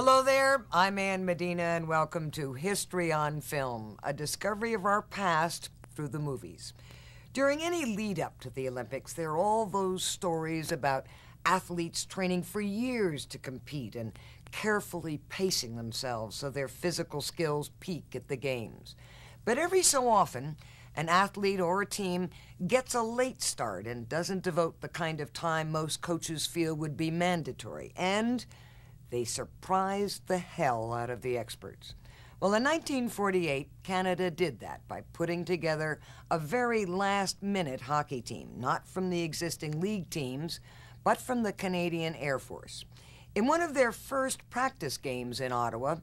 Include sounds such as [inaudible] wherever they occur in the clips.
Hello there, I'm Ann Medina, and welcome to History on Film, a discovery of our past through the movies. During any lead up to the Olympics, there are all those stories about athletes training for years to compete and carefully pacing themselves so their physical skills peak at the Games. But every so often, an athlete or a team gets a late start and doesn't devote the kind of time most coaches feel would be mandatory, and they surprised the hell out of the experts. Well, in 1948, Canada did that by putting together a very last minute hockey team, not from the existing league teams, but from the Canadian Air Force. In one of their first practice games in Ottawa,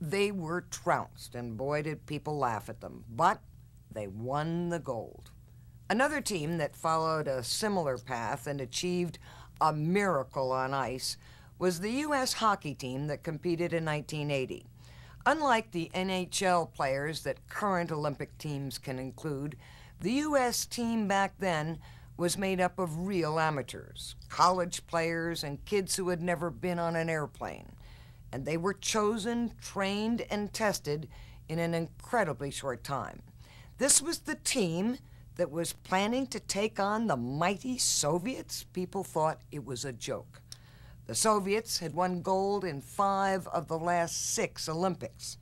they were trounced, and boy, did people laugh at them. But they won the gold. Another team that followed a similar path and achieved a miracle on ice was the U.S. hockey team that competed in 1980. Unlike the NHL players that current Olympic teams can include, the U.S. team back then was made up of real amateurs, college players, and kids who had never been on an airplane. And they were chosen, trained, and tested in an incredibly short time. This was the team that was planning to take on the mighty Soviets. People thought it was a joke. The Soviets had won gold in five of the last six Olympics.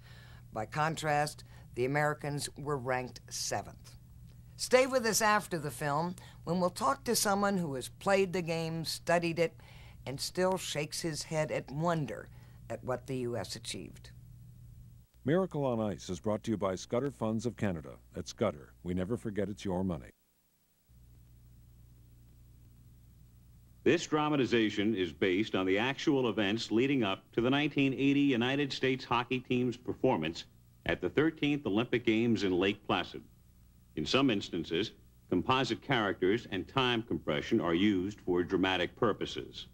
By contrast, the Americans were ranked seventh. Stay with us after the film when we'll talk to someone who has played the game, studied it, and still shakes his head at wonder at what the U.S. achieved. Miracle on Ice is brought to you by Scudder Funds of Canada. At Scudder, we never forget it's your money. This dramatization is based on the actual events leading up to the 1980 United States hockey team's performance at the 13th Olympic Games in Lake Placid. In some instances, composite characters and time compression are used for dramatic purposes.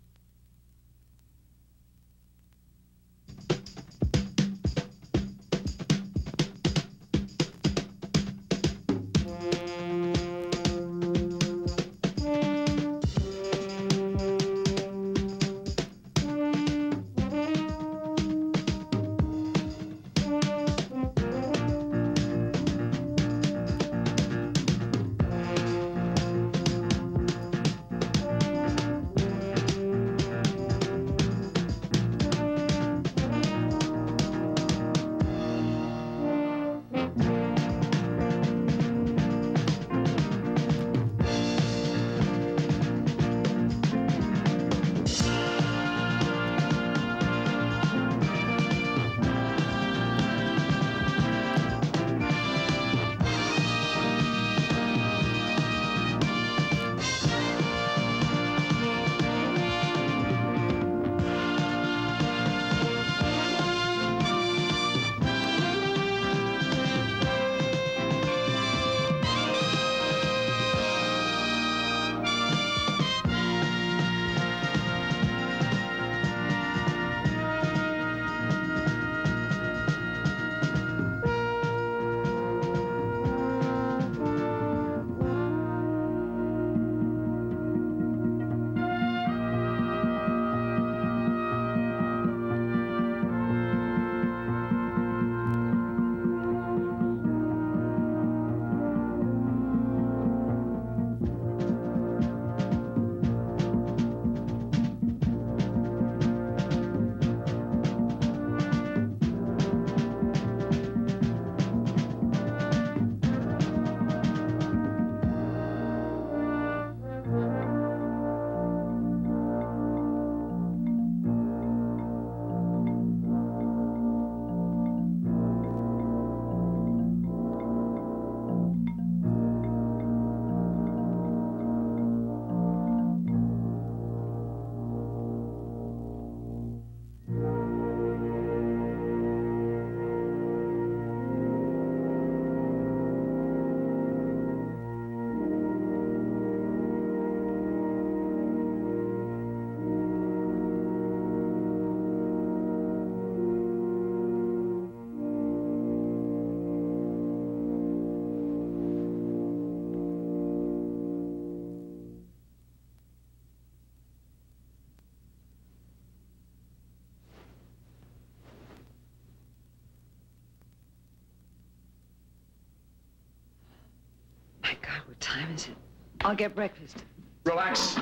I'll get breakfast. Relax.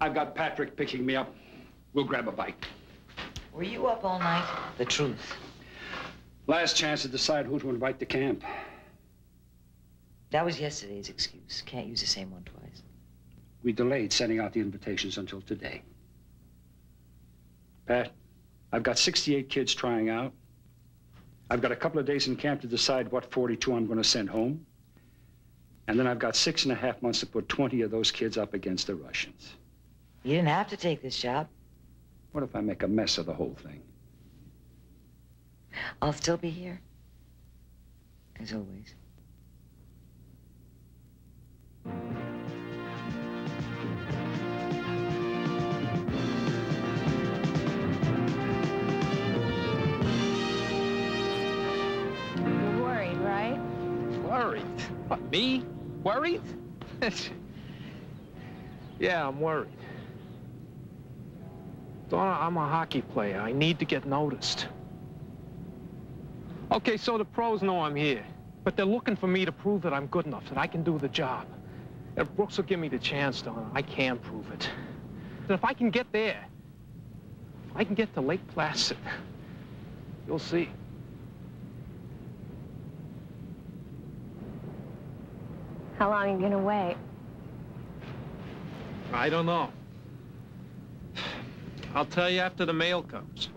I've got Patrick picking me up. We'll grab a bite. Were you up all night? The truth. Last chance to decide who to invite to camp. That was yesterday's excuse. Can't use the same one twice. We delayed sending out the invitations until today. Pat, I've got 68 kids trying out. I've got a couple of days in camp to decide what 42 I'm going to send home. And then I've got six and a half months to put 20 of those kids up against the Russians. You didn't have to take this job. What if I make a mess of the whole thing? I'll still be here. As always. You're worried, right? Worried? What, me? Worried? [laughs] yeah, I'm worried. Donna, I'm a hockey player. I need to get noticed. Okay, so the pros know I'm here, but they're looking for me to prove that I'm good enough, that I can do the job. If Brooks will give me the chance, Donna, I can prove it. And if I can get there, if I can get to Lake Placid, you'll see. How long are you gonna wait? I don't know. I'll tell you after the mail comes.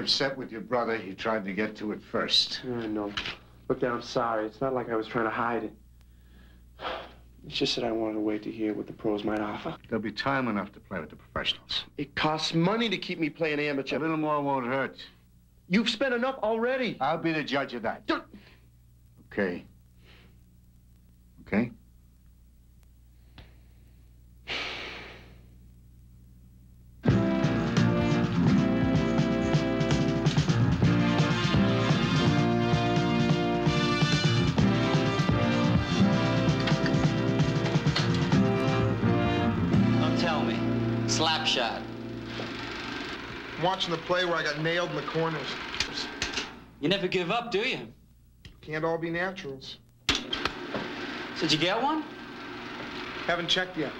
Upset with your brother. He tried to get to it first. I know. Look, Dad, I'm sorry. It's not like I was trying to hide it. It's just that I wanted to wait to hear what the pros might offer. There'll be time enough to play with the professionals. It costs money to keep me playing amateur. A little more won't hurt. You've spent enough already. I'll be the judge of that. Don't- Okay. Okay? Slap shot. I'm watching the play where I got nailed in the corners. You never give up, do you? Can't all be naturals. Did you get one? Haven't checked yet.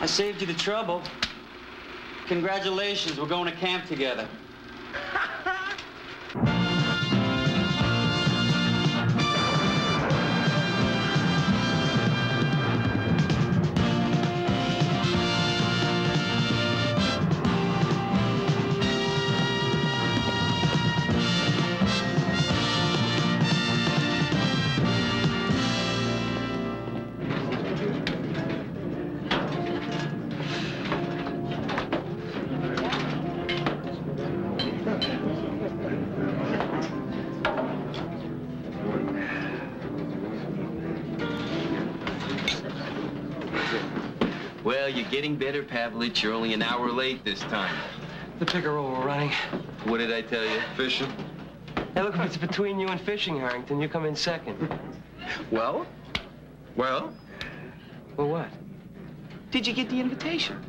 I saved you the trouble. Congratulations, we're going to camp together. [laughs] getting better, Pavlich. You're only an hour late this time. The pickerel we're running. What did I tell you? Fishing? Hey, look, if it's between you and fishing, Harrington, you come in second. Well? Well? Well, what? Did you get the invitation?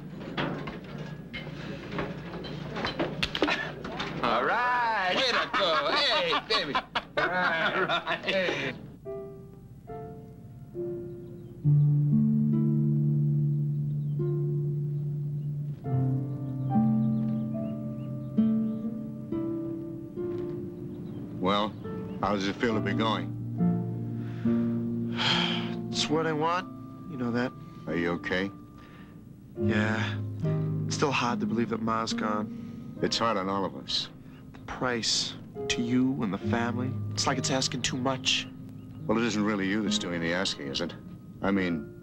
All right. Way to go. Hey, baby. All right. Hey. Well, how does it feel to be going? [sighs] It's what I want. You know that. Are you okay? Yeah. It's still hard to believe that Ma's gone. It's hard on all of us. The price to you and the family. It's like it's asking too much. Well, it isn't really you that's doing the asking, is it? I mean,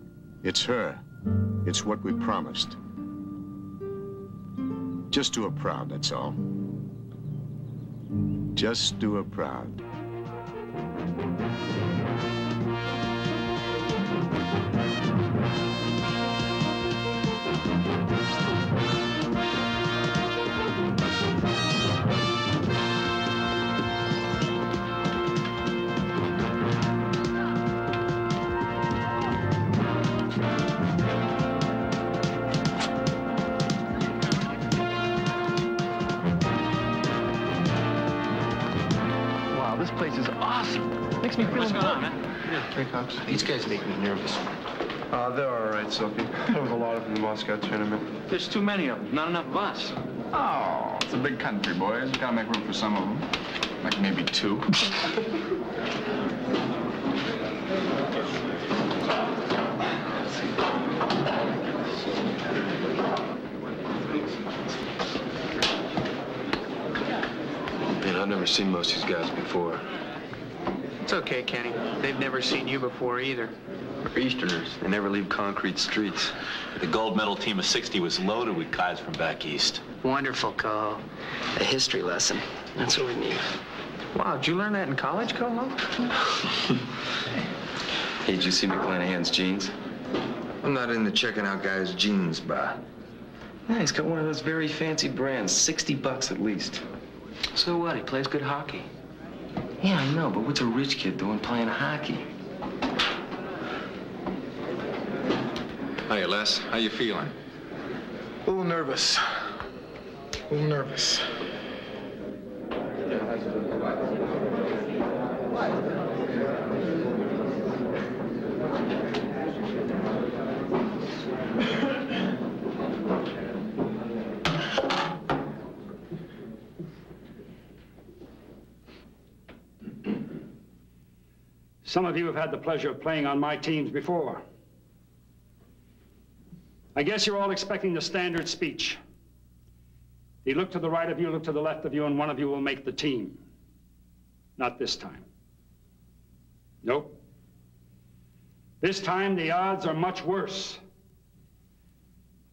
it's her. It's what we promised. Just do her proud, that's all. Just do her proud. Makes me feel What's going on, important. man? Hey, Cox. These guys make me nervous. Uh, they're all right, Sophie. There was a lot of them in the Moscow tournament. There's too many of them. Not enough of us. Oh, it's a big country, boys. We gotta make room for some of them. Like maybe two. Man, I've never seen most of these guys before. It's okay, Kenny. They've never seen you before either. We're Easterners. They never leave concrete streets. The gold medal team of 60 was loaded with guys from back east. Wonderful, Coho. A history lesson. That's what we need. Wow, did you learn that in college, Coho? [laughs] Hey, did you see McClanahan's jeans? I'm not into checking out guys' jeans, bah. Yeah, he's got one of those very fancy brands, 60 bucks at least. So what? He plays good hockey. Yeah, I know, but what's a rich kid doing playing hockey? Hiya, Les. How you feeling? A little nervous. A little nervous. Some of you have had the pleasure of playing on my teams before. I guess you're all expecting the standard speech. You look to the right of you, look to the left of you, and one of you will make the team. Not this time. Nope. This time, the odds are much worse.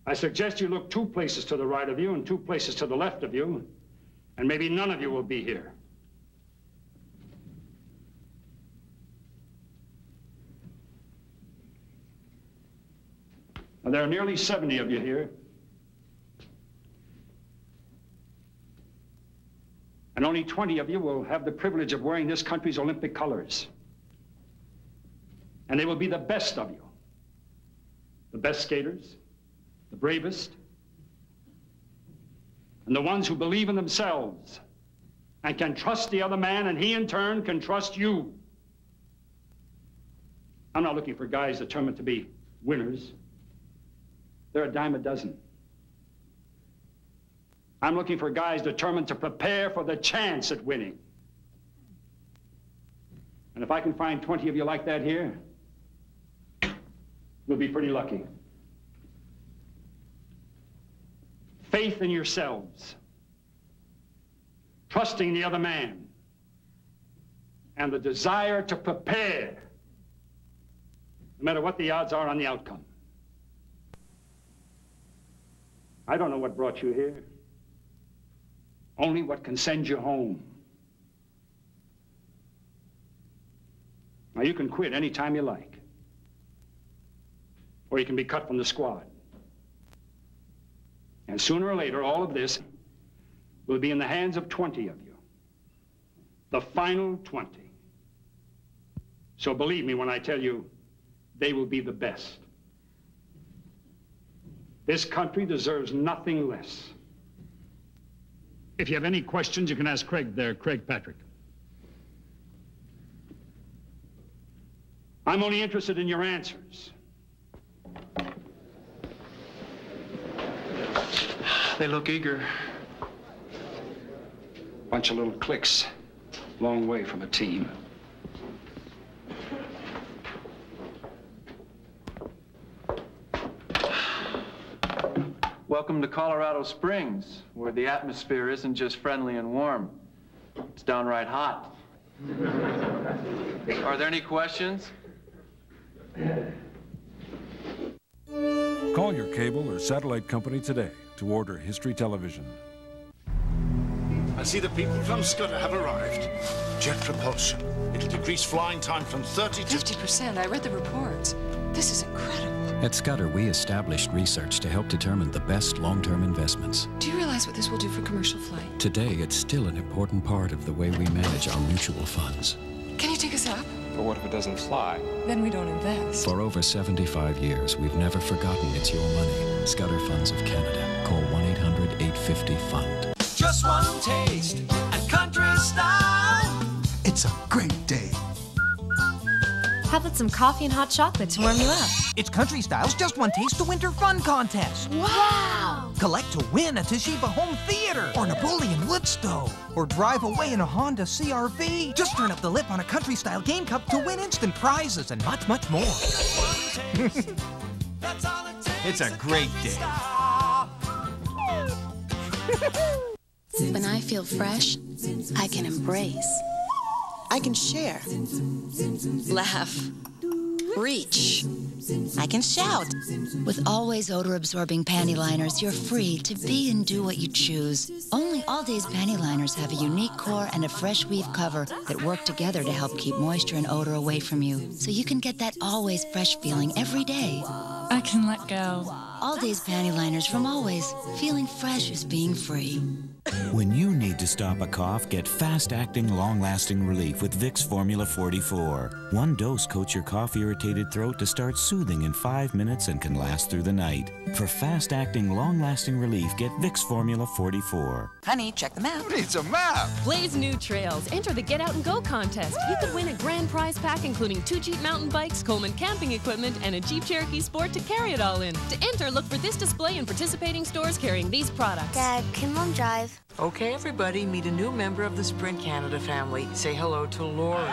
I suggest you look two places to the right of you and two places to the left of you, and maybe none of you will be here. Now, there are nearly 70 of you here. And only 20 of you will have the privilege of wearing this country's Olympic colors. And they will be the best of you. The best skaters, the bravest, and the ones who believe in themselves and can trust the other man, and he in turn can trust you. I'm not looking for guys determined to be winners. They're a dime a dozen. I'm looking for guys determined to prepare for the chance at winning. And if I can find 20 of you like that here, we'll be pretty lucky. Faith in yourselves, trusting the other man, and the desire to prepare, no matter what the odds are on the outcome. I don't know what brought you here. Only what can send you home. Now, you can quit any time you like. Or you can be cut from the squad. And sooner or later, all of this will be in the hands of 20 of you. The final 20. So believe me when I tell you, they will be the best. This country deserves nothing less. If you have any questions, you can ask Craig there, Craig Patrick. I'm only interested in your answers. They look eager. Bunch of little cliques, long way from a team. Welcome to Colorado Springs, where the atmosphere isn't just friendly and warm. It's downright hot. [laughs] Are there any questions? Call your cable or satellite company today to order History Television. I see the people from Scudder have arrived. Jet propulsion. It'll decrease flying time from 30 to... 50%. I read the reports. This is incredible. At Scudder, we established research to help determine the best long-term investments. Do you realize what this will do for commercial flight? Today, it's still an important part of the way we manage our mutual funds. Can you take us up? But what if it doesn't fly? Then we don't invest. For over 75 years, we've never forgotten it's your money. Scudder Funds of Canada. Call 1-800-850-FUND. Just one taste and country style. It's a great day. How about some coffee and hot chocolate to warm you up? It's Country Style's Just One Taste to Winter Fun Contest. Wow! Collect to win a Toshiba home theater or Napoleon wood stove or drive away in a Honda CRV. Just turn up the lip on a Country Style game cup to win instant prizes and much, much more. [laughs] it's a great day. When I feel fresh, I can embrace. I can share. Laugh. Reach. I can shout. With always odor absorbing panty liners, you're free to be and do what you choose. Only All Days panty liners have a unique core and a fresh weave cover that work together to help keep moisture and odor away from you, so you can get that always fresh feeling every day. I can let go. All Days panty liners from Always. Feeling fresh is being free. When you need to stop a cough, get fast-acting, long-lasting relief with Vicks Formula 44. One dose coats your cough-irritated throat to start soothing in five minutes and can last through the night. For fast-acting, long-lasting relief, get Vicks Formula 44. Honey, check the map. Who needs a map? Blaze new trails. Enter the Get Out and Go contest. You could win a grand prize pack including two Jeep mountain bikes, Coleman camping equipment, and a Jeep Cherokee Sport to carry it all in. To enter, look for this display in participating stores carrying these products. Dad, can Mom drive? Okay, everybody, meet a new member of the Sprint Canada family. Say hello to Lori.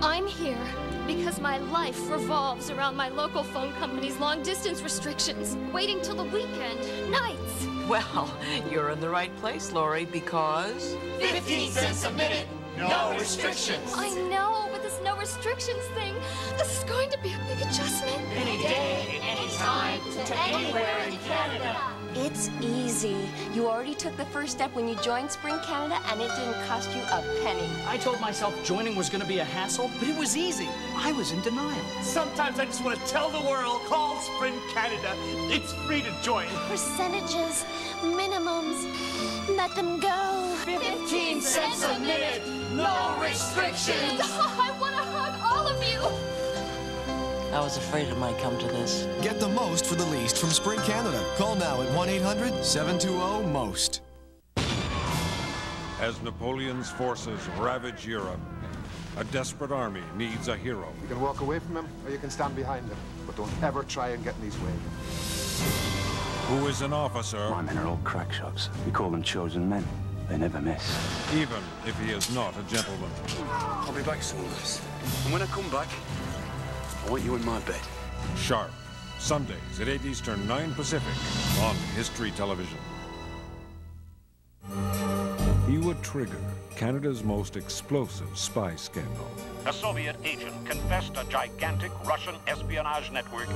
I'm here because my life revolves around my local phone company's long distance restrictions, waiting till the weekend, nights. Well, [laughs] you're in the right place, Lori, because. 15 cents a minute, no restrictions. I know, but this no restrictions thing, this is going to be a big adjustment. Any day, any time, to anywhere in Canada. It's easy. You already took the first step when you joined Sprint Canada, and it didn't cost you a penny. I told myself joining was going to be a hassle, but it was easy. I was in denial. Sometimes I just want to tell the world, call Sprint Canada. It's free to join. Percentages, minimums, let them go. 15 cents a minute, no restrictions. [laughs] I want to hug all of you. I was afraid it might come to this. Get the most for the least from Sprint Canada. Call now at 1 800 720 MOST. As Napoleon's forces ravage Europe, a desperate army needs a hero. You can walk away from him, or you can stand behind him. But don't ever try and get in his way. Who is an officer, My men are all crack shots. We call them chosen men. They never miss. even if he is not a gentleman. I'll be back soon, guys. And when I come back, I want you in my bed. Sharpe, Sundays at 8 Eastern, 9 Pacific, on History Television. Ewa Trigger, Canada's most explosive spy scandal. A Soviet agent confessed a gigantic Russian espionage network.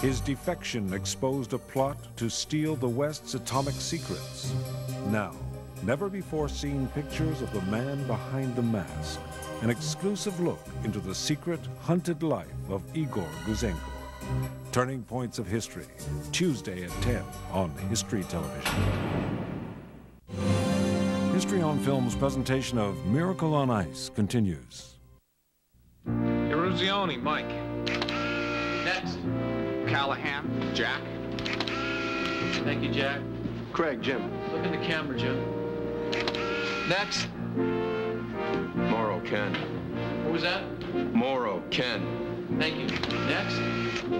His defection exposed a plot to steal the West's atomic secrets. Now, never before seen pictures of the man behind the mask. An exclusive look into the secret, hunted life of Igor Gouzenko. Turning Points of History, Tuesday at 10 on History Television. History on Film's presentation of Miracle on Ice continues. Eruzione, Mike. Next. Callahan, Jack. Thank you, Jack. Craig, Jim. Look in the camera, Jim. Next. Morrow, Ken. What was that? Morrow, Ken. Thank you. Next.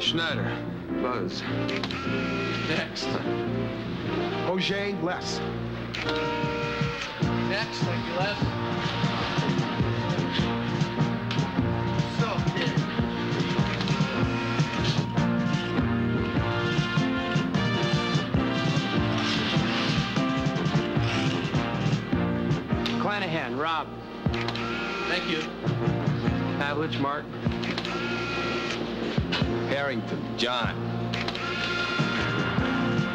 Schneider. Buzz. Next. Auger, Les. Next. Thank you, Les. So, kid. Clanahan, Rob. Thank you. Pavlich, Mark. Harrington, John.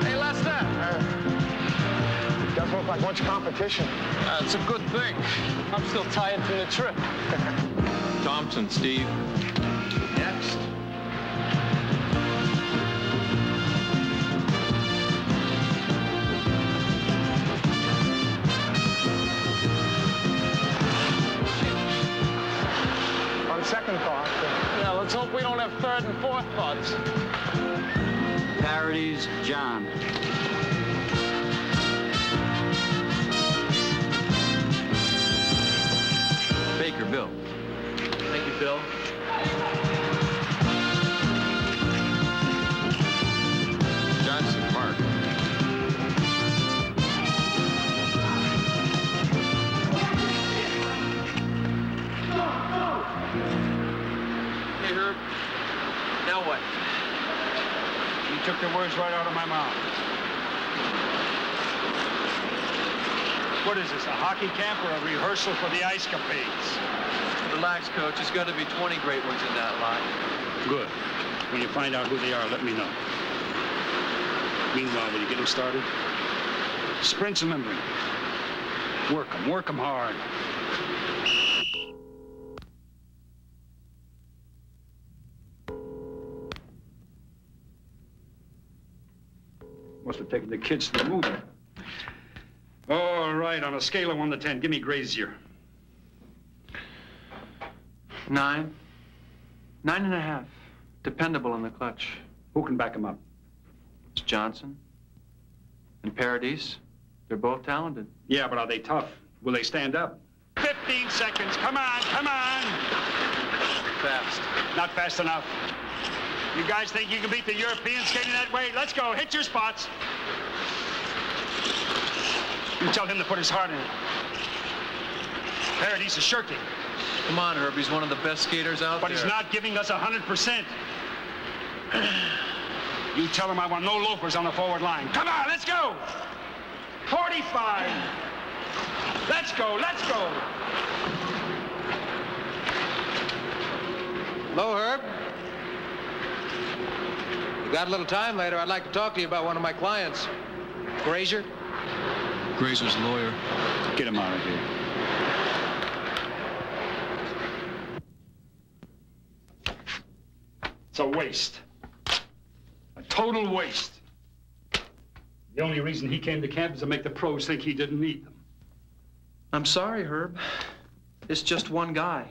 Hey, Lester. Uh, Doesn't look like much competition. Uh, That's a good thing. I'm still tired from the trip. [laughs] Thompson, Steve. Next. Second thought, uh, Yeah, let's hope we don't have third and fourth thoughts. Paradis, John. Baker, Bill. Thank you, Bill. Now what? You took the words right out of my mouth. What is this, a hockey camp or a rehearsal for the ice capades? Relax, Coach. There's got to be 20 great ones in that line. Good. When you find out who they are, let me know. Meanwhile, will you get them started? Sprint some memory. Work them, work them hard. Must have taken the kids to the movie. All right, on a scale of 1 to 10, give me Grazier. Nine. Nine and a half. Dependable in the clutch. Who can back him up? It's Johnson. And Paradis. They're both talented. Yeah, but are they tough? Will they stand up? 15 seconds. Come on, come on. Fast. Not fast enough. You guys think you can beat the Europeans skating that way? Let's go. Hit your spots. You tell him to put his heart in it. Paradis is shirking. Come on, Herb. He's one of the best skaters out But there. But he's not giving us 100%. You tell him I want no loafers on the forward line. Come on, let's go. 45. Let's go, let's go. Hello, Herb. You got a little time later, I'd like to talk to you about one of my clients. Grazier? Grazer's lawyer. Get him out of here. It's a waste. A total waste. The only reason he came to camp is to make the pros think he didn't need them. I'm sorry, Herb. It's just one guy.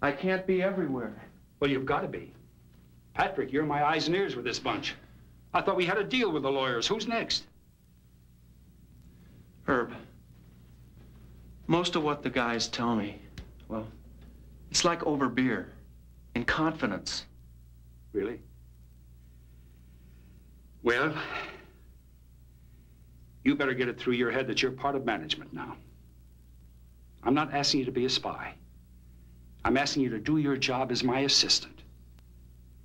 I can't be everywhere. Well, you've got to be. Patrick, you're my eyes and ears with this bunch. I thought we had a deal with the lawyers. Who's next? Herb, most of what the guys tell me, well, it's like over beer, in confidence. Really? Well, you better get it through your head that you're part of management now. I'm not asking you to be a spy. I'm asking you to do your job as my assistant.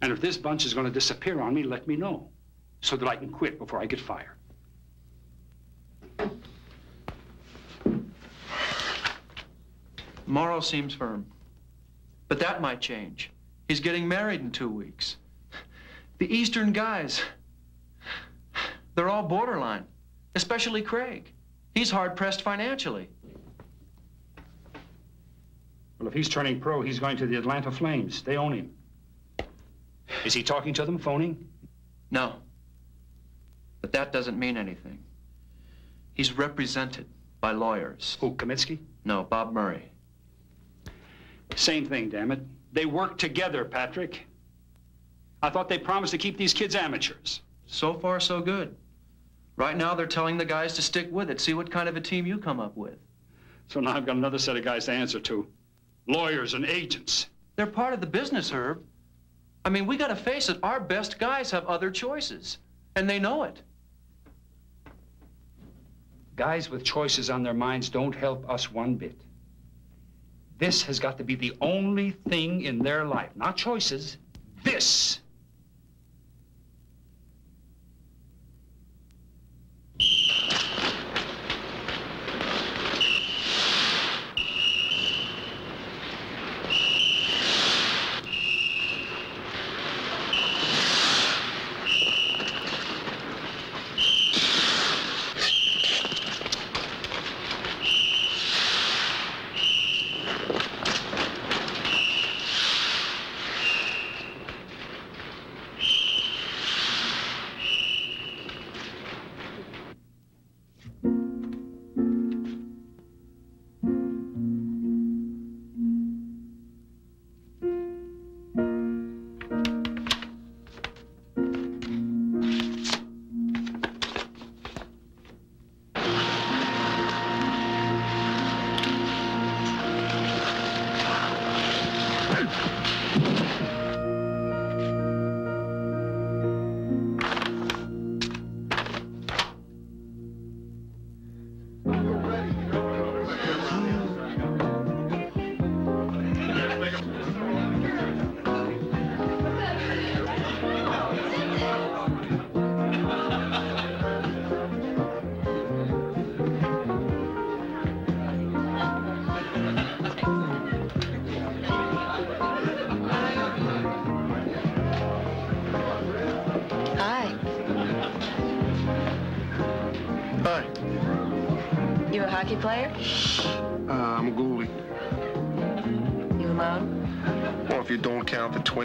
And if this bunch is going to disappear on me, let me know so that I can quit before I get fired. Morrow seems firm. But that might change. He's getting married in two weeks. The Eastern guys, they're all borderline, especially Craig. He's hard-pressed financially. Well, if he's turning pro, he's going to the Atlanta Flames. They own him. Is he talking to them, phoning? No. But that doesn't mean anything. He's represented by lawyers. Who, Kaminsky? No, Bob Murray. Same thing, damn it. They work together, Patrick. I thought they promised to keep these kids amateurs. So far, so good. Right now, they're telling the guys to stick with it, see what kind of a team you come up with. So now I've got another set of guys to answer to. Lawyers and agents. They're part of the business, Herb. I mean, we gotta face it, our best guys have other choices, and they know it. Guys with choices on their minds don't help us one bit. This has got to be the only thing in their life, not choices. This.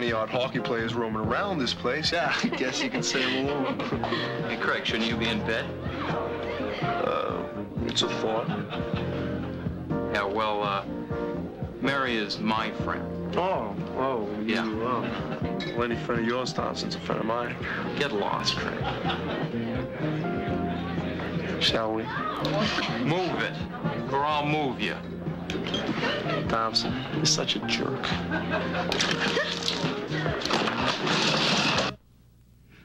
20 odd hockey players roaming around this place. Yeah, I guess you can say I'm hey, Craig, shouldn't you be in bed? Uh, it's a thought. Yeah, well, uh, Mary is my friend. Oh, oh, yeah. You, uh, well, any friend of yours, Thompson's a friend of mine. Get lost, Craig. Shall we? Move it, or I'll move you. Thompson is such a jerk.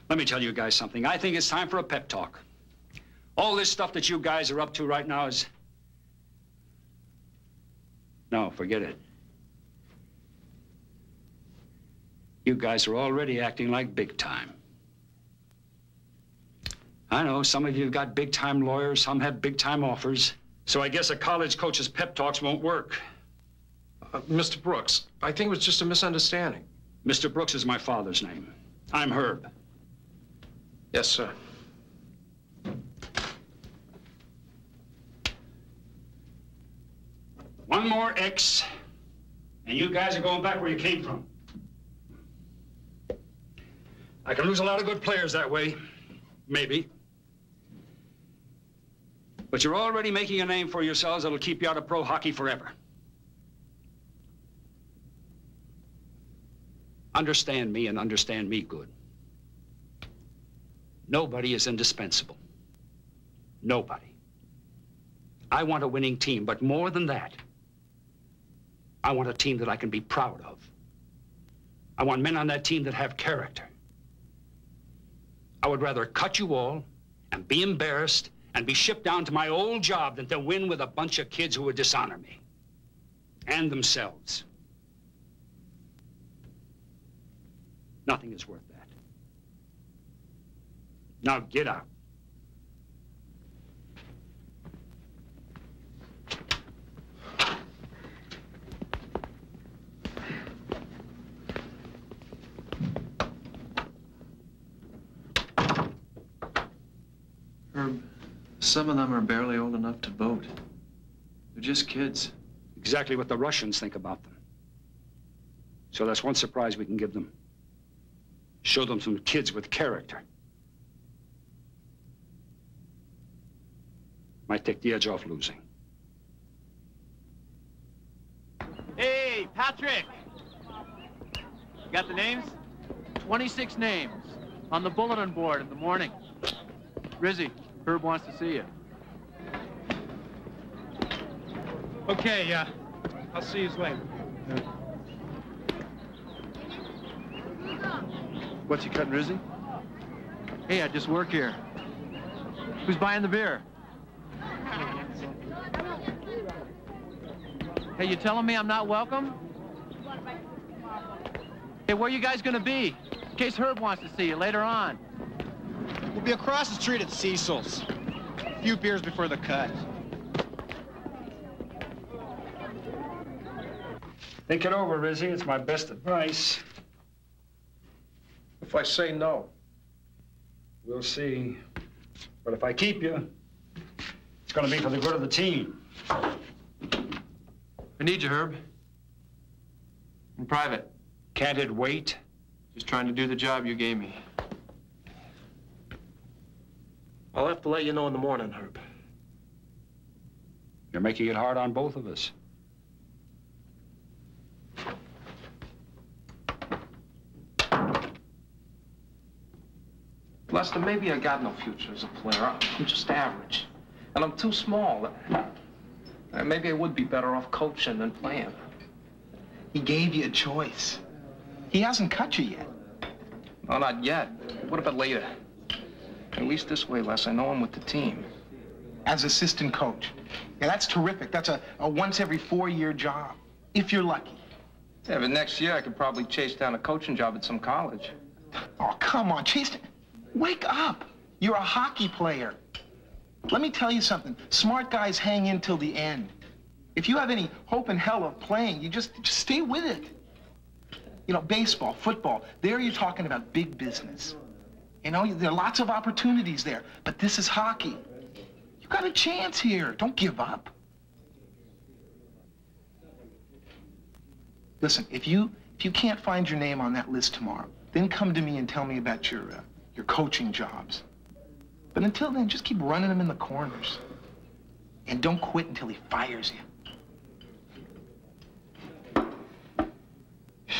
Let me tell you guys something. I think it's time for a pep talk. All this stuff that you guys are up to right now is... No, forget it. You guys are already acting like big time. I know some of you have got big time lawyers, some have big time offers. So I guess a college coach's pep talks won't work. Uh, Mr. Brooks, I think it was just a misunderstanding. Mr. Brooks is my father's name. I'm Herb. Yes, sir. One more X, and you guys are going back where you came from. I can lose a lot of good players that way. Maybe. But you're already making a name for yourselves that'll keep you out of pro hockey forever. Understand me and understand me good. Nobody is indispensable. Nobody. I want a winning team, but more than that, I want a team that I can be proud of. I want men on that team that have character. I would rather cut you all and be embarrassed and be shipped down to my old job than to win with a bunch of kids who would dishonor me and themselves. Nothing is worth that. Now get out. Herb, some of them are barely old enough to vote. They're just kids. Exactly what the Russians think about them. So that's one surprise we can give them. Show them some kids with character. Might take the edge off losing. Hey, Patrick! You got the names? 26 names on the bulletin board in the morning. Rizzy, Herb wants to see you. Okay, yeah. I'll see you later. What's he cutting, Rizzy? Hey, I just work here. Who's buying the beer? Hey, you telling me I'm not welcome? Hey, where you guys gonna be? In case Herb wants to see you later on. We'll be across the street at Cecil's. A few beers before the cut. Think it over, Rizzy. It's my best advice. If I say no, We'll see. But if I keep you, it's going to be for the good of the team. I need you, Herb. In private. Can't it wait? Just trying to do the job you gave me. I'll have to let you know in the morning, Herb. You're making it hard on both of us. Lester, maybe I got no future as a player. I'm just average. And I'm too small. Uh, Maybe I would be better off coaching than playing. He gave you a choice. He hasn't cut you yet. No, not yet. What about later? At least this way, Les, I know I'm with the team. As assistant coach. Yeah, that's terrific. That's a, a once every four-year job, if you're lucky. Yeah, but next year I could probably chase down a coaching job at some college. Oh, come on, Chase. Wake up. You're a hockey player. Let me tell you something. Smart guys hang in till the end. If you have any hope in hell of playing, you just, just stay with it. You know, baseball, football, there you're talking about big business. You know, there are lots of opportunities there, but this is hockey. You got a chance here. Don't give up. Listen, if you if you can't find your name on that list tomorrow, then come to me and tell me about your uh, your coaching jobs. But until then, just keep running him in the corners. And don't quit until he fires you. [sighs]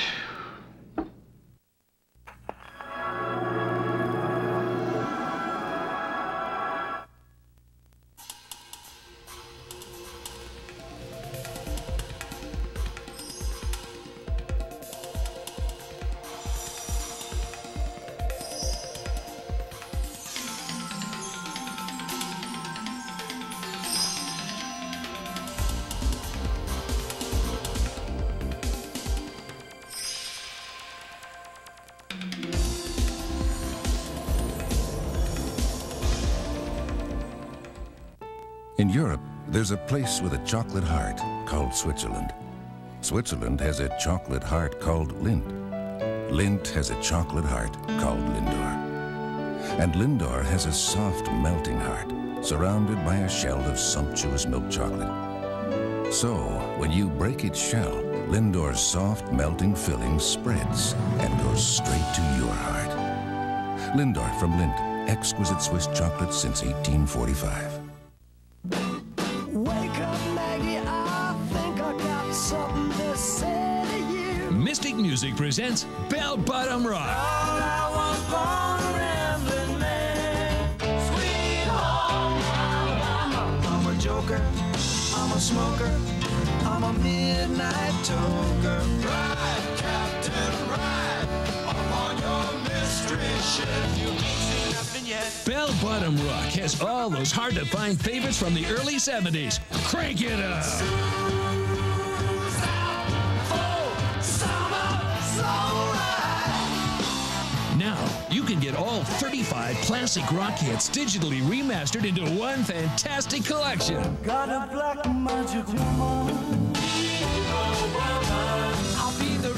there's a place with a chocolate heart called Switzerland. Switzerland has a chocolate heart called Lindt. Lindt has a chocolate heart called Lindor. And Lindor has a soft, melting heart surrounded by a shell of sumptuous milk chocolate. So, when you break its shell, Lindor's soft, melting filling spreads and goes straight to your heart. Lindor from Lindt, exquisite Swiss chocolate since 1845. Presents Bell Bottom Rock. I'm a joker, I'm a smoker, I'm a midnight toker. Ride, Captain, ride upon your mystery ship. You ain't seen nothing yet. Bell Bottom Rock has all those hard to find favorites from the early 70s. Crank it up. Get all 35 classic rock hits digitally remastered into one fantastic collection. Got a black magic woman. I'll be the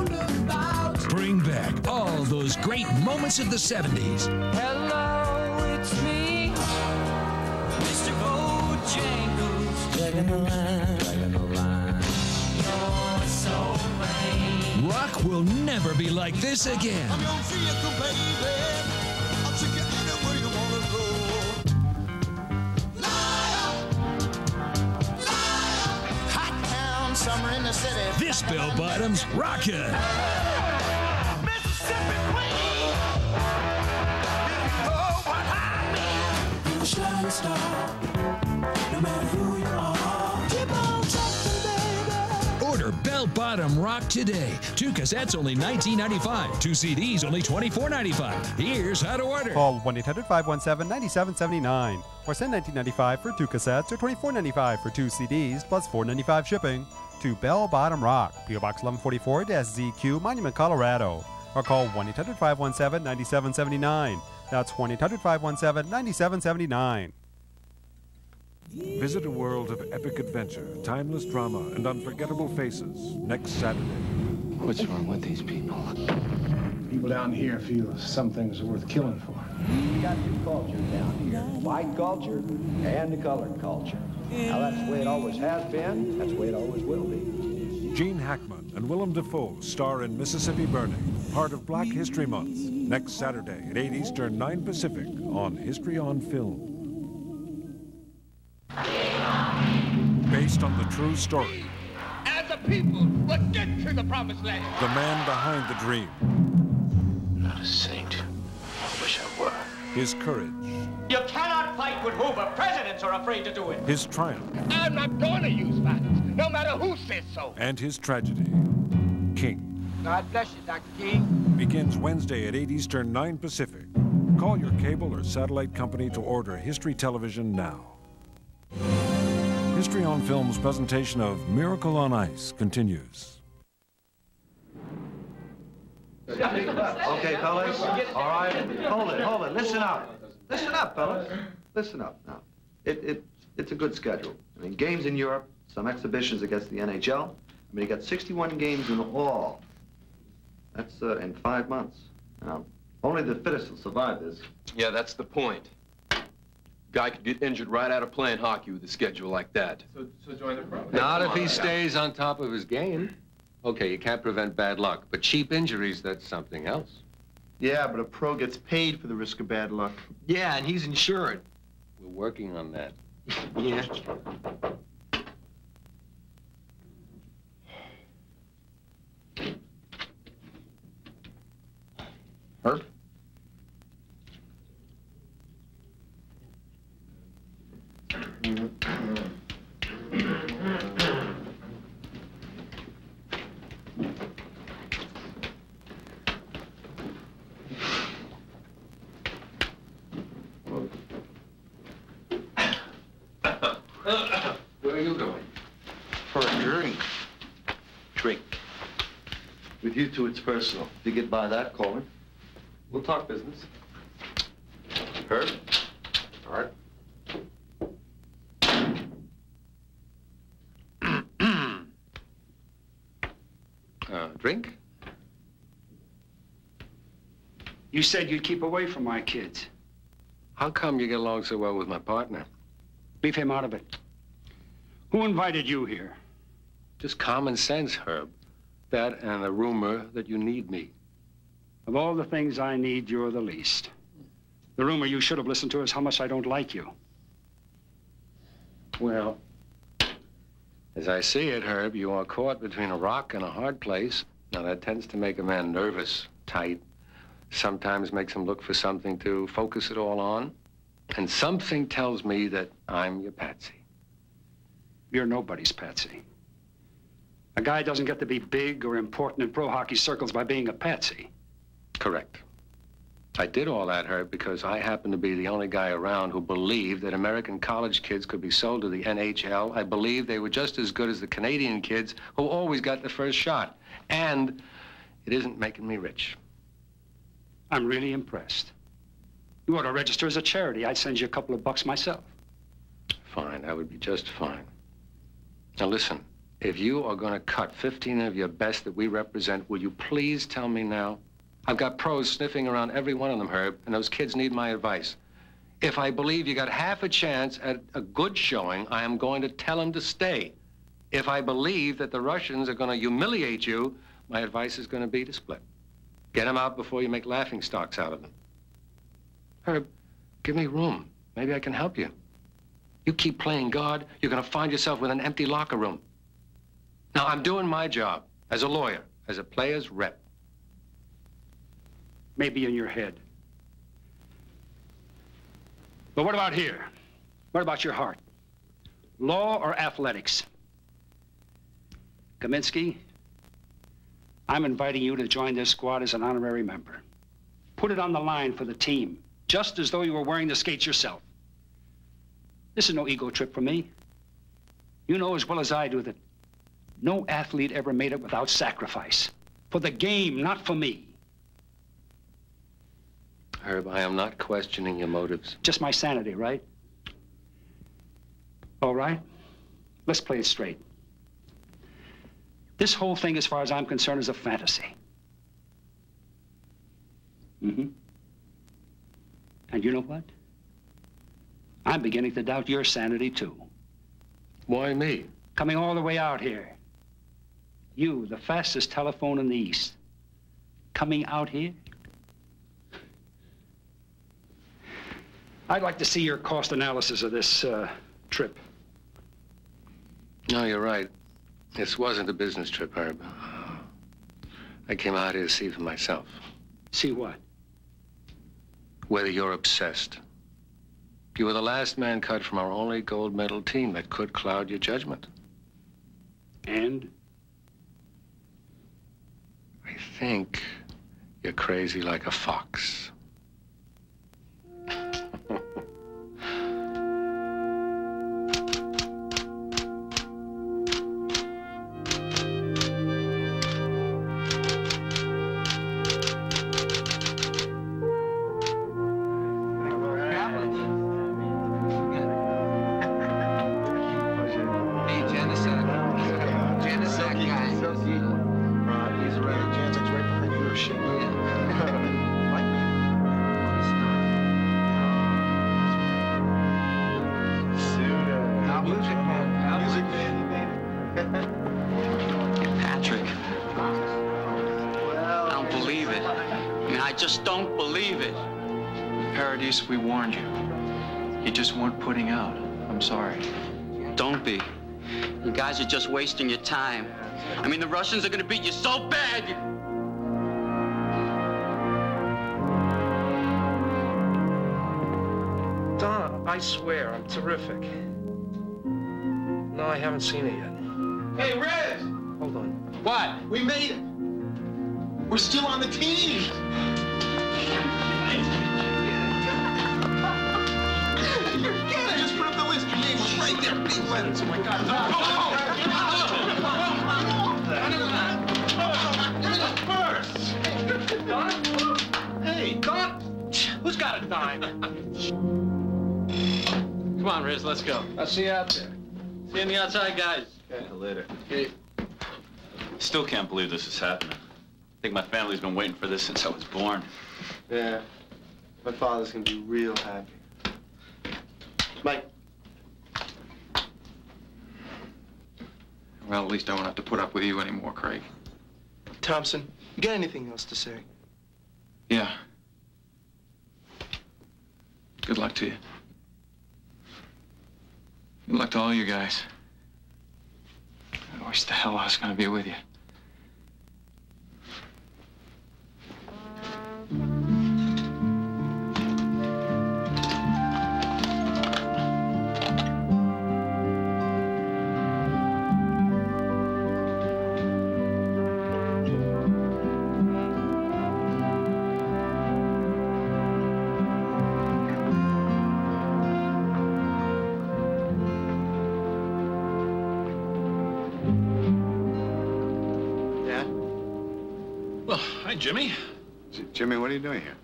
roundabout. Bring back all those great moments of the 70s. Hello, it's me, Mr. Bojangles. Dragging the line. Will never be like this again. Hot town, summer in the city. This Bell Bottom's rockin'. You're shining star, no matter who Bell Bottom Rock today. Two cassettes only $19.95. Two CDs only $24.95. Here's how to order. Call 1 800 517 9779 or send 1995 for two cassettes or $24.95 for two CDs plus $4.95 shipping to Bell Bottom Rock, PO Box 1144 ZQ, Monument, Colorado. Or call 1 800 517 9779. That's 1 800 517 9779. Visit a world of epic adventure, timeless drama, and unforgettable faces next Saturday. What's wrong with these people? People down here feel some things are worth killing for. We got two cultures down here, white culture and the colored culture. Now that's the way it always has been, that's the way it always will be. Gene Hackman and Willem Dafoe star in Mississippi Burning, part of Black History Month, next Saturday at 8 Eastern, 9 Pacific on History on Film. Based on the true story, As a people, we'll get to the promised land. the man behind the dream, Not a saint. I wish I were. his courage, You cannot fight with Hoover. Presidents are afraid to do it. his triumph, I'm not going to use violence, no matter who says so. and his tragedy. King God bless you, Dr. King. begins Wednesday at 8 Eastern, 9 Pacific. Call your cable or satellite company to order History Television now. History on Film's presentation of Miracle on Ice continues. Okay, fellas. All right. Hold it, hold it. Listen up. Listen up, fellas. Listen up now. It, it, it's a good schedule. I mean, games in Europe, some exhibitions against the NHL. I mean, you got 61 games in all. That's uh, in five months. Now, only the fittest will survive this. Yeah, that's the point. Guy could get injured right out of playing hockey with a schedule like that. So, so join the pro. Not if he stays on top of his game. Okay, you can't prevent bad luck, but cheap injuries, that's something else. Yeah, but a pro gets paid for the risk of bad luck. Yeah, and he's insured. We're working on that. Yeah. Where are you going? For a drink. Drink. With you two, it's personal. If you get by that, call me. We'll talk business. Herb? Art? Uh, drink? You said you'd keep away from my kids. How come you get along so well with my partner? Leave him out of it. Who invited you here? Just common sense, Herb. That and the rumor that you need me. Of all the things I need, you're the least. The rumor you should have listened to is how much I don't like you. Well, as I see it, Herb, you are caught between a rock and a hard place. Now, that tends to make a man nervous, tight, sometimes makes him look for something to focus it all on. And something tells me that I'm your patsy. You're nobody's patsy. A guy doesn't get to be big or important in pro hockey circles by being a patsy. Correct. I did all that, Herb, because I happened to be the only guy around who believed that American college kids could be sold to the NHL. I believed they were just as good as the Canadian kids who always got the first shot. And it isn't making me rich. I'm really impressed. You ought to register as a charity. I'd send you a couple of bucks myself. Fine, that would be just fine. Now listen, if you are going to cut 15 of your best that we represent, will you please tell me now? I've got pros sniffing around every one of them, Herb, and those kids need my advice. If I believe you got half a chance at a good showing, I am going to tell them to stay. If I believe that the Russians are going to humiliate you, my advice is going to be to split. Get them out before you make laughing stocks out of them. Herb, give me room. Maybe I can help you. You keep playing God, you're going to find yourself with an empty locker room. Now, I'm doing my job as a lawyer, as a player's rep. Maybe in your head. But what about here? What about your heart? Law or athletics? Kaminsky, I'm inviting you to join this squad as an honorary member. Put it on the line for the team, just as though you were wearing the skates yourself. This is no ego trip for me. You know as well as I do that no athlete ever made it without sacrifice. For the game, not for me. Herb, I am not questioning your motives. Just my sanity, right? All right. Let's play it straight. This whole thing, as far as I'm concerned, is a fantasy. Mm-hmm. And you know what? I'm beginning to doubt your sanity, too. Why me? Coming all the way out here. You, the fastest telephone in the East. Coming out here? I'd like to see your cost analysis of this uh, trip. No, you're right. This wasn't a business trip, Herb. I came out here to see for myself. See what? Whether you're obsessed. You were the last man cut from our only gold medal team that could cloud your judgment. And? I think you're crazy like a fox. Russians are gonna beat you so bad. Donna, I swear, I'm terrific. No, I haven't seen it yet. Hey, Rez! Hold on. What? We made it. We're still on the team. Forget it. Just put up the list. Your name was right there. Big letters. Oh, my God. Hey, Who's got a dime? Come on, Riz, let's go. I'll see you out there. See you on the outside, guys. Yeah, later. Hey. Still can't believe this is happening. I think my family's been waiting for this since I was born. Yeah. My father's gonna be real happy. Mike. Well, at least I won't have to put up with you anymore, Craig. Thompson, you got anything else to say? Yeah. Good luck to you. Good luck to all you guys. I wish the hell I was gonna be with you. Well, hi, Jimmy. Jimmy, what are you doing here?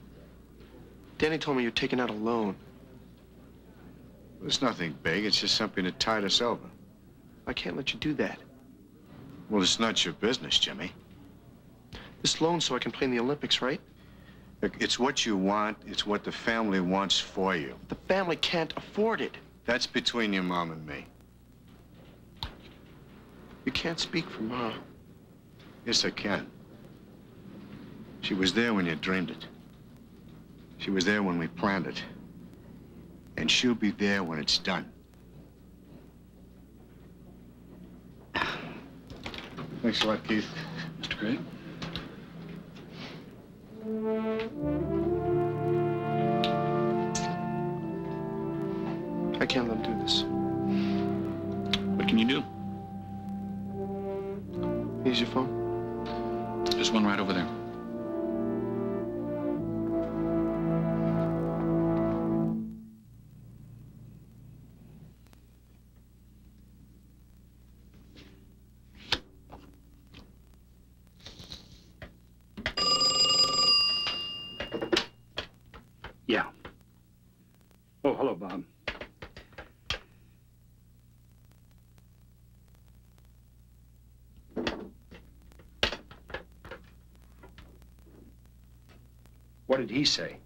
Danny told me you're taking out a loan. It's nothing big. It's just something to tide us over. I can't let you do that. Well, it's not your business, Jimmy. This loan so I can play in the Olympics, right? It's what you want. It's what the family wants for you. The family can't afford it. That's between your mom and me. You can't speak for Mom. Yes, I can. She was there when you dreamed it. She was there when we planned it. And she'll be there when it's done. Thanks a lot, Keith. Mr. Craig? I can't let him do this. What can you do? Here's your phone. There's one right over there. Yeah. Oh, hello, Bob. What did he say?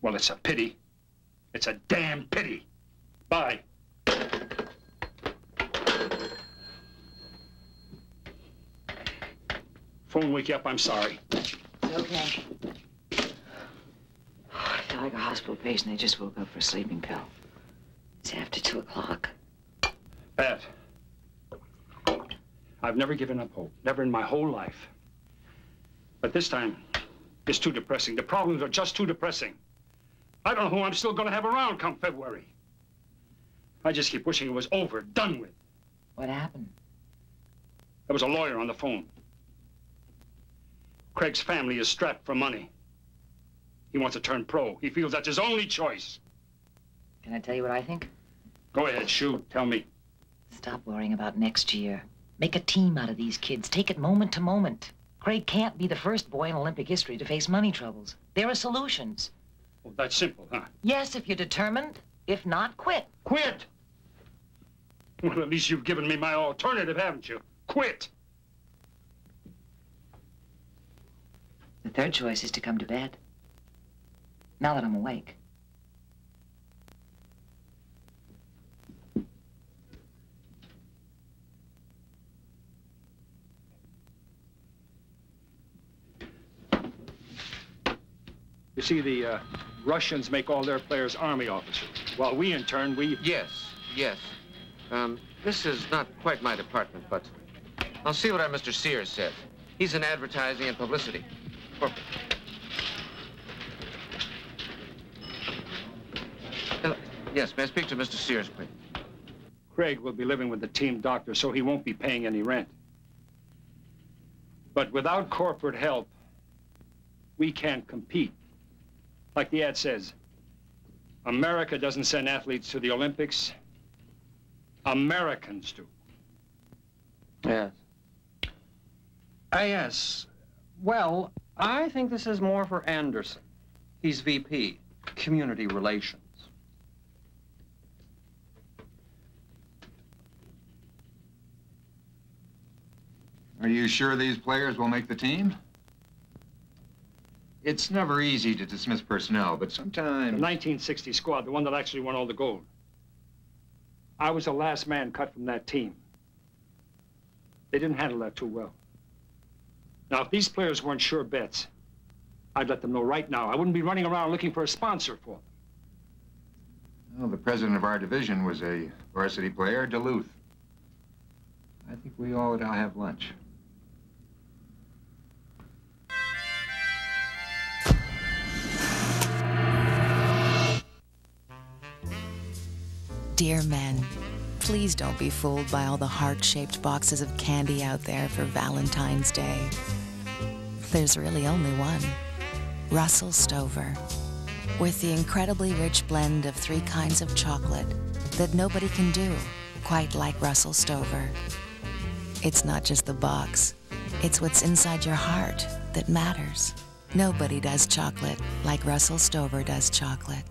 Well, it's a pity. It's a damn pity. Bye. Phone wake you up, I'm sorry. It's okay. I feel like a hospital patient. They just woke up for a sleeping pill. It's after two o'clock. Pat, I've never given up hope, never in my whole life. But this time, it's too depressing. The problems are just too depressing. I don't know who I'm still going to have around come February. I just keep wishing it was over, done with. What happened? There was a lawyer on the phone. Craig's family is strapped for money. He wants to turn pro. He feels that's his only choice. Can I tell you what I think? Go ahead, shoot. Tell me. Stop worrying about next year. Make a team out of these kids. Take it moment to moment. Craig can't be the first boy in Olympic history to face money troubles. There are solutions. Well, that's simple, huh? Yes, if you're determined. If not, quit. Quit? Well, at least you've given me my alternative, haven't you? Quit. The third choice is to come to bed. Now that I'm awake. You see, the uh, Russians make all their players army officers, while we, in turn, we... Yes, yes. Um, this is not quite my department, but I'll see what our Mr. Sears says. He's in advertising and publicity. Corporate. Uh, yes, may I speak to Mr. Sears, please? Craig will be living with the team doctor, so he won't be paying any rent. But without corporate help, we can't compete. Like the ad says, America doesn't send athletes to the Olympics. Americans do. Yes. Ah, yes. Well, I think this is more for Anderson. He's VP, Community Relations. Are you sure these players will make the team? It's never easy to dismiss personnel, but sometimes... The 1960 squad, the one that actually won all the gold. I was the last man cut from that team. They didn't handle that too well. Now, if these players weren't sure bets, I'd let them know right now. I wouldn't be running around looking for a sponsor for them. Well, the president of our division was a varsity player, Duluth. I think we all ought to have lunch. Dear men, please don't be fooled by all the heart-shaped boxes of candy out there for Valentine's Day. There's really only one, Russell Stover, with the incredibly rich blend of three kinds of chocolate that nobody can do quite like Russell Stover. It's not just the box, it's what's inside your heart that matters. Nobody does chocolate like Russell Stover does chocolate.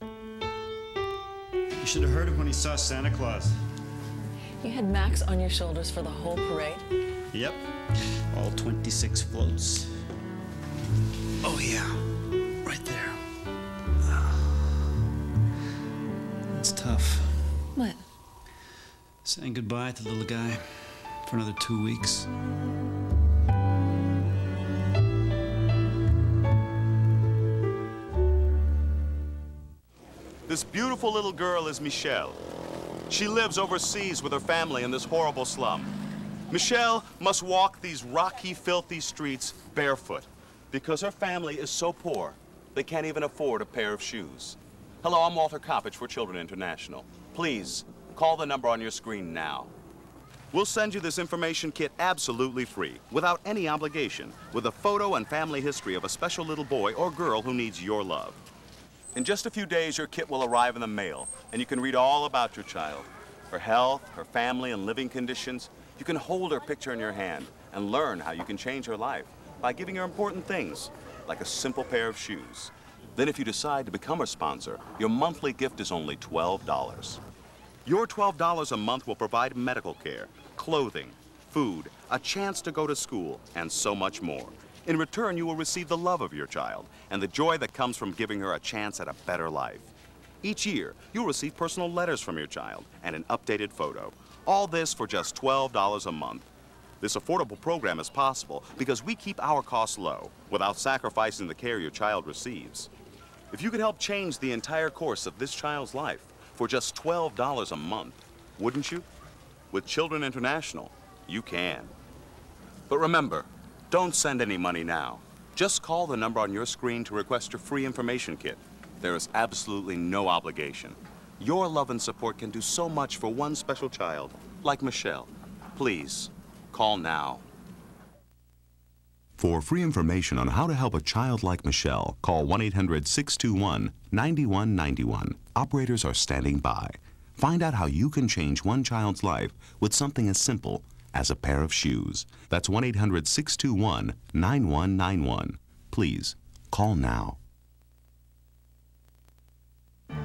You should have heard him when he saw Santa Claus. You had Max on your shoulders for the whole parade? Yep, all 26 floats. Oh, yeah, right there. It's tough. What? Saying goodbye to the little guy for another two weeks. This beautiful little girl is Michelle. She lives overseas with her family in this horrible slum. Michelle must walk these rocky, filthy streets barefoot because her family is so poor they can't even afford a pair of shoes. Hello, I'm Walter Coppage for Children International. Please, call the number on your screen now. We'll send you this information kit absolutely free, without any obligation, with a photo and family history of a special little boy or girl who needs your love. In just a few days, your kit will arrive in the mail, and you can read all about your child. Her health, her family, and living conditions. You can hold her picture in your hand and learn how you can change her life by giving her important things, like a simple pair of shoes. Then if you decide to become a sponsor, your monthly gift is only $12. Your $12 a month will provide medical care, clothing, food, a chance to go to school, and so much more. In return, you will receive the love of your child and the joy that comes from giving her a chance at a better life. Each year, you'll receive personal letters from your child and an updated photo. All this for just $12 a month. This affordable program is possible because we keep our costs low without sacrificing the care your child receives. If you could help change the entire course of this child's life for just $12 a month, wouldn't you? With Children International, you can. But remember, don't send any money now. Just call the number on your screen to request your free information kit. There is absolutely no obligation. Your love and support can do so much for one special child, like Michelle. Please, call now. For free information on how to help a child like Michelle, call 1 800 621 9191. Operators are standing by. Find out how you can change one child's life with something as simple as a pair of shoes. That's 1 800 621 9191. Please, call now.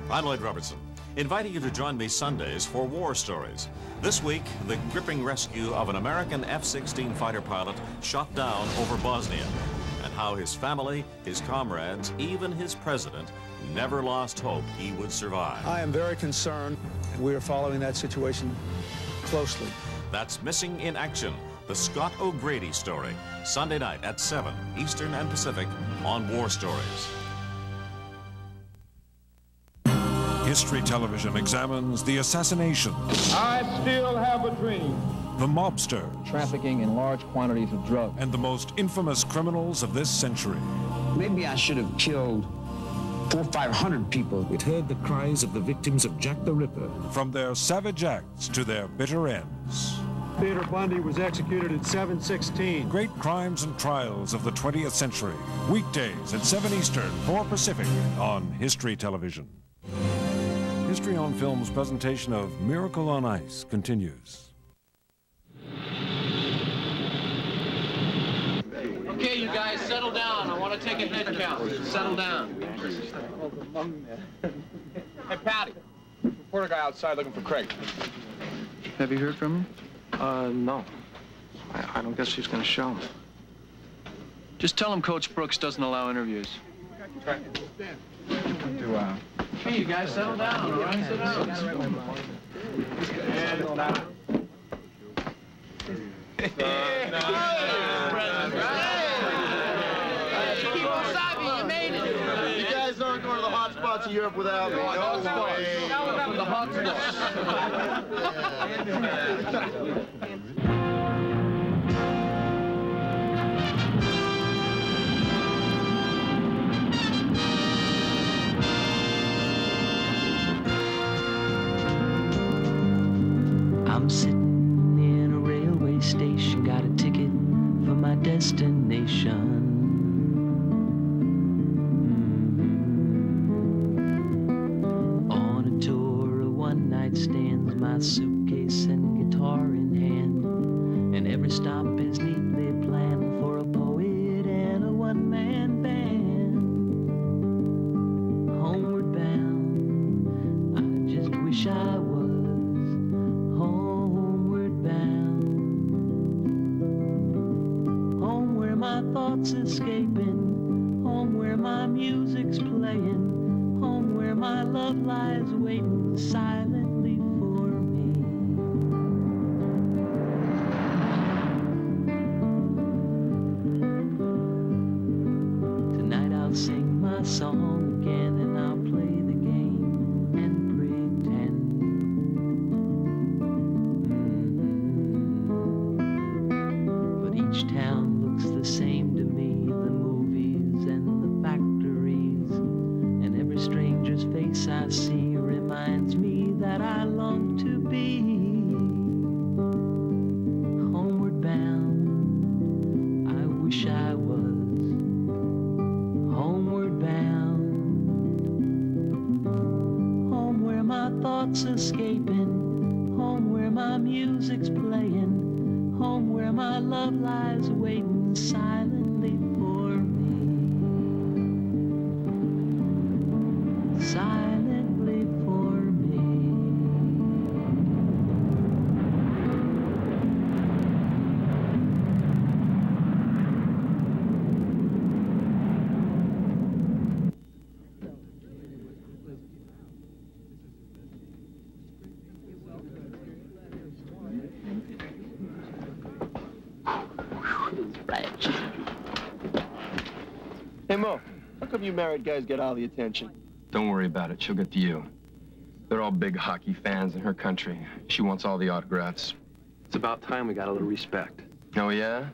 I'm Lloyd Robertson, inviting you to join me Sundays for War Stories. This week, the gripping rescue of an American F-16 fighter pilot shot down over Bosnia, and how his family, his comrades, even his president, never lost hope he would survive. I am very concerned. We are following that situation closely. That's Missing in Action, the Scott O'Grady story, Sunday night at 7 Eastern and Pacific on War Stories. History Television examines the assassination, I still have a dream. the mobster, Trafficking in large quantities of drugs. and the most infamous criminals of this century. Maybe I should have killed four, five hundred people. It heard the cries of the victims of Jack the Ripper. From their savage acts to their bitter ends. Peter Bundy was executed at 716. Great crimes and trials of the 20th century. Weekdays at 7 Eastern, 4 Pacific on History Television. History on Film's presentation of Miracle on Ice continues. Okay, you guys, settle down. I want to take a head count. Settle down. Hey, Patty. Reporter guy outside looking for Craig. Have you heard from him? Uh, no. I, I don't guess he's gonna show him. Just tell him Coach Brooks doesn't allow interviews. To, uh, Hey, you guys, settle down, all right? Sit down. You guys aren't going to the hot spots of Europe without me. No way. The hot [laughs] I'm sitting in a railway station, got a ticket for my destination. Mm. On a tour of one night stands, my suitcase and guitar married guys get all the attention? Don't worry about it. She'll get to you. They're all big hockey fans in her country. She wants all the autographs. It's about time we got a little respect. Oh, yeah?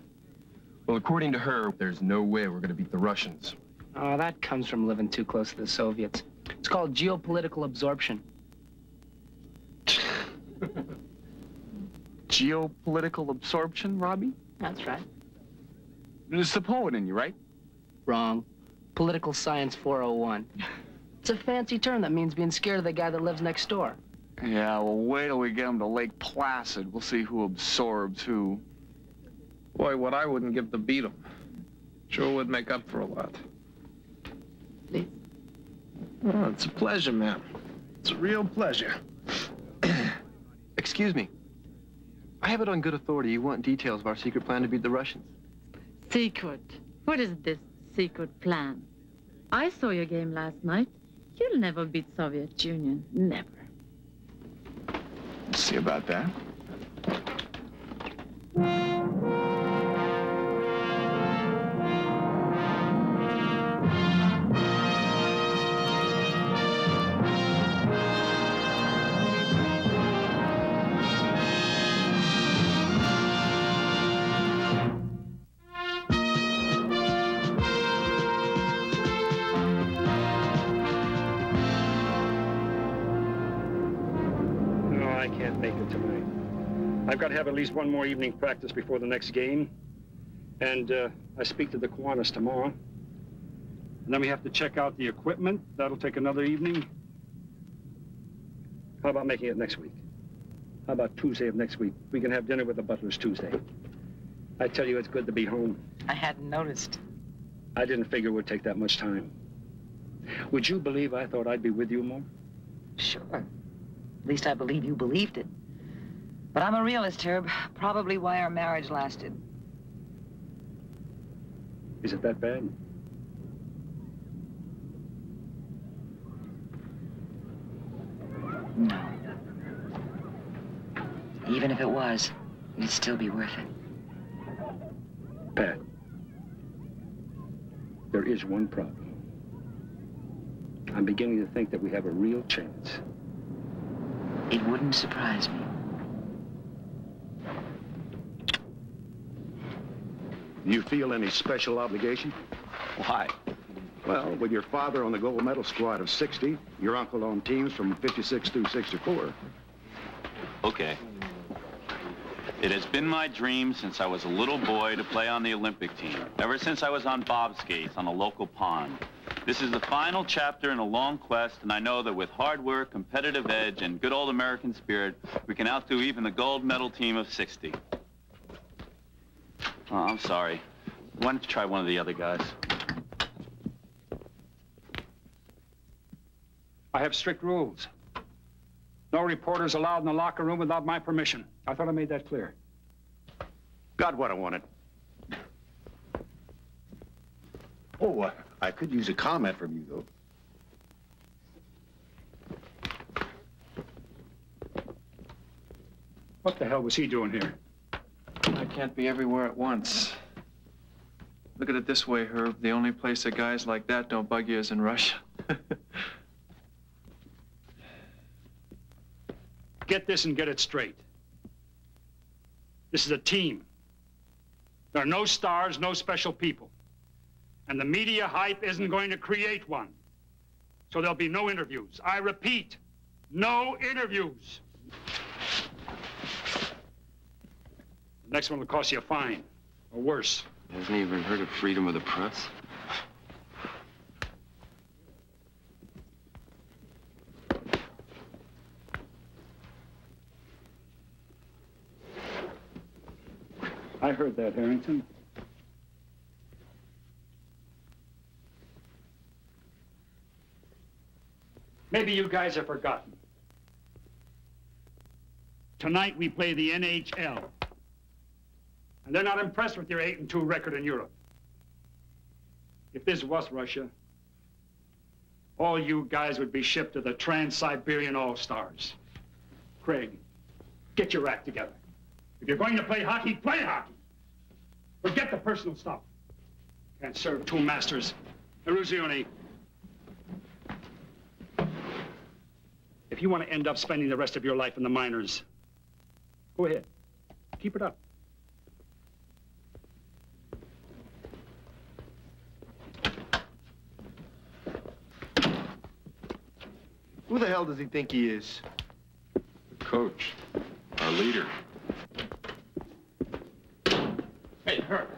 Well, according to her, there's no way we're gonna beat the Russians. Oh, that comes from living too close to the Soviets. It's called geopolitical absorption. [laughs] Geopolitical absorption, Robbie? That's right. There's the poet in you, right? Wrong. Political science 401. It's a fancy term that means being scared of the guy that lives next door. Yeah, well, wait till we get him to Lake Placid. We'll see who absorbs who. Boy, what I wouldn't give to beat him. Sure would make up for a lot. Please. Oh, it's a pleasure, ma'am. It's a real pleasure. [clears throat] Excuse me. I have it on good authority you want details of our secret plan to beat the Russians. Secret? What is this secret plan? I saw your game last night. You'll never beat Soviet Union. Never. See about that. Have at least one more evening practice before the next game. And uh, I speak to the Kiwanis tomorrow. And then we have to check out the equipment. That'll take another evening. How about making it next week? How about Tuesday of next week? We can have dinner with the Butlers Tuesday. I tell you, it's good to be home. I hadn't noticed. I didn't figure it would take that much time. Would you believe I thought I'd be with you more? Sure. At least I believe you believed it. But I'm a realist, Herb. Probably why our marriage lasted. Is it that bad? No. Even if it was, it'd still be worth it. Pat, there is one problem. I'm beginning to think that we have a real chance. It wouldn't surprise me. Do you feel any special obligation? Why? Well, with your father on the gold medal squad of 60, your uncle on teams from 56 through 64. Okay. It has been my dream since I was a little boy to play on the Olympic team, ever since I was on bob skates on a local pond. This is the final chapter in a long quest, and I know that with hard work, competitive edge, and good old American spirit, we can outdo even the gold medal team of 60. Oh, I'm sorry. Why don't you try one of the other guys? I have strict rules. No reporters allowed in the locker room without my permission. I thought I made that clear. Got what I wanted. Oh, uh, I could use a comment from you, though. What the hell was he doing here? I can't be everywhere at once. Look at it this way, Herb. The only place that guys like that don't bug you is in Russia. [laughs] Get this and get it straight. This is a team. There are no stars, no special people. And the media hype isn't going to create one. So there'll be no interviews. I repeat, no interviews. The next one will cost you a fine, or worse. Hasn't even heard of freedom of the press? I heard that, Harrington. Maybe you guys have forgotten. Tonight we play the NHL. And they're not impressed with your 8 and 2 record in Europe. If this was Russia, all you guys would be shipped to the Trans-Siberian All-Stars. Craig, get your act together. If you're going to play hockey, play hockey. Forget the personal stuff. Can't serve two masters. Eruzione. If you want to end up spending the rest of your life in the minors, go ahead. Keep it up. Who the hell does he think he is? The coach, our leader. Hey, Herb.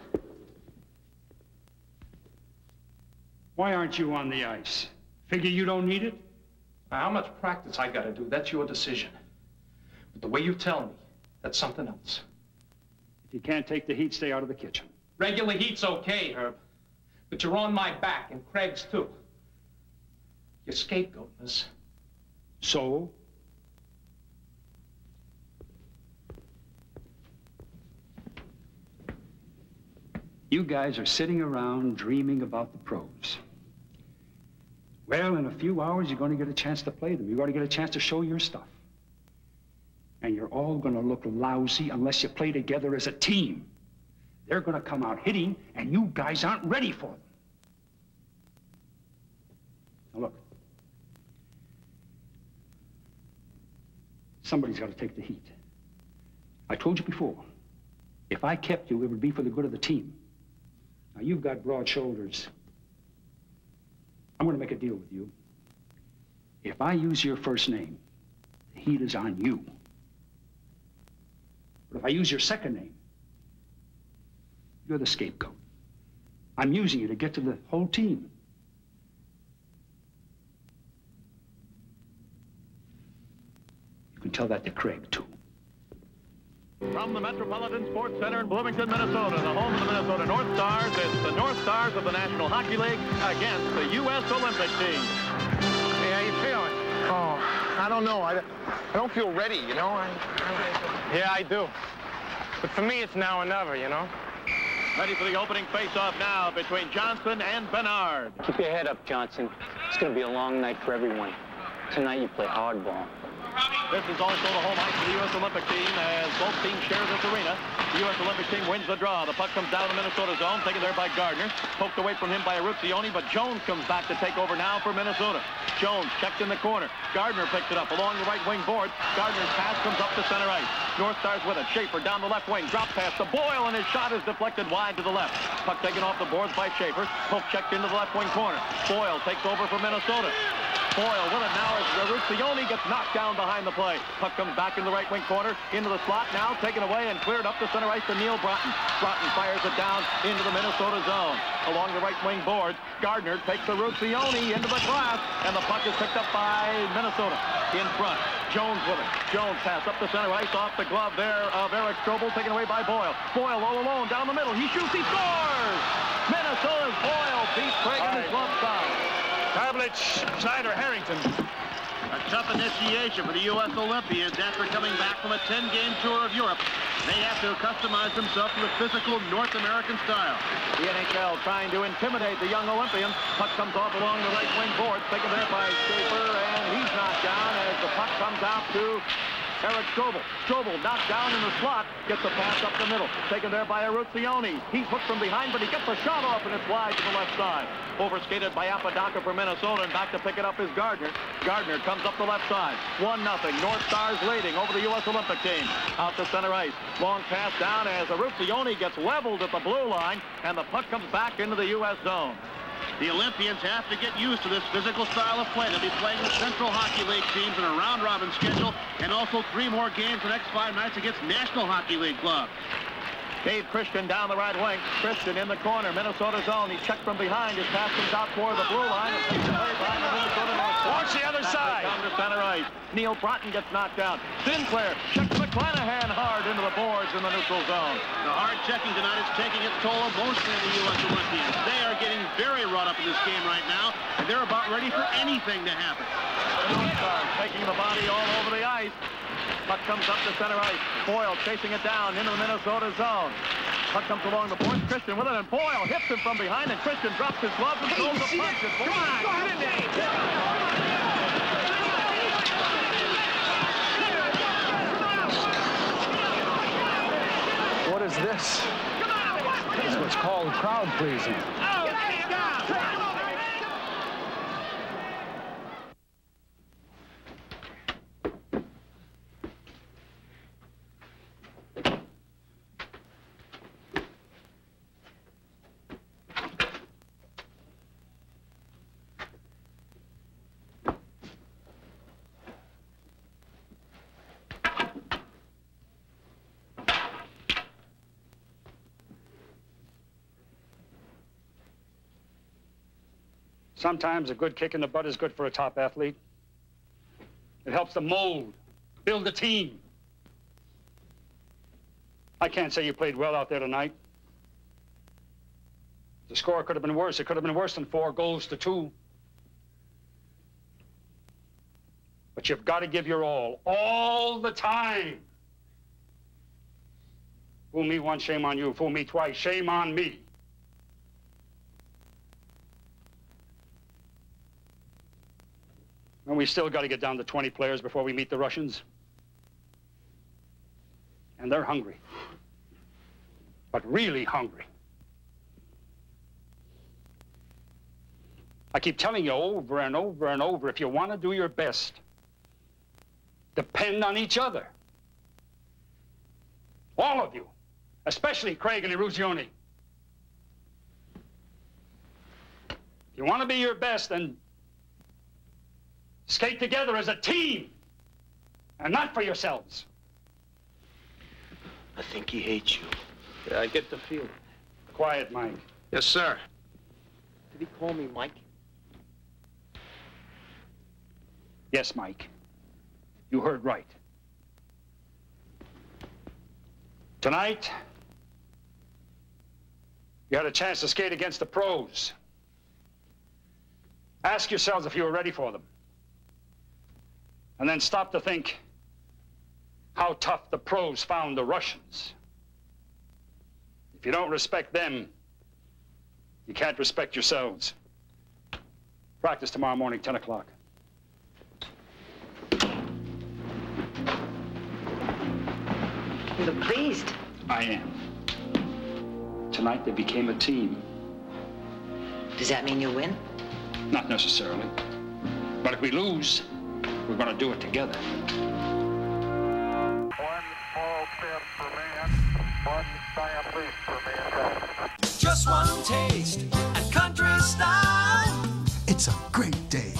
Why aren't you on the ice? Figure you don't need it? Now, how much practice I gotta do, that's your decision. But the way you tell me, that's something else. If you can't take the heat, stay out of the kitchen. Regular heat's okay, Herb. But you're on my back, and Craig's too. You're scapegoating us. So? You guys are sitting around dreaming about the pros. Well, in a few hours, you're going to get a chance to play them. You're going to get a chance to show your stuff. And you're all going to look lousy unless you play together as a team. They're going to come out hitting, and you guys aren't ready for them. Now, look. Somebody's got to take the heat. I told you before, if I kept you, it would be for the good of the team. Now, you've got broad shoulders. I'm going to make a deal with you. If I use your first name, the heat is on you. But if I use your second name, you're the scapegoat. I'm using you to get to the whole team. You can tell that to Craig, too. From the Metropolitan Sports Center in Bloomington, Minnesota, the home of the Minnesota North Stars, it's the North Stars of the National Hockey League against the U.S. Olympic team. Hey, how you feeling? Oh, I don't know. I, I don't feel ready, you know? I, I... Yeah, I do. But for me, it's now or never, you know? Ready for the opening face-off now between Johnson and Bernard. Keep your head up, Johnson. It's going to be a long night for everyone. Tonight you play hardball. This is also the home ice for the U.S. Olympic team as both teams share this arena. The U.S. Olympic team wins the draw. The puck comes down the Minnesota zone, taken there by Gardner. Poked away from him by Eruzione, but Jones comes back to take over now for Minnesota. Jones checked in the corner. Gardner picks it up along the right wing board. Gardner's pass comes up to center ice. North Stars with it. Schaefer down the left wing. Drop pass to Boyle, and his shot is deflected wide to the left. Puck taken off the boards by Schaefer. Poke checked into the left wing corner. Boyle takes over for Minnesota. Boyle with it now as Eruzione gets knocked down behind the play. Puck comes back in the right wing corner, into the slot now, taken away and cleared up the center ice to Neal Broten. Broten fires it down into the Minnesota zone. Along the right wing boards, Gardner takes Eruzione into the glass, and the puck is picked up by Minnesota in front. Jones with it. Jones pass up the center ice off the glove there of Eric Strobel, taken away by Boyle. Boyle all alone down the middle. He shoots, he scores! Minnesota's Boyle beats Craig on his glove side. Pavelich, Schneider, Harrington. A tough initiation for the U.S. Olympians after coming back from a 10-game tour of Europe. They have to customize themselves to the physical North American style. The NHL trying to intimidate the young Olympians. Puck comes off along the right wing board, taken there by Schaefer, and he's knocked down as the puck comes out to Eric Strobel. Strobel knocked down in the slot, gets a pass up the middle. Taken there by Eruzione. He's hooked from behind, but he gets a shot off, and it's wide to the left side. Overskated by Apodaca for Minnesota, and back to pick it up is Gardner. Gardner comes up the left side. 1-0. North Stars leading over the U.S. Olympic team. Out to center ice. Long pass down as Eruzione gets leveled at the blue line, and the puck comes back into the U.S. zone. The Olympians have to get used to this physical style of play. They'll be playing the Central Hockey League teams in a round-robin schedule, and also three more games the next five nights against National Hockey League clubs. Dave Christian down the right wing. Christian in the corner, Minnesota zone. He checked from behind. His pass comes out toward the blue line. And takes away behind the Minnesota North Watch the other side. Down to center ice. Neal Broten gets knocked down. Sinclair checks McClanahan hard into the boards in the neutral zone. The hard checking tonight is taking its toll mostly on the U.S. Olympians. They are getting very wrought up in this game right now, and they're about ready for anything to happen. The North Stars taking the body all over the ice. Puck comes up to center ice. Boyle chasing it down into the Minnesota zone. Puck comes along the boards. Christian with it, and Boyle hits him from behind, and Christian drops his gloves and throws a punch. Come on, go ahead What is this? This is what's called crowd pleasing. Sometimes a good kick in the butt is good for a top athlete. It helps them mold, build a team. I can't say you played well out there tonight. The score could have been worse. It could have been worse than four goals to two. But you've got to give your all, all the time. Fool me once, shame on you. Fool me twice, shame on me. And we still got to get down to 20 players before we meet the Russians. And they're hungry. But really hungry. I keep telling you over and over and over, if you want to do your best, depend on each other. All of you, especially Craig and Eruzione. If you want to be your best, then skate together as a team and not for yourselves. I think he hates you. Yeah, I get the feeling. Quiet, Mike. Yes, sir. Did he call me Mike? Yes, Mike. You heard right. Tonight, you had a chance to skate against the pros. Ask yourselves if you were ready for them. And then stop to think how tough the pros found the Russians. If you don't respect them, you can't respect yourselves. Practice tomorrow morning, 10 o'clock. You look pleased. I am. Tonight they became a team. Does that mean you'll win? Not necessarily. But if we lose, we're going to do it together. Just one taste at country style. It's a great day.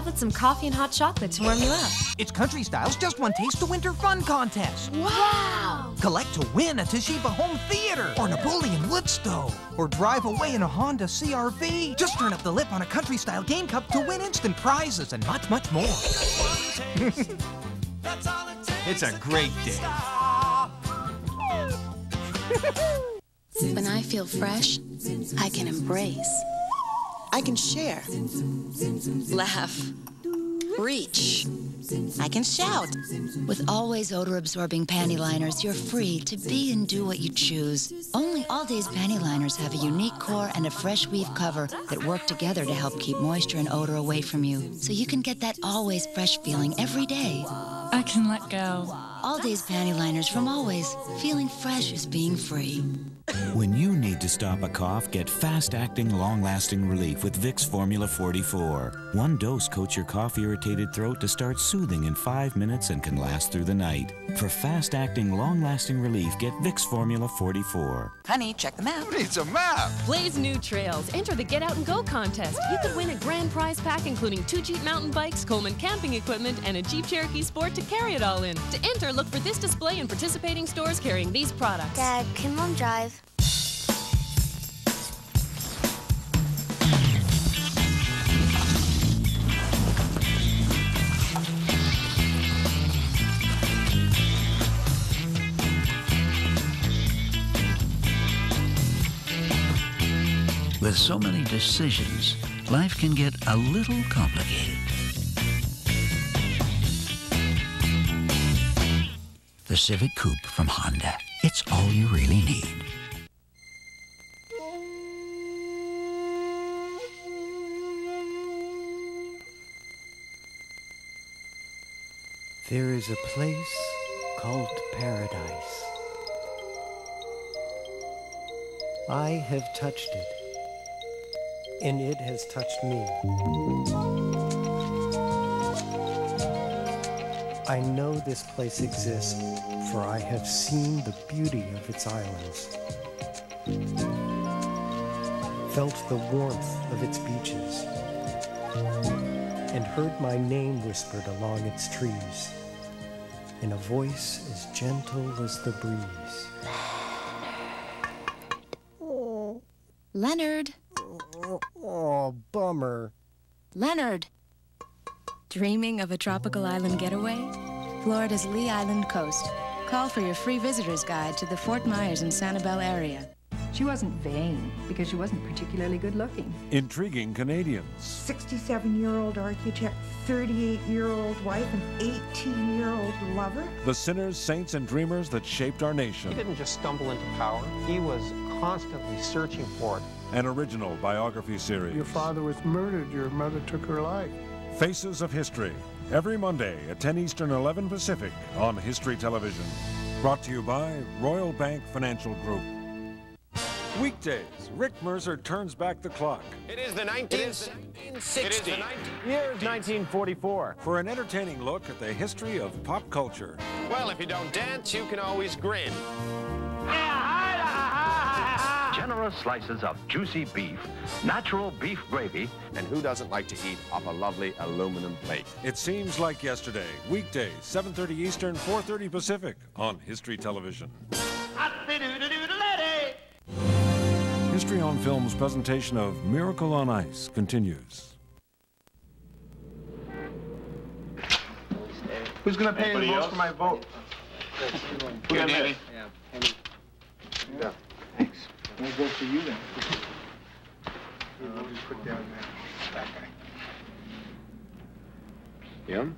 How about some coffee and hot chocolate to warm you up? It's Country Style's Just One Taste to Winter Fun Contest. Wow! Collect to win a Toshiba home theater or Napoleon wood stove or drive away in a Honda CRV. Just turn up the lip on a Country Style game cup to win instant prizes and much, much more. [laughs] It's a great day. When I feel fresh, I can embrace. I can share. Laugh. Reach. I can shout. With always odor absorbing panty liners, you're free to be and do what you choose. Only All Days panty liners have a unique core and a fresh weave cover that work together to help keep moisture and odor away from you, so you can get that always fresh feeling every day. I can let go. All Days panty liners from Always. Feeling fresh is being free. When you need to stop a cough, get fast-acting, long-lasting relief with Vicks Formula 44. One dose coats your cough-irritated throat to start soothing in five minutes and can last through the night. For fast-acting, long-lasting relief, get Vicks Formula 44. Honey, check the map. It's a map. Blaze new trails. Enter the Get Out and Go contest. You could win a grand prize pack including two Jeep mountain bikes, Coleman camping equipment, and a Jeep Cherokee Sport to carry it all in. To enter, look for this display in participating stores carrying these products. Dad, can Mom drive? With so many decisions, life can get a little complicated. The Civic Coupe from Honda. It's all you really need. There is a place called paradise. I have touched it, and it has touched me. I know this place exists, for I have seen the beauty of its islands, felt the warmth of its beaches, and heard my name whispered along its trees in a voice as gentle as the breeze. Leonard. Oh, bummer. Leonard. Dreaming of a tropical island getaway? Florida's Lee Island coast. Call for your free visitor's guide to the Fort Myers and Sanibel area. She wasn't vain because she wasn't particularly good looking. Intriguing Canadians. 67 year old architect, 38 year old wife, and 18 year old lover. The sinners, saints, and dreamers that shaped our nation. He didn't just stumble into power, he was constantly searching for it. An original biography series. Your father was murdered, your mother took her life. Faces of History. Every Monday at 10 Eastern, 11 Pacific on History Television. Brought to you by Royal Bank Financial Group. Weekdays, Rick Mercer turns back the clock. It is the 1960. Year 1944. For an entertaining look at the history of pop culture. Well, if you don't dance, you can always grin. Ah, ah, generous slices of juicy beef, natural beef gravy, and who doesn't like to eat off a lovely aluminum plate? It seems like yesterday. Weekdays, 7:30 Eastern, 4:30 Pacific on History Television. History on Film's presentation of Miracle on Ice continues. Who's going to pay the Anybody most else? for my vote? Here, Danny. Yeah, Yeah, thanks. We'll vote for you then. [laughs] Uh, just put down that, that guy. Him?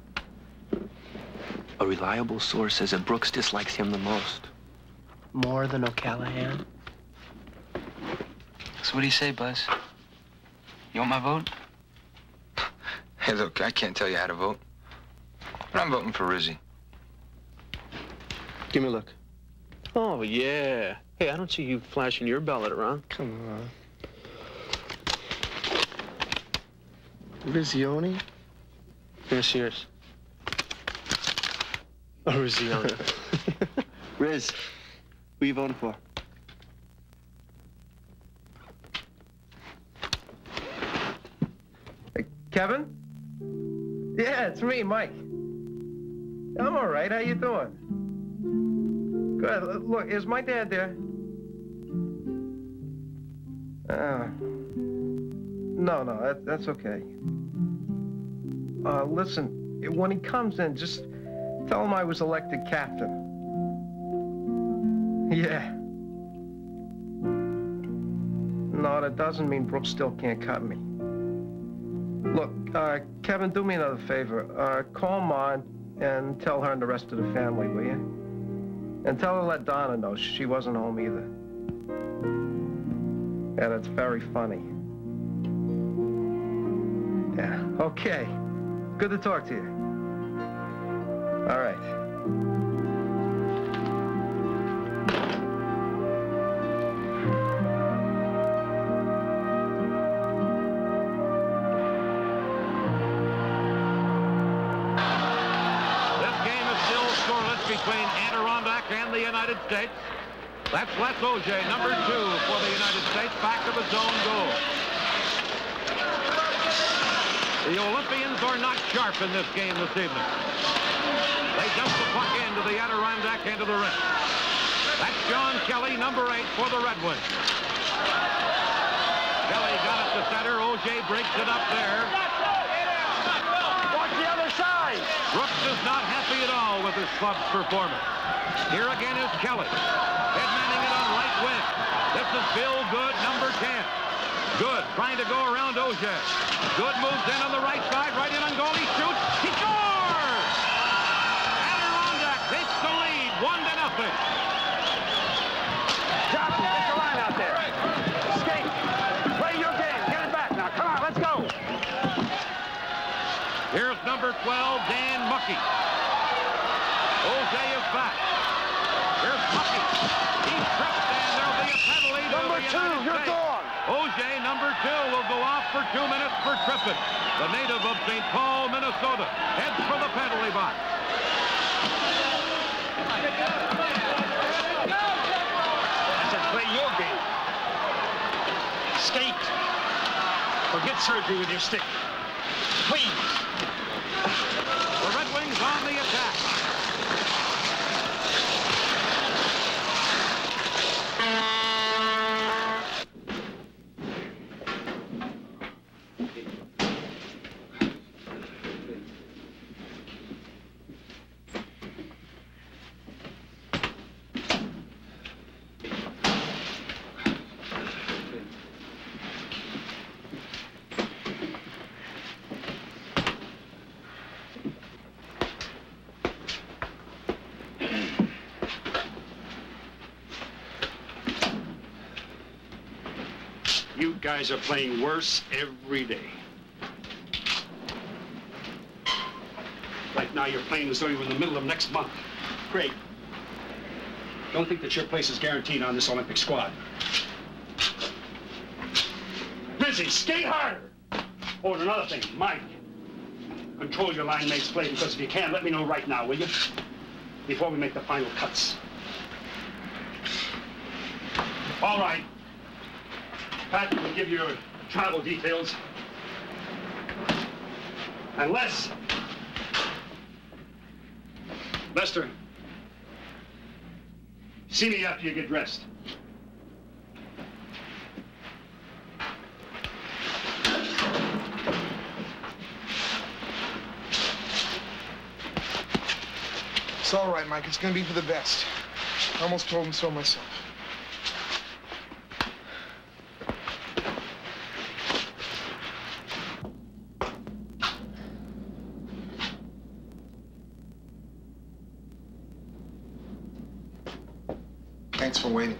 A reliable source says that Brooks dislikes him the most. More than O'Callahan? So what do you say, Buzz? You want my vote? [laughs] Hey, look, I can't tell you how to vote. But I'm voting for Rizzy. Give me a look. Oh, yeah. Hey, I don't see you flashing your ballot around. Come on. Rizzioni? Yes, yours. Oh, Rizzioni. [laughs] Riz, who you voting for? Hey, Kevin? Yeah, it's me, Mike. I'm all right. How you doing? Good. Look, is my dad there? Uh, no, no, that, that's okay. Uh, listen, when he comes in, just tell him I was elected captain. Yeah. No, that doesn't mean Brooks still can't cut me. Look, uh, Kevin, do me another favor. Uh, call Maud and tell her and the rest of the family, will you? And tell her to let Donna know she wasn't home either. Yeah, that's very funny. Yeah, okay. Good to talk to you. All right. United States. That's Les Auger, number two for the United States, back of his own goal. The Olympians are not sharp in this game this evening. They dump the puck into the Adirondack into the rim. That's John Kelly, number eight for the Red Wings. Kelly got it to center. Auger breaks it up there. Watch the other side. Brooks is not happy at all with his club's performance. Here again is Kelly. Headmanning it on right wing. This is Bill Good, number 10. Good, trying to go around Auger. Good moves in on the right side, right in on goal. He shoots. He scores! Adirondack takes the lead, one to nothing. Johnson, get the line out there. Skate. Play your game. Get it back now. Come on, let's go. Here's number 12, Dan Mucky. Jose is back. Here's Mucky. He tripped, and there'll be a penalty to Number the two, you're gone. Jose, number two, will go off for two minutes for tripping. The native of St. Paul, Minnesota, heads for the penalty box. I said play your game. Skate. Forget surgery with your stick. Please. The Red Wings on the attack. You guys are playing worse every day. Right now, you're playing as though you were in the middle of next month. Craig, don't think that your place is guaranteed on this Olympic squad. Busy, skate harder! Oh, and another thing, Mike, control your line mates play because if you can, let me know right now, will you? Before we make the final cuts. All right. Pat will give you your travel details. And Les. Lester. See me after you get dressed. It's all right, Mike. It's gonna be for the best. I almost told him so myself. Thanks for waiting.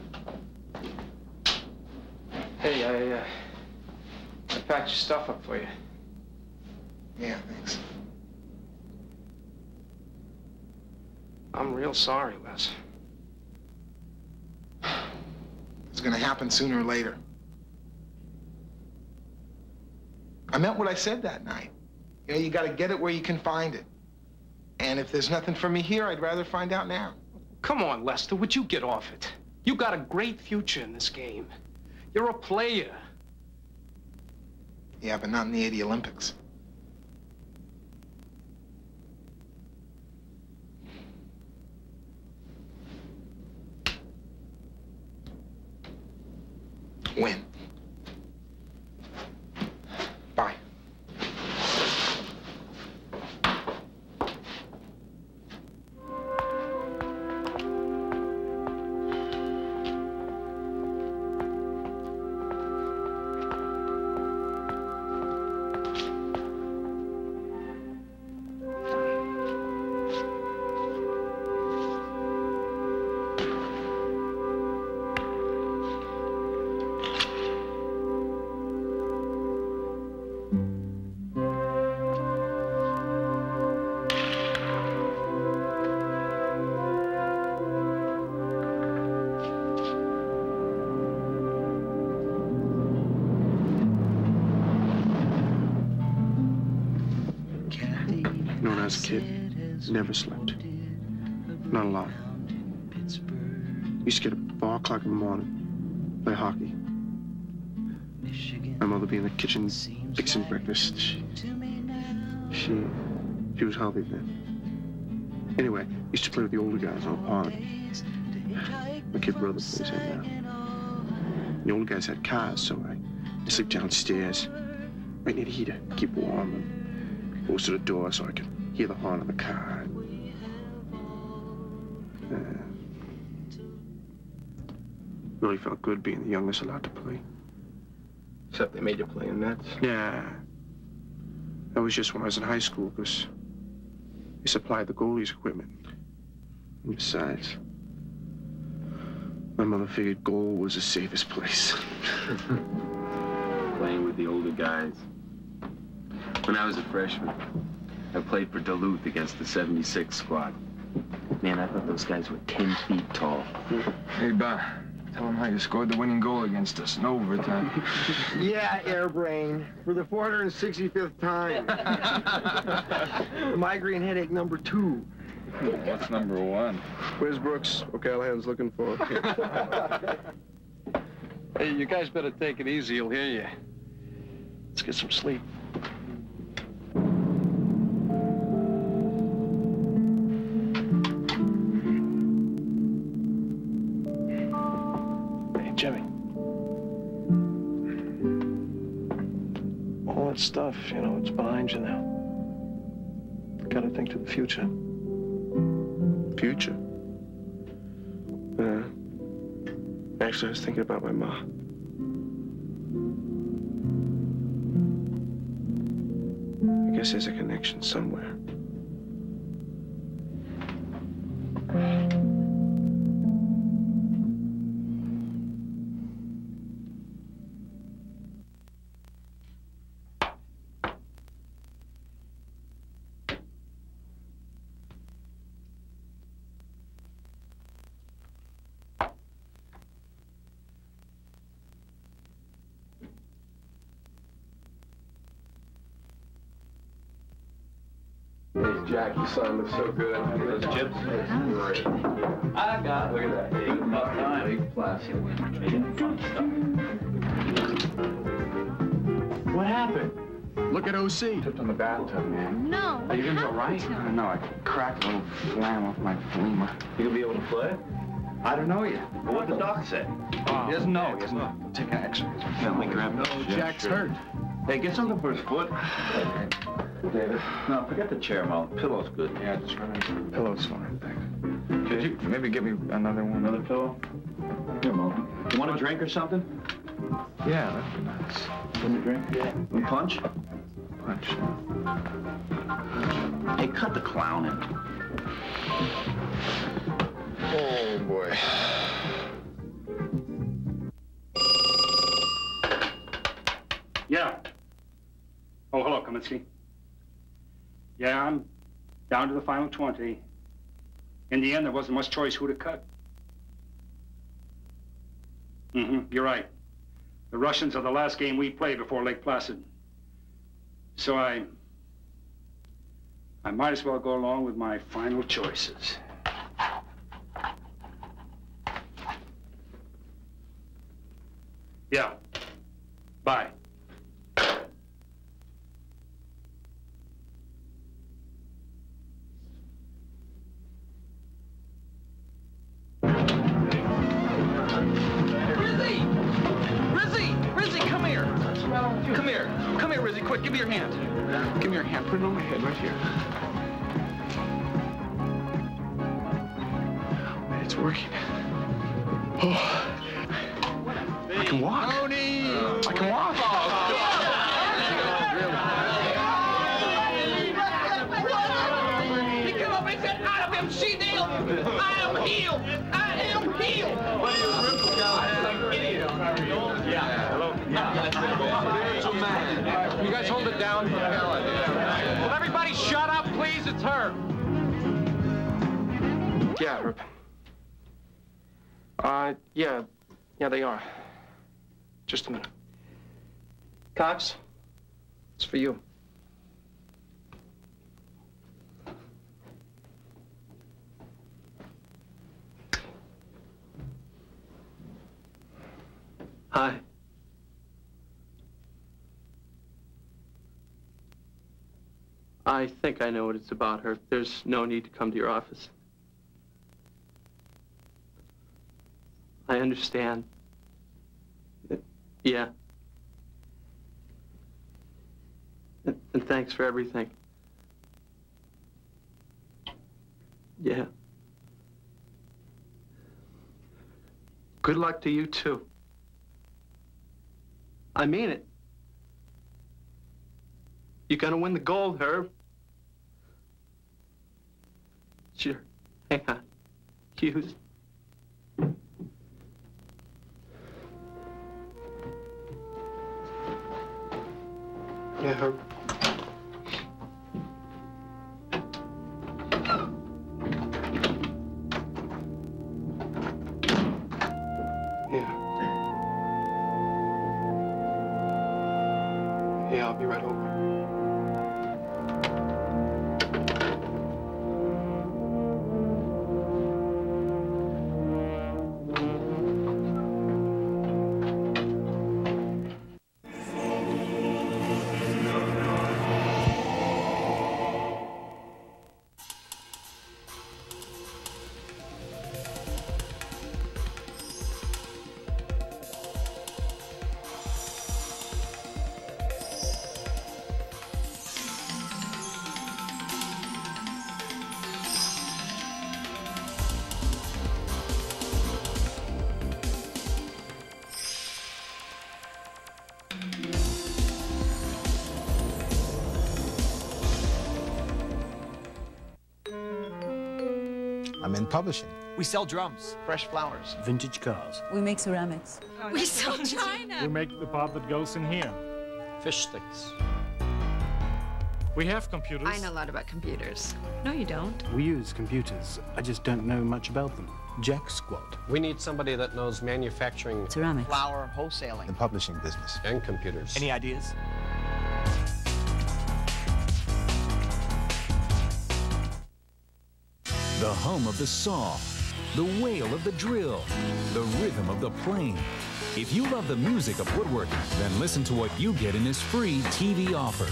Hey, I, uh, I packed your stuff up for you. Yeah, thanks. I'm real sorry, Les. It's gonna happen sooner or later. I meant what I said that night. You know, you gotta get it where you can find it. And if there's nothing for me here, I'd rather find out now. Come on, Lester, would you get off it? You got a great future in this game. You're a player. Yeah, but not in the 80 Olympics. Win. I was a kid, never slept. Not a lot. Used to get up at 4 o'clock in the morning, play hockey. My mother be in the kitchen fixing breakfast. She, she, she was healthy then. Anyway, used to play with the older guys on the pond. My kid brother plays there now. The older guys had cars, so I, I sleep downstairs, right near the heater, keep warm, and close to the door so I can hear the horn of the car. Uh, really felt good being the youngest allowed to play. Except they made you play in nets. Yeah. That was just when I was in high school, because they supplied the goalies equipment. And besides, my mother figured goal was the safest place. [laughs] Playing with the older guys. When I was a freshman, I played for Duluth against the 76 squad. Man, I thought those guys were 10 feet tall. Hey, Bob, tell them how you scored the winning goal against us in overtime. [laughs] Yeah, airbrain. For the 465th time. [laughs] Migraine headache number two. What's number one? Where's Brooks? O'Callahan's looking for. [laughs] hey, you guys better take it easy. He'll hear you. Let's get some sleep. That stuff, you know, it's behind you now. Gotta think to the future. Future? Uh, actually, I was thinking about my ma. I guess there's a connection somewhere. Hey, Jack, your son looks so good. Those chips? Oh, great. I got, look at that. Big time. Big plastic. Fun stuff. What happened? Look at OC. Tipped on the bathtub, man. No. Are you gonna be all right? happened? I don't know. I cracked a little flam off my femur. You gonna be able to play? I don't know yet. Well, what the doc say? Oh, he doesn't know. He doesn't know. Take an X-ray. Yeah, let me grab No, Jack's hurt. Hey, get something for his foot. [sighs] [sighs] David. No, forget the chair, Mo. Pillow's good. Yeah, just run in. Pillow's fine, thanks. Could you maybe give me another one? Another pillow? Here, Mo. You want a drink or something? Yeah, that'd be nice. Want a drink? Yeah. A punch? Punch. Hey, cut the clown in. Oh, boy. Yeah. Oh, hello, Kaminsky. Yeah, I'm down to the final 20. In the end, there wasn't much choice who to cut. Mm-hmm, you're right. The Russians are the last game we play before Lake Placid. So I... I might as well go along with my final choices. Yeah. Bye. You guys hold it down. Will everybody shut up, please? It's her. Yeah, Herb. Uh, yeah. Yeah, they are. Just a minute. Cox, it's for you. Hi. I think I know what it's about, her. There's no need to come to your office. I understand. Yeah. And, and thanks for everything. Yeah. Good luck to you, too. I mean it. You're gonna win the gold, Herb. Sure. Hang on. Hughes. Yeah, Herb. Publishing. We sell drums. Fresh flowers. Vintage cars. We make ceramics. We sell china. We make the part that goes in here. Fish sticks. We have computers. I know a lot about computers. No, you don't. We use computers. I just don't know much about them. Jack Squat. We need somebody that knows manufacturing, Ceramics. Flower wholesaling. The publishing business. and computers. Any ideas? Home of the saw, the wail of the drill, the rhythm of the plane. If you love the music of woodworking, then listen to what you get in this free TV offer.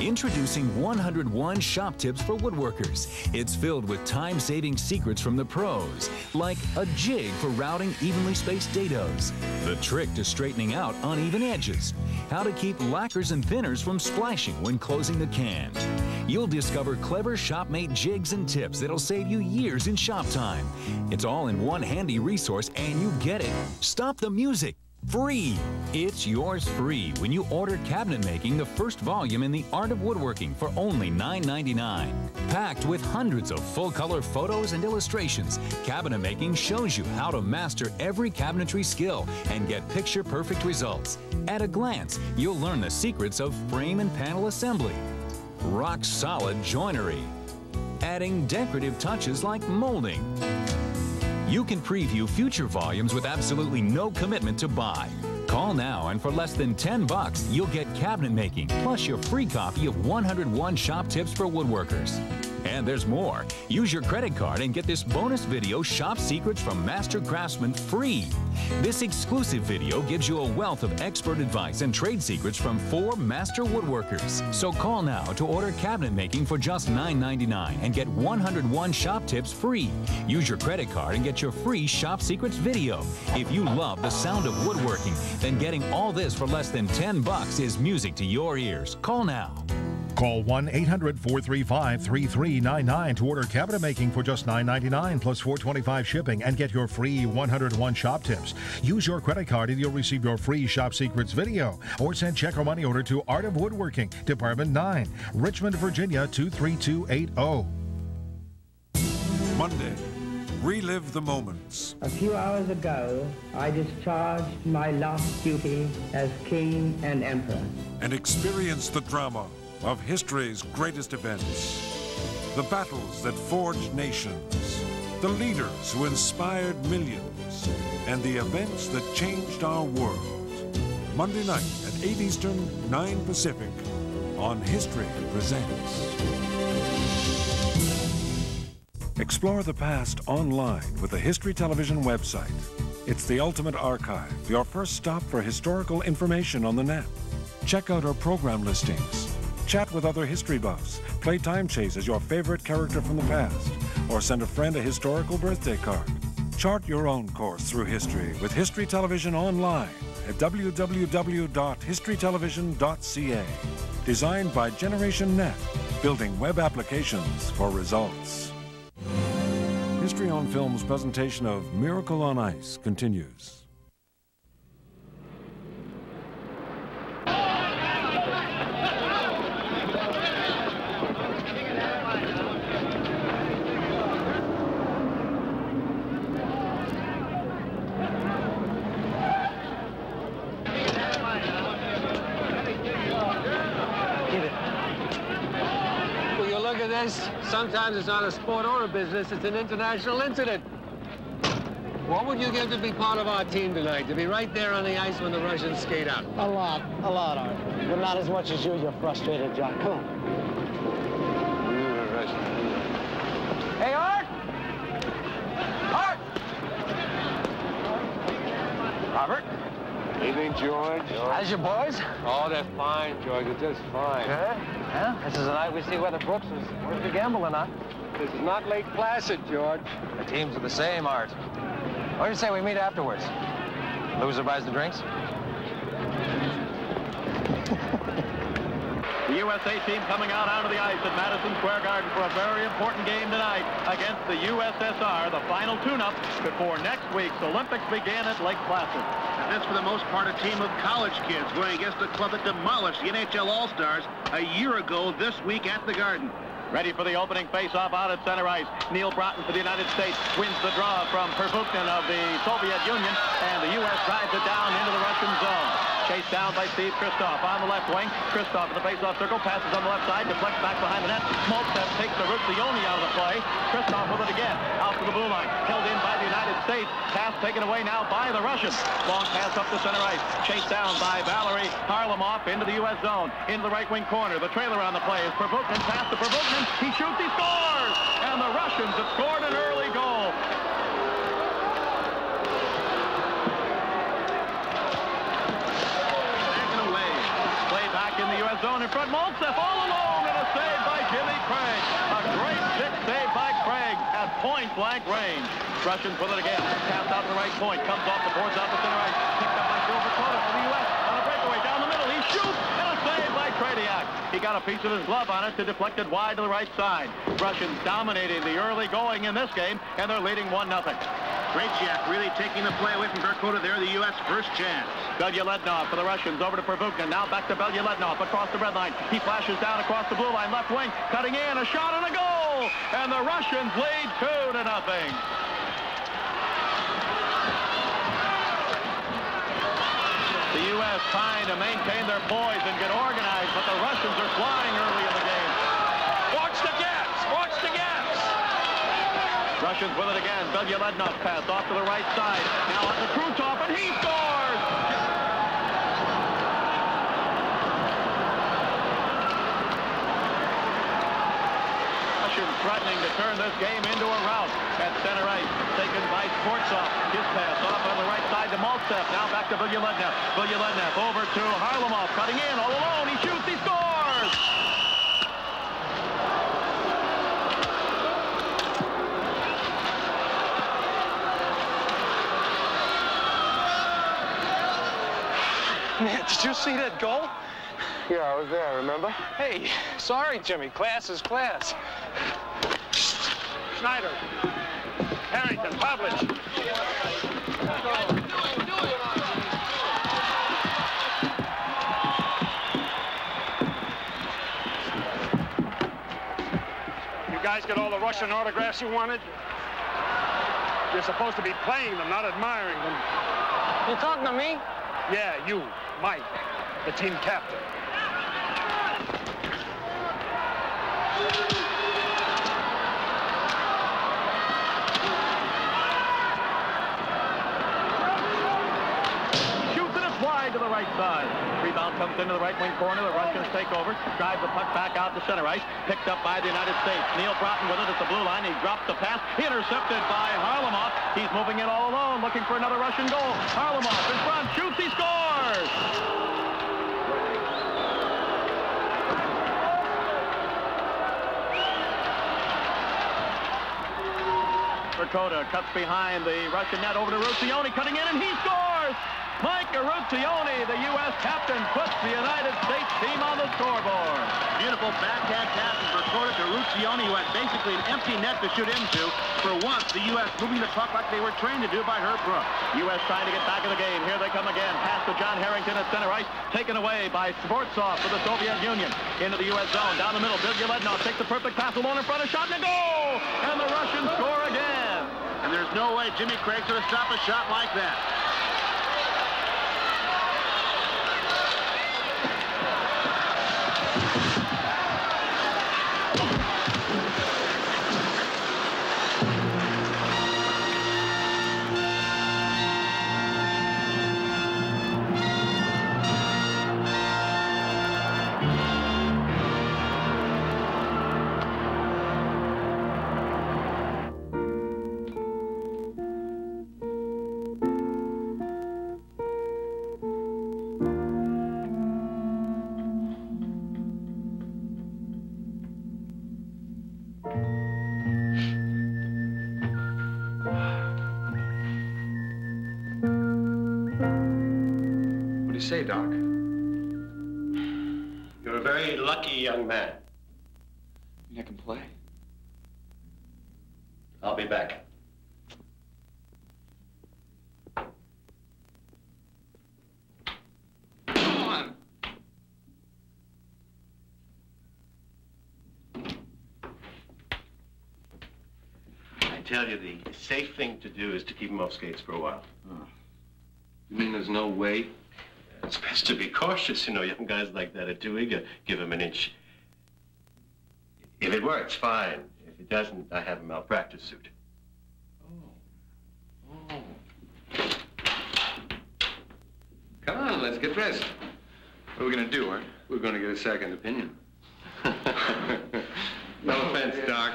Introducing 101 shop tips for woodworkers. It's filled with time-saving secrets from the pros, like a jig for routing evenly spaced dados, the trick to straightening out uneven edges, how to keep lacquers and thinners from splashing when closing the cans. You'll discover clever shop-made jigs and tips that'll save you years in shop time. It's all in one handy resource and you get it. Stop the music. Free! It's yours free when you order Cabinet Making, the first volume in the art of woodworking for only $9.99. Packed with hundreds of full-color photos and illustrations, Cabinet Making shows you how to master every cabinetry skill and get picture-perfect results. At a glance, you'll learn the secrets of frame and panel assembly, rock-solid joinery, adding decorative touches like molding, you can preview future volumes with absolutely no commitment to buy. Call now and for less than 10 bucks, you'll get cabinet making plus your free copy of 101 shop tips for woodworkers. And there's more. Use your credit card and get this bonus video, Shop Secrets from Master Craftsman, free. This exclusive video gives you a wealth of expert advice and trade secrets from four master woodworkers. So call now to order cabinet making for just $9.99 and get 101 shop tips free. Use your credit card and get your free Shop Secrets video. If you love the sound of woodworking, then getting all this for less than 10 bucks is music to your ears. Call now. Call 1 800 435 3399 to order cabinet making for just $9.99 plus $4.25 shipping and get your free 101 shop tips. Use your credit card and you'll receive your free Shop Secrets video or send check or money order to Art of Woodworking, Department 9, Richmond, Virginia 23280. Monday, relive the moments. A few hours ago, I discharged my last duty as king and emperor. And experience the drama of history's greatest events. The battles that forged nations, the leaders who inspired millions, and the events that changed our world. Monday night at 8 Eastern, 9 Pacific on History Presents. Explore the past online with the History Television website. It's the ultimate archive, your first stop for historical information on the net. Check out our program listings Chat with other history buffs, play Time Chase as your favorite character from the past, or send a friend a historical birthday card. Chart your own course through history with History Television online at www.historytelevision.ca. Designed by Generation Net, building web applications for results. History on Film's presentation of Miracle on Ice continues. It's not a sport or a business, it's an international incident. What would you give to be part of our team tonight? To be right there on the ice when the Russians skate out? A lot, a lot, Art. But not as much as you, you're frustrated, John. Come on. Hey, Art! Art! Robert? Evening, George. How's your boys? Oh, they're fine, George. They're just fine. Good? Yeah, this is the night we see whether Brooks is worth the gamble or not. This is not Lake Placid, George. The teams are the same, Art. What do you say we meet afterwards? Loser buys the drinks? USA team coming out onto the ice at Madison Square Garden for a very important game tonight against the USSR, the final tune-up before next week's Olympics begin at Lake Placid. And that's for the most part a team of college kids going against a club that demolished the NHL All-Stars a year ago this week at the Garden. Ready for the opening face-off out at center ice. Neal Broten for the United States wins the draw from Pervukhin of the Soviet Union, and the U.S. drives it down into the Russian zone. Chased down by Steve Christoff on the left wing. Christoff in the faceoff circle, passes on the left side, deflects back behind the net. Maltsev takes Eruzione out of the play. Christoff with it again, out to the blue line. Held in by the United States. Pass taken away now by the Russians. Long pass up the center ice. Chased down by Valery Kharlamov into the U.S. zone. Into the right wing corner. The trailer on the play is Pervukhin. Pass to Pervukhin. He shoots, he scores! And the Russians have scored an early goal. But Maltsev all alone and a save by Jimmy Craig. A great six save by Craig at point-blank range. Russians with it again. Pass out to the right point. Comes off the boards out to center right. Picked up by Phil Verchota for the U.S. On a breakaway down the middle. He shoots and a save by Tretiak. He got a piece of his glove on it to deflect it wide to the right side. Russians dominating the early going in this game, and they're leading 1-0. Tretiak really taking the play away from Verchota there, the U.S. first chance. Bilyaletdinov for the Russians, over to Pervukhin. Now back to Bilyaletdinov across the red line. He flashes down across the blue line, left wing, cutting in, a shot and a goal! And the Russians lead two to nothing. The U.S. trying to maintain their poise and get organized, but the Russians are flying early in the game. Watch the gaps! Watch the gaps! Russians with it again. Bilyaletdinov pass off to the right side. Now on to Krutov, and he scores! Russians threatening to turn this game into a rout at center ice. Taken by Skvortsov. His pass off on the right side to Maltsev. Now back to Bilyaletdinov. Bilyaletdinov over to Kharlamov. Cutting in all alone. He shoots. He scores! Did you see that goal? Yeah, I was there, remember? Hey, sorry, Jimmy. Class is class. Schneider. Harrington. Pavelich. You guys get all the Russian autographs you wanted? You're supposed to be playing them, not admiring them. You talking to me? Yeah, you, Mike, the team captain. Shoots and it's wide to the right side. Rebound comes into the right wing corner. The Russians oh. take over. Drive the puck back out to center ice. Picked up by the United States. Neal Broten with it at the blue line. He drops the pass. Intercepted by Kharlamov. He's moving it all alone, looking for another Russian goal. Kharlamov in front. Shoots. He scores! Verchota cuts behind the Russian net over to Eruzione, cutting in, and he scores! Mike Eruzione, the U.S. captain, puts the United States team on the scoreboard. Beautiful backhand pass is recorded to Eruzione, who had basically an empty net to shoot into. For once, the U.S. moving the puck like they were trained to do by Herb Brooks. U.S. trying to get back in the game. Here they come again. Pass to John Harrington at center ice. Taken away by Skvortsov for the Soviet Union. Into the U.S. zone. Down the middle. Bill Bilyaletdinov takes the perfect pass alone in front of shot and a goal! And the Russians score again. And there's no way Jimmy Craig's going to stop a shot like that. Tell you, the safe thing to do is to keep him off skates for a while. Hmm. You mean there's no way? It's best to be cautious, you know. Young guys like that are too eager. Give him an inch. If it works, fine. If it doesn't, I have a malpractice suit. Oh. Oh. Come on, let's get dressed. What are we gonna do, Art? We're gonna get a second opinion. [laughs] no offense, oh, Doc.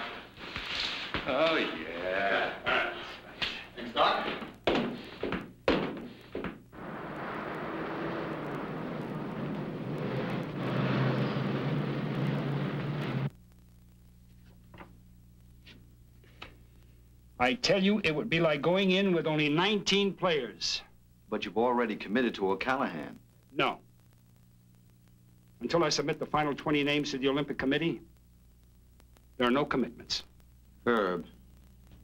Oh, yeah. Thanks, Doc. I tell you, it would be like going in with only 19 players. But you've already committed to O'Callahan. No. Until I submit the final 20 names to the Olympic Committee, there are no commitments. Herb,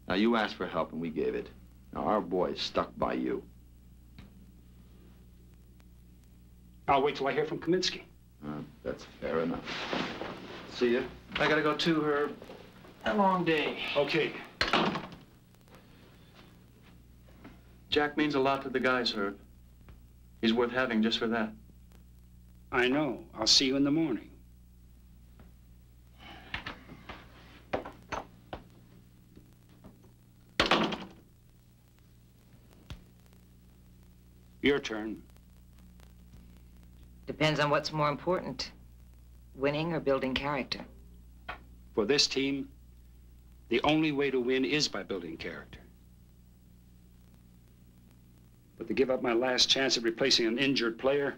now you asked for help and we gave it. Now our boy's stuck by you. I'll wait till I hear from Kaminsky. Uh, that's fair enough. See ya. I gotta go too, Herb. A long day. Okay. Jack means a lot to the guys, Herb. He's worth having just for that. I know. I'll see you in the morning. Your turn. Depends on what's more important, winning or building character. For this team, the only way to win is by building character. But to give up my last chance of replacing an injured player,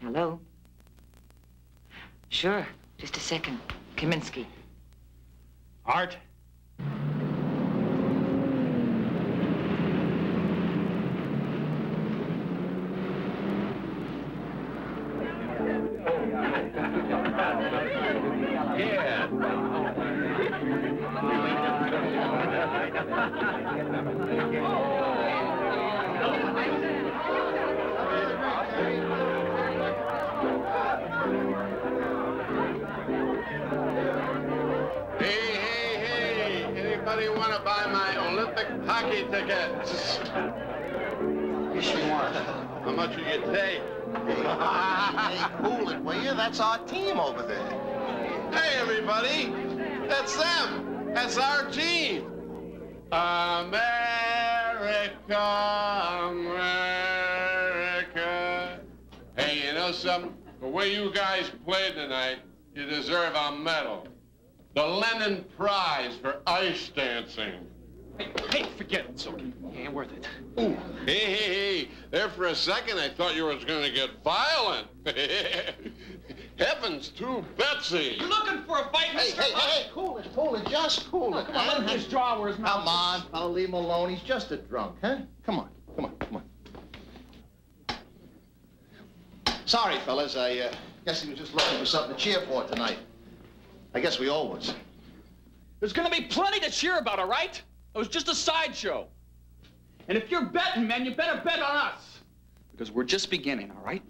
Hello? Sure. Just a second. Kaminsky. Art? Hockey tickets? Yes, you want. How much will you take? hey, cool it, will you? That's our team over there. Hey, everybody! That's them! That's our team! America, America. Hey, you know something? The way you guys played tonight, you deserve a medal. The Lenin Prize for ice dancing. Hey, forget it, Silky. Ain't worth it. Ooh, hey, hey, hey. There for a second, I thought you was going to get violent. [laughs] Heavens to Betsy. You're looking for a fight, Hey, Mr. hey, hey, cool it, cool it, just cool it. Come on, let him just draw where his mouth Come on, fella, leave him alone. He's just a drunk, huh? Come on, come on, come on. Sorry, fellas, I uh, guess he was just looking for something to cheer for tonight. I guess we all was. There's gonna be plenty to cheer about, all right? It was just a sideshow. And if you're betting, man, you better bet on us. Because we're just beginning, all right?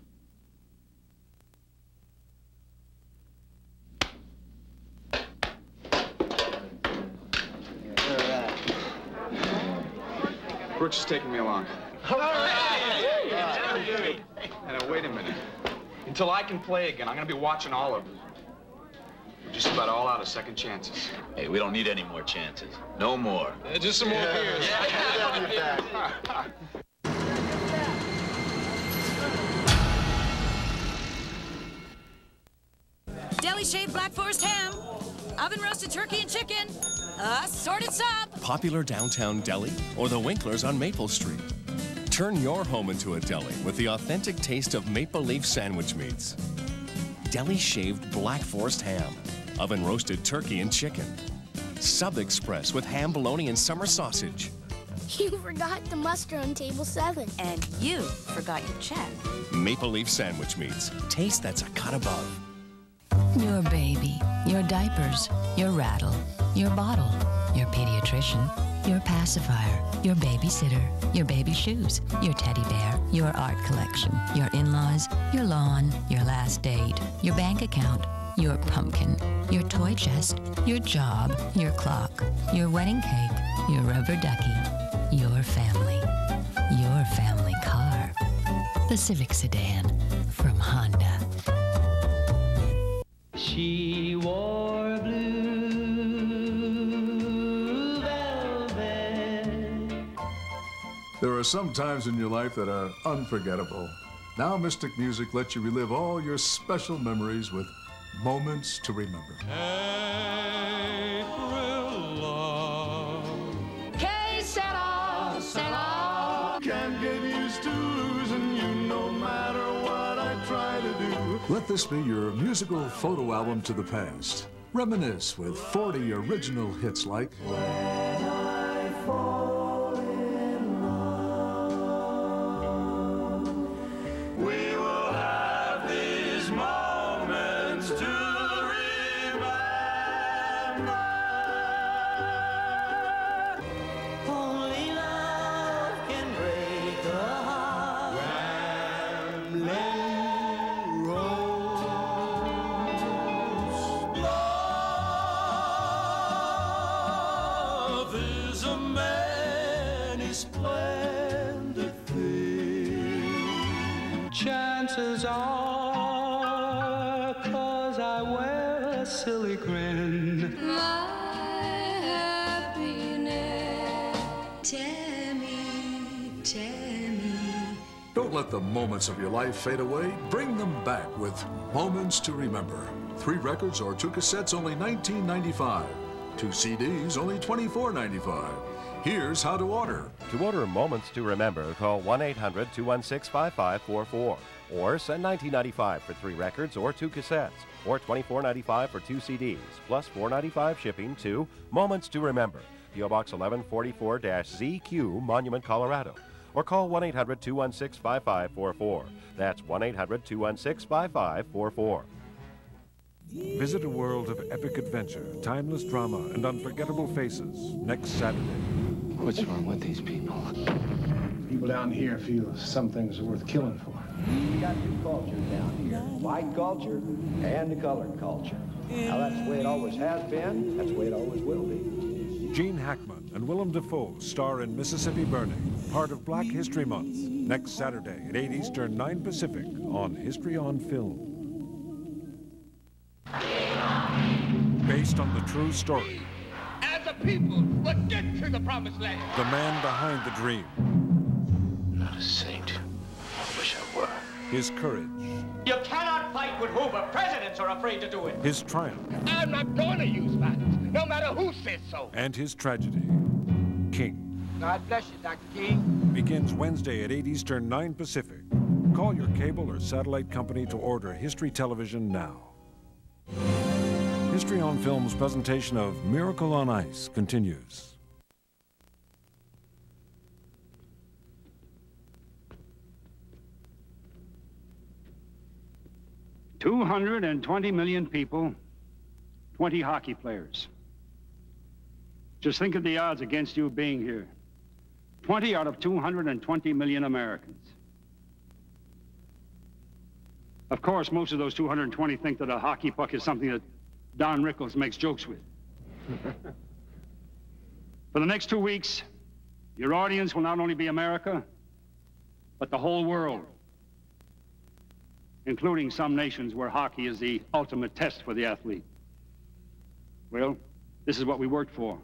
Brooks is taking me along. All right. And now, wait a minute. Until I can play again, I'm going to be watching all of them. We're just about all out of second chances. Hey, we don't need any more chances. No more. Uh, [laughs] just some more beers. Deli shaved Black Forest ham, oven roasted turkey and chicken, assorted sub. Popular downtown deli or the Winklers on Maple Street. Turn your home into a deli with the authentic taste of Maple Leaf sandwich meats. Deli shaved Black Forest ham, oven roasted turkey and chicken. Sub Express with ham, bologna, and summer sausage. You forgot the mustard on table seven. And you forgot your check. Maple Leaf sandwich meats. Taste that's a cut above. Your baby, your diapers, your rattle, your bottle, your pediatrician, your pacifier, your babysitter, your baby shoes, your teddy bear, your art collection, your in-laws, your lawn, your last date, your bank account, your pumpkin, your toy chest, your job, your clock, your wedding cake, your rubber ducky, your family, your family car. The Civic Sedan from Honda. She wore are some times in your life that are unforgettable. Now Mystic Music lets you relive all your special memories with moments to remember. Que sera, sera. Can't get used to losing you no matter what I try to do. Let this be your musical photo album to the past. Reminisce with 40 original hits like the moments of your life fade away. Bring them back with Moments to Remember. Three records or two cassettes, only $19.95. Two CDs, only $24.95. Here's how to order. To order Moments to Remember, call 1 800 216 5544 or send $19.95 for three records or two cassettes or $24.95 for two CDs plus $4.95 shipping to Moments to Remember, P.O. Box 1144 ZQ, Monument, Colorado. Or call 1 800 216 5544. That's 1 800 216 5544. Visit a world of epic adventure, timeless drama, and unforgettable faces next Saturday. What's wrong with these people? People down here feel some things are worth killing for. We got two cultures down here, white culture and the colored culture. Now that's the way it always has been, that's the way it always will be. Gene Hackman and Willem Dafoe star in Mississippi Burning, part of Black History Month, next Saturday at 8 Eastern, 9 Pacific on History on Film. Based on the true story, As a people, we'll get to the promised land. the man behind the dream, Not a saint. I wish I were. His courage, You cannot fight with Hoover. Presidents are afraid to do it. his triumph, I'm not going to use violence, no matter who says so. and his tragedy. King God bless you, Dr. King. begins Wednesday at 8 Eastern, 9 Pacific. Call your cable or satellite company to order History Television now. History on Film's presentation of Miracle on Ice continues. Two hundred and twenty million people, twenty hockey players. Just think of the odds against you being here. 20 out of 220 million Americans. Of course, most of those 220 think that a hockey puck is something that Don Rickles makes jokes with. [laughs] For the next two weeks, your audience will not only be America, but the whole world, including some nations where hockey is the ultimate test for the athlete. Well, this is what we worked for.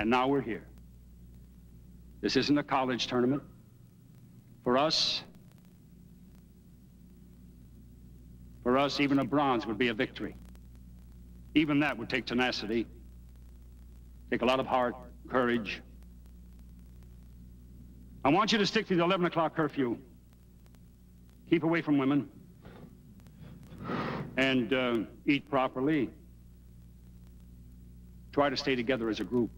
And now we're here. This isn't a college tournament. For us, for us, even a bronze would be a victory. Even that would take tenacity, take a lot of heart, courage. I want you to stick to the 11 o'clock curfew. Keep away from women. And uh, eat properly. Try to stay together as a group.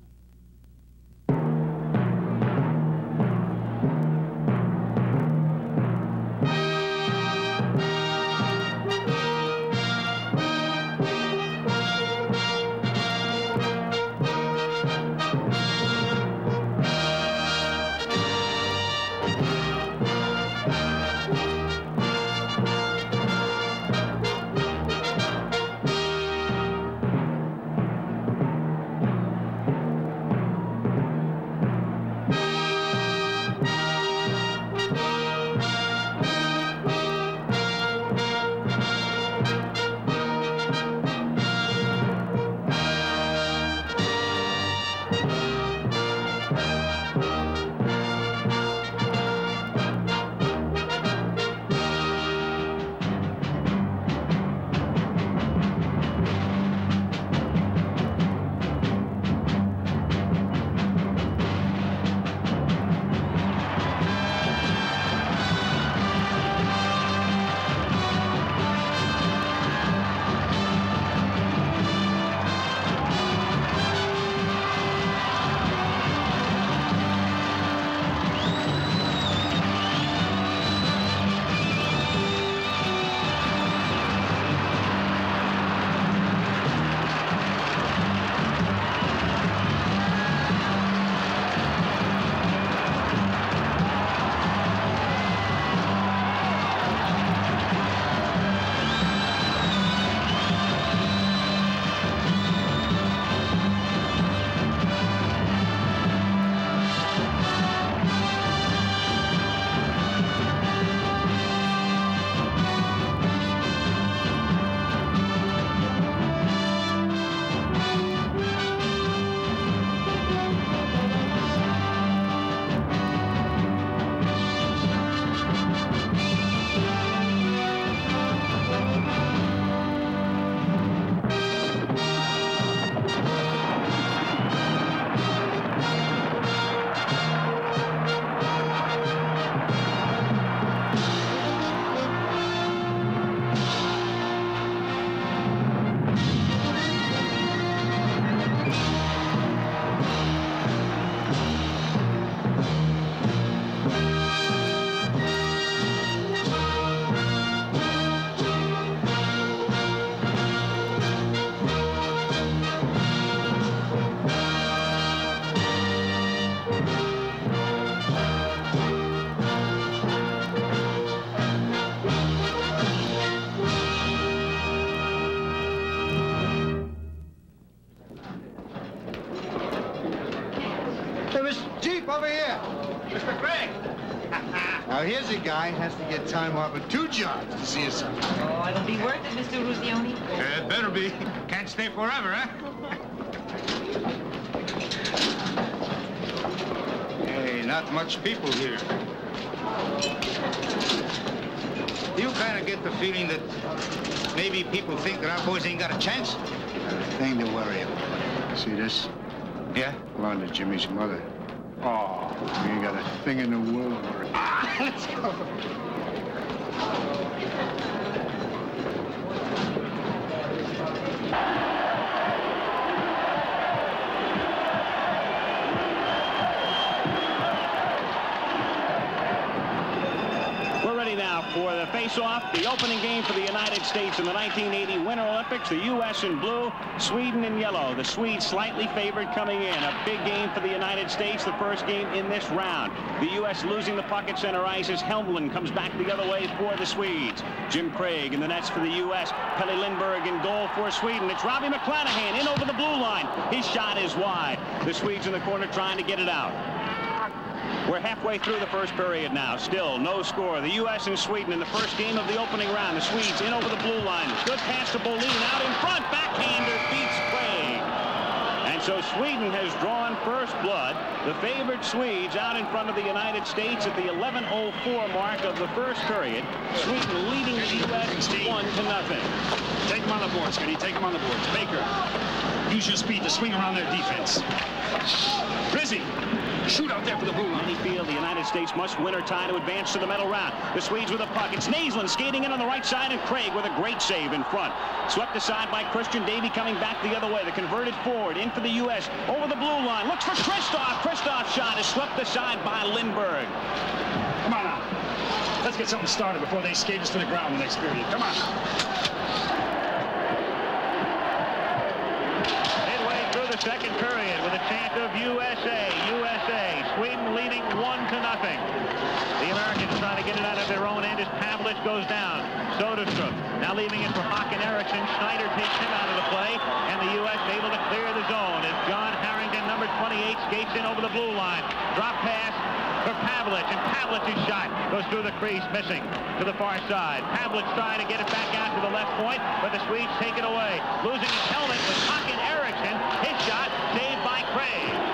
Guy has to get time off of two jobs to see a son. Oh, it'll be worth it, Mr. Eruzione. Yeah, it better be. Can't stay forever, huh? hey, not much people here. You kind of get the feeling that maybe people think that our boys ain't got a chance? a Thing to worry about. See this? Yeah? Belonged to Jimmy's mother. Oh, we ain't got a thing in the world for it. Let's go. Face-off, the opening game for the United States in the 1980 Winter Olympics. The U.S. in blue, Sweden in yellow. The Swedes slightly favored coming in. A big game for the United States, the first game in this round. The U.S. losing the puck at center ice as Helmlund comes back the other way for the Swedes. Jim Craig in the nets for the U.S. Pelle Lindbergh in goal for Sweden. It's Robbie McClanahan in over the blue line. His shot is wide. The Swedes in the corner trying to get it out. We're halfway through the first period now. Still no score. The U.S. and Sweden in the first game of the opening round. The Swedes in over the blue line. Good pass to Bolin out in front. Backhander beats Craig. And so Sweden has drawn first blood. The favored Swedes out in front of the United States at the 11.04 mark of the first period. Sweden leading the U.S. one to nothing. Take him on the boards, Kenny. Take him on the boards. Baker, use your speed to swing around their defense. Rizzy, shoot out there for the blue line. Any field, the United States must win or tie to advance to the medal round. The Swedes with a puck. It's Näslund skating in on the right side, and Craig with a great save in front. Swept aside by Christian Davy coming back the other way. The converted forward in for the U.S. over the blue line. Looks for Christoff. Christoff's shot is swept aside by Lindbergh. Come on now. Let's get something started before they skate us to the ground in the next period. Come on. Midway through the second period with a chant of USA. Leading one to nothing. The Americans trying to get it out of their own end as Pavelich goes down. Soderstrom now leaving it for Haken Eriksson. Schneider takes him out of the play, and the U.S. able to clear the zone as John Harrington, number 28, skates in over the blue line. Drop pass for Pavelich, and Pavelich's shot goes through the crease, missing to the far side. Pavelich trying to get it back out to the left point, but the Swedes take it away. Losing his helmet was Haken Eriksson. His shot saved by Craig.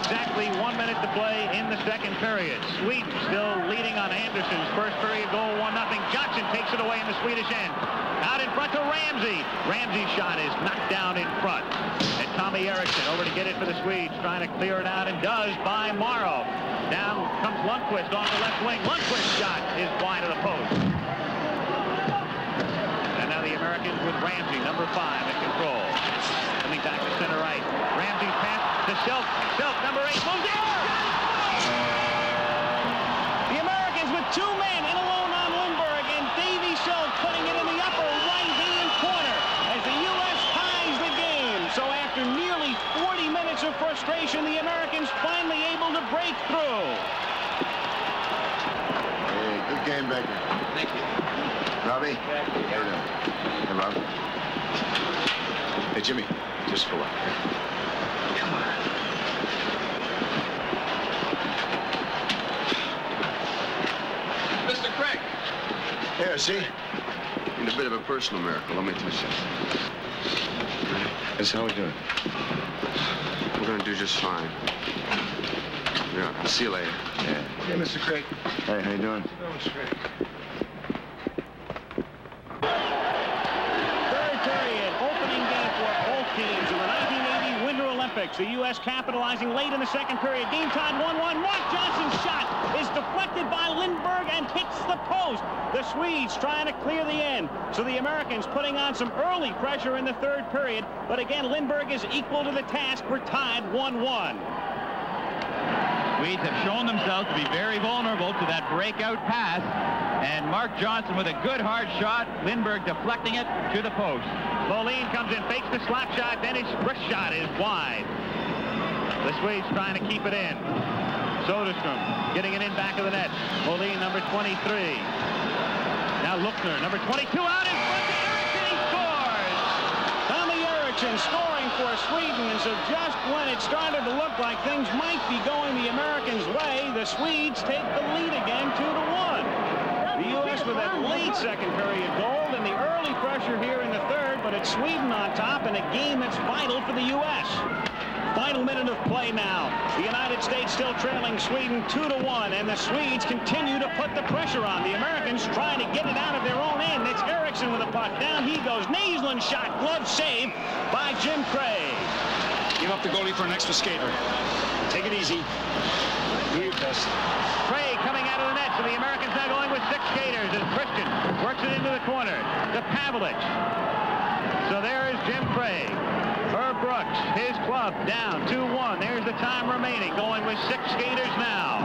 Exactly one minute to play in the second period. Sweden still leading on Anderson's first period goal, 1-0. Johnson takes it away in the Swedish end. Out in front to Ramsey. Ramsey's shot is knocked down in front. And Tommy Eriksson over to get it for the Swedes, trying to clear it out, and does by Morrow. Down comes Lundqvist on the left wing. Lundqvist's shot is wide of the post. And now the Americans with Ramsey, number five, in control. Coming back to center right. Ramsey's pass Silk. Silk, number eight, moves in. The Americans with two men in alone on Lindbergh, and Davy Silk putting it in the upper right-hand corner as the U.S. ties the game. So after nearly 40 minutes of frustration, the Americans finally able to break through. Hey, good game, Baker. Thank you. Robbie? How you doing? Hey, Rob. Hey, Jimmy, just for one. Come on. Mr. Craig. Here, see? Need a bit of a personal miracle. Let me touch it. That's how we do it. We're gonna do just fine. Yeah, I'll see you later. Yeah. Hey, Mr. Craig. Hey, how you doing? Oh, Mr. Craig. Third period, opening game for both teams in the 1980 Winter Olympics. The U.S. capitalizing late in the second period. Game tied 1-1. Mark Johnson's shot is deflected by Lindbergh and hits the post. The Swedes trying to clear the end. So the Americans putting on some early pressure in the third period. But again, Lindbergh is equal to the task. We're tied 1-1. Swedes have shown themselves to be very vulnerable to that breakout pass. And Mark Johnson with a good hard shot. Lindbergh deflecting it to the post. Moline comes in, fakes the slap shot, then his wrist shot is wide. The Swedes trying to keep it in. Soderstrom getting it in back of the net. Moline, number 23. Now Luckner, number 22, out in front! Tommy Eriksson scoring for Sweden. And so just when it started to look like things might be going the Americans' way, the Swedes take the lead again, 2 to 1. With that late second period goal and the early pressure here in the third, but it's Sweden on top in a game that's vital for the U.S. Final minute of play now. The United States still trailing Sweden 2 to 1, and the Swedes continue to put the pressure on. The Americans trying to get it out of their own end. It's Eriksson with a puck. Down he goes. Näslund shot. Glove save by Jim Craig. Give up the goalie for an extra skater. Take it easy. Do your best. Craig of the net, so the Americans now going with six skaters as Christian works it into the corner to Pavelich. So there is Jim Craig. Herb Brooks, his club down 2-1. There's the time remaining, going with six skaters now.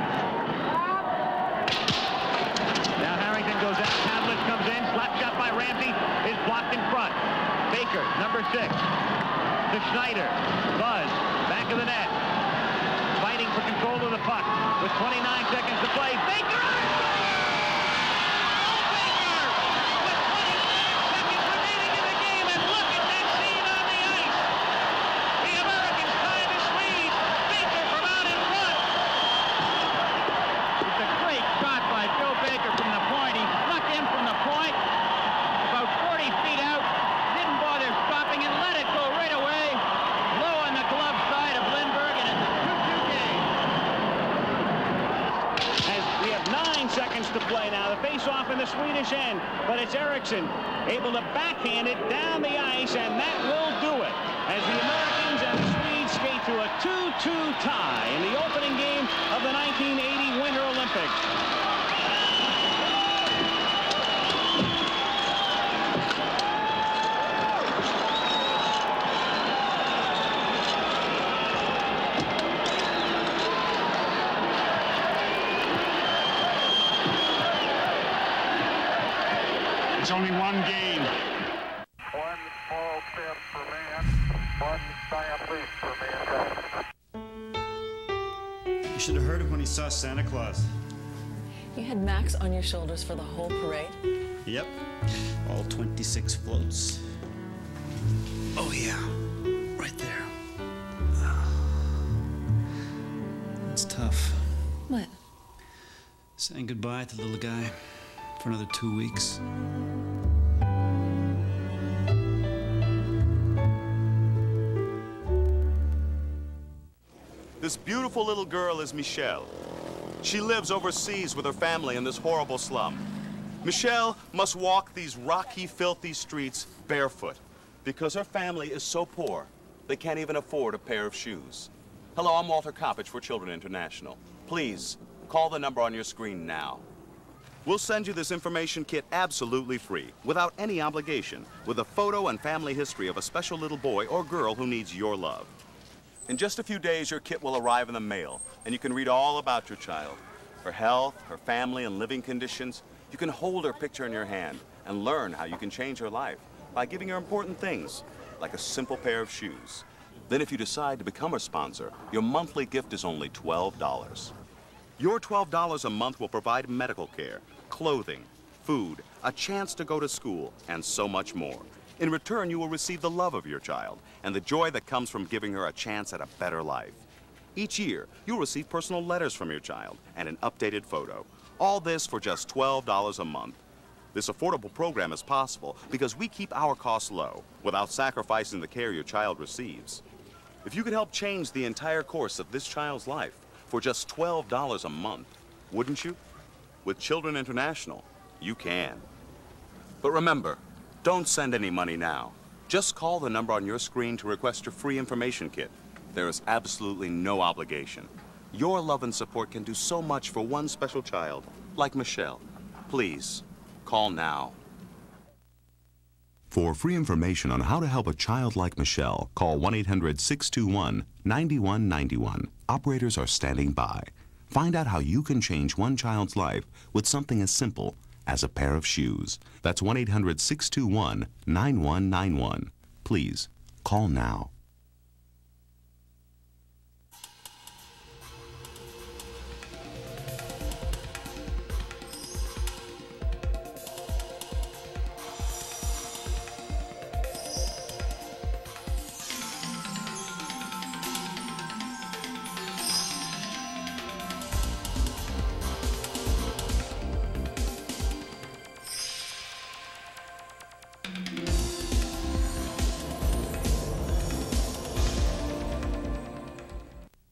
Now Harrington goes out. Pavelich comes in. Slap shot by Ramsey is blocked in front. Baker, number six. To Schneider. Buzz, back of the net. For control of the puck with 29 seconds to play. Baker! It's a great shot by Joe Baker from the point. He snuck in from the point, about 40 feet out, didn't bother stopping and let it go right away. Low on the glove side of Lindbergh, and it's a 2-2 game. As we have nine seconds to play now. The face-off Swedish end, but it's Eriksson able to backhand it down the ice, and that will do it. As the Americans and the Swedes skate to a 2-2 tie in the opening game of the 1980 Winter Olympics. Should have heard him when he saw Santa Claus. You had Max on your shoulders for the whole parade? Yep, all 26 floats. Oh, yeah, right there. Ah. It's tough. What? Saying goodbye to the little guy for another two weeks. This beautiful little girl is Michelle. She lives overseas with her family in this horrible slum. Michelle must walk these rocky, filthy streets barefoot because her family is so poor they can't even afford a pair of shoes. Hello, I'm Walter Coppage for Children International. Please, call the number on your screen now. We'll send you this information kit absolutely free, without any obligation, with a photo and family history of a special little boy or girl who needs your love. In just a few days, your kit will arrive in the mail, and you can read all about your child her health, her family, and living conditions. You can hold her picture in your hand and learn how you can change her life by giving her important things, like a simple pair of shoes. Then, if you decide to become a sponsor, your monthly gift is only $12. Your $12 a month will provide medical care, clothing, food, a chance to go to school, and so much more. In return, you will receive the love of your child and the joy that comes from giving her a chance at a better life. Each year, you'll receive personal letters from your child and an updated photo. All this for just $12 a month. This affordable program is possible because we keep our costs low without sacrificing the care your child receives. If you could help change the entire course of this child's life for just $12 a month, wouldn't you? With Children International, you can. But remember, don't send any money now. Just call the number on your screen to request your free information kit. There is absolutely no obligation. Your love and support can do so much for one special child, like Michelle. Please, call now. For free information on how to help a child like Michelle, call 1 800 621 9191. Operators are standing by. Find out how you can change one child's life with something as simple as a pair of shoes. That's 1 800 621 9191. Please, call now.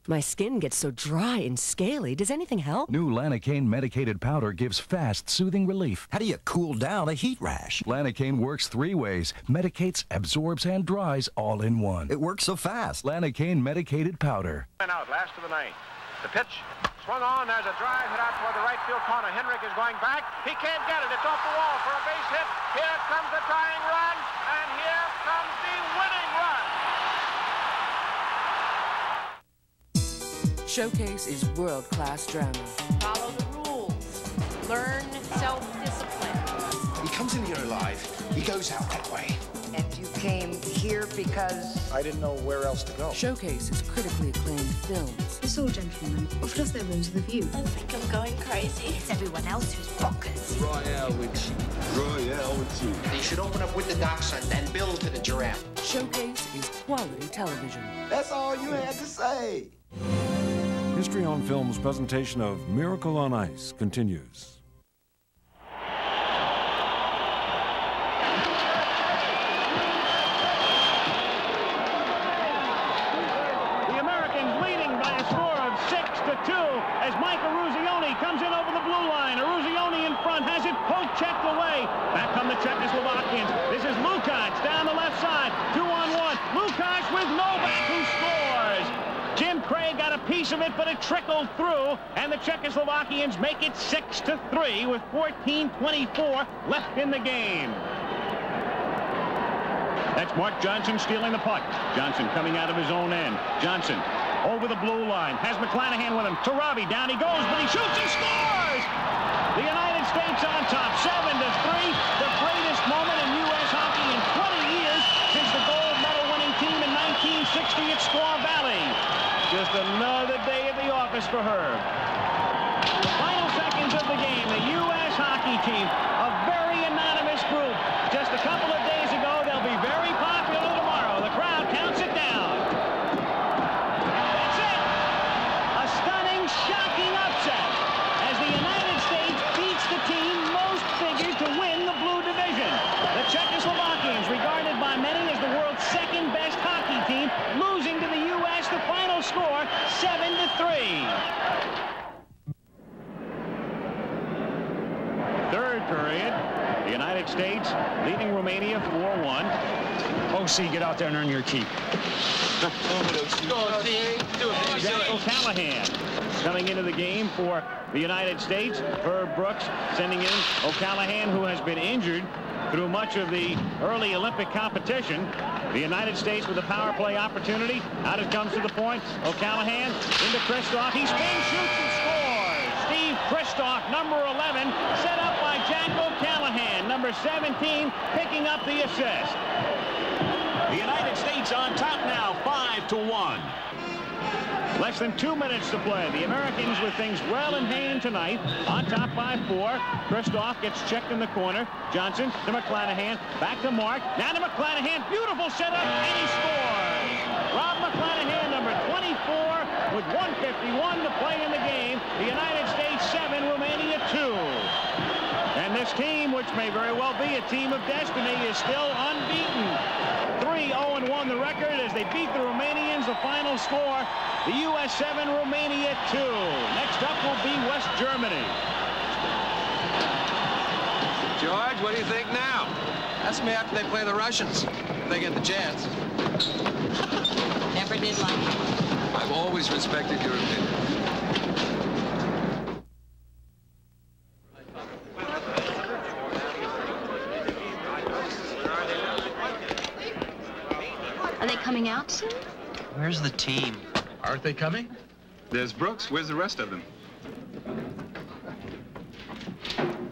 My skin gets so dry and scaly. Does anything help? New Lanacane medicated powder gives fast, soothing relief. How do you cool down a heat rash? Lanacane works three ways medicates, absorbs, and dries all in one. It works so fast. Lanacane medicated powder. And out, last of the ninth. The pitch swung on. There's a drive hit out toward the right field corner. Henrik is going back. He can't get it. It's off the wall for a base hit. Here comes the tying run, Showcase is world-class drama. Follow the rules. Learn self-discipline. He comes in here alive. he goes out that way. And you came here because... I didn't know where else to go. Showcase is critically acclaimed films. This old gentleman offered us their rooms with a view. I think I'm going crazy. It's everyone else who's bonkers. Royale with cheese. Royale with cheese. You should open up with the dachshund and then build to the giraffe. Showcase is quality television. That's all you had to say. History on Film's presentation of Miracle on Ice continues. The Americans leading by a score of 6 to 2 as comes in over the blue line. In front has it checked away. Back come the. This is Lukács down the left side. Two on one. Lukács with Novak who scores. Jim got a piece of it, but it trickled through, and the Czechoslovakians make it 6 to 3 with 14:24 left in the game. That's Mark Johnson stealing the puck. Johnson coming out of his own end. Johnson over the blue line. Has McClanahan with him. To Robbie. Down he goes, but he shoots and scores! The United States on top, 7 to 3. The greatest moment in U.S. hockey in 20 years since the gold medal winning team in 1960 at Squaw. Just another day at the office for Herb. The final seconds of the game, the U.S. hockey team, a very anonymous group. Just a couple of days ago, they'll be very popular tomorrow. The crowd counts it down. That's it. A stunning, shocking upset as the United States beats the team most figured to win the blue division. The Czechoslovakians, regarded by many as the world's second best hockey team, losing to the U.S. the final score, 7 to 3. Third period, the United States leading Romania 4-1. OC, get out there and earn your keep. Jack O'Callahan coming into the game for the United States. Herb Brooks sending in O'Callahan, who has been injured through much of the early Olympic competition. The United States with a power play opportunity. Out it comes to the point. O'Callahan into Christoff. He spins, shoots. Steve number 11, set up by Jack O'Callahan, number 17, picking up the assist. The United States on top now, 5 to 1. Less than two minutes to play. The Americans with things well in hand tonight. On top by four. Christoff gets checked in the corner. Johnson to McClanahan. Back to Mark. Now to McClanahan. Beautiful setup, and he scores. Rob McClanahan, number 24, with 151 to play in the game. The United States 7, Romania 2. And this team, which may very well be a team of destiny, is still unbeaten. 3-0-1 the record as they beat the Romanians. The final score, the U.S. 7, Romania 2. Next up will be West Germany. George, what do you think now? Ask me after they play the Russians, if they get the chance. Never did like it. I've always respected your opinion. Are they coming out soon? Where's the team? Aren't they coming? There's Brooks. Where's the rest of them?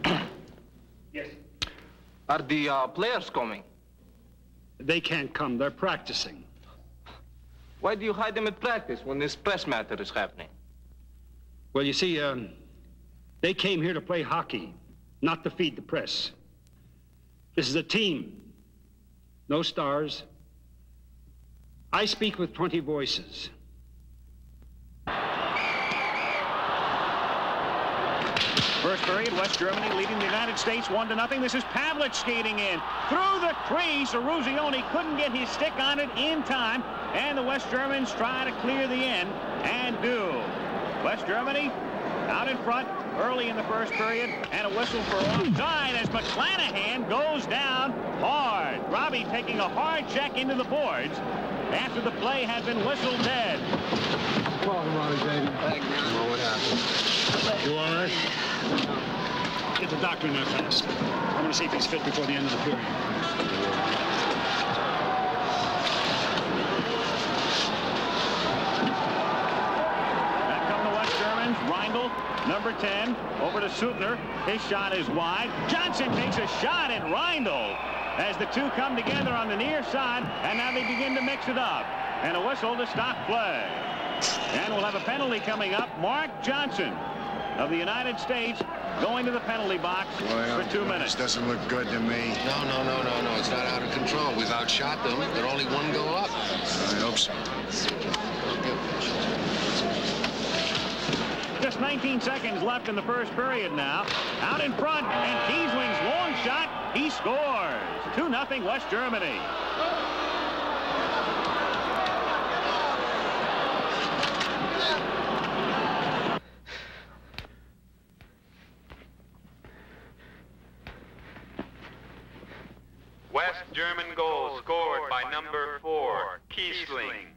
[clears throat] Yes. Are the uh, players coming? They can't come. They're practicing. Why do you hide them at practice when this press matter is happening? Well, you see, um, they came here to play hockey, not to feed the press. This is a team. No stars. I speak with 20 voices. First period, West Germany leading the United States 1 to nothing. This is Pavelich skating in. Through the crease, Eruzione couldn't get his stick on it in time, and the West Germans try to clear the end and do. West Germany out in front early in the first period, and a whistle for offside as McClanahan goes down hard. Robbie taking a hard check into the boards after the play had been whistled dead. Welcome, Robbie, baby. Thank you. Well, what happened? You all right? Get the doctor in there fast. I want to see if he's fit before the end of the period. Back come the West Germans. Reindl, number 10, over to Suitner. His shot is wide. Johnson takes a shot at Reindl as the two come together on the near side, and now they begin to mix it up. And a whistle to stop play. And we'll have a penalty coming up. Mark Johnson of the United States going to the penalty box Well, for two minutes. This doesn't look good to me. No, no, no, no, no. It's not out of control. We've outshot them. They're only one goal up. I hope so. Just 19 seconds left in the first period now. Out in front, and Kiesling's long shot. He scores. 2-0 West Germany. West German goal scored by number four, Kiesling.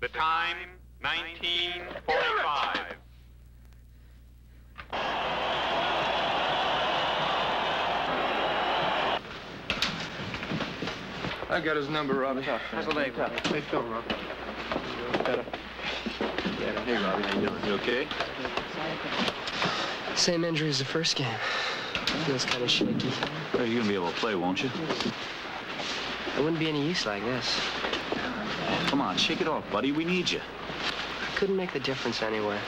The time, 1945. I got his number, Robbie. How's the leg, Robbie? Hey, Phil, Robbie. Better. Hey, Robbie, how you doing? You okay? Same injury as the first game. Feels kind of shaky. Well, you're gonna be able to play, won't you? It wouldn't be any use like this. Come on, shake it off, buddy. We need you. I couldn't make the difference anyway.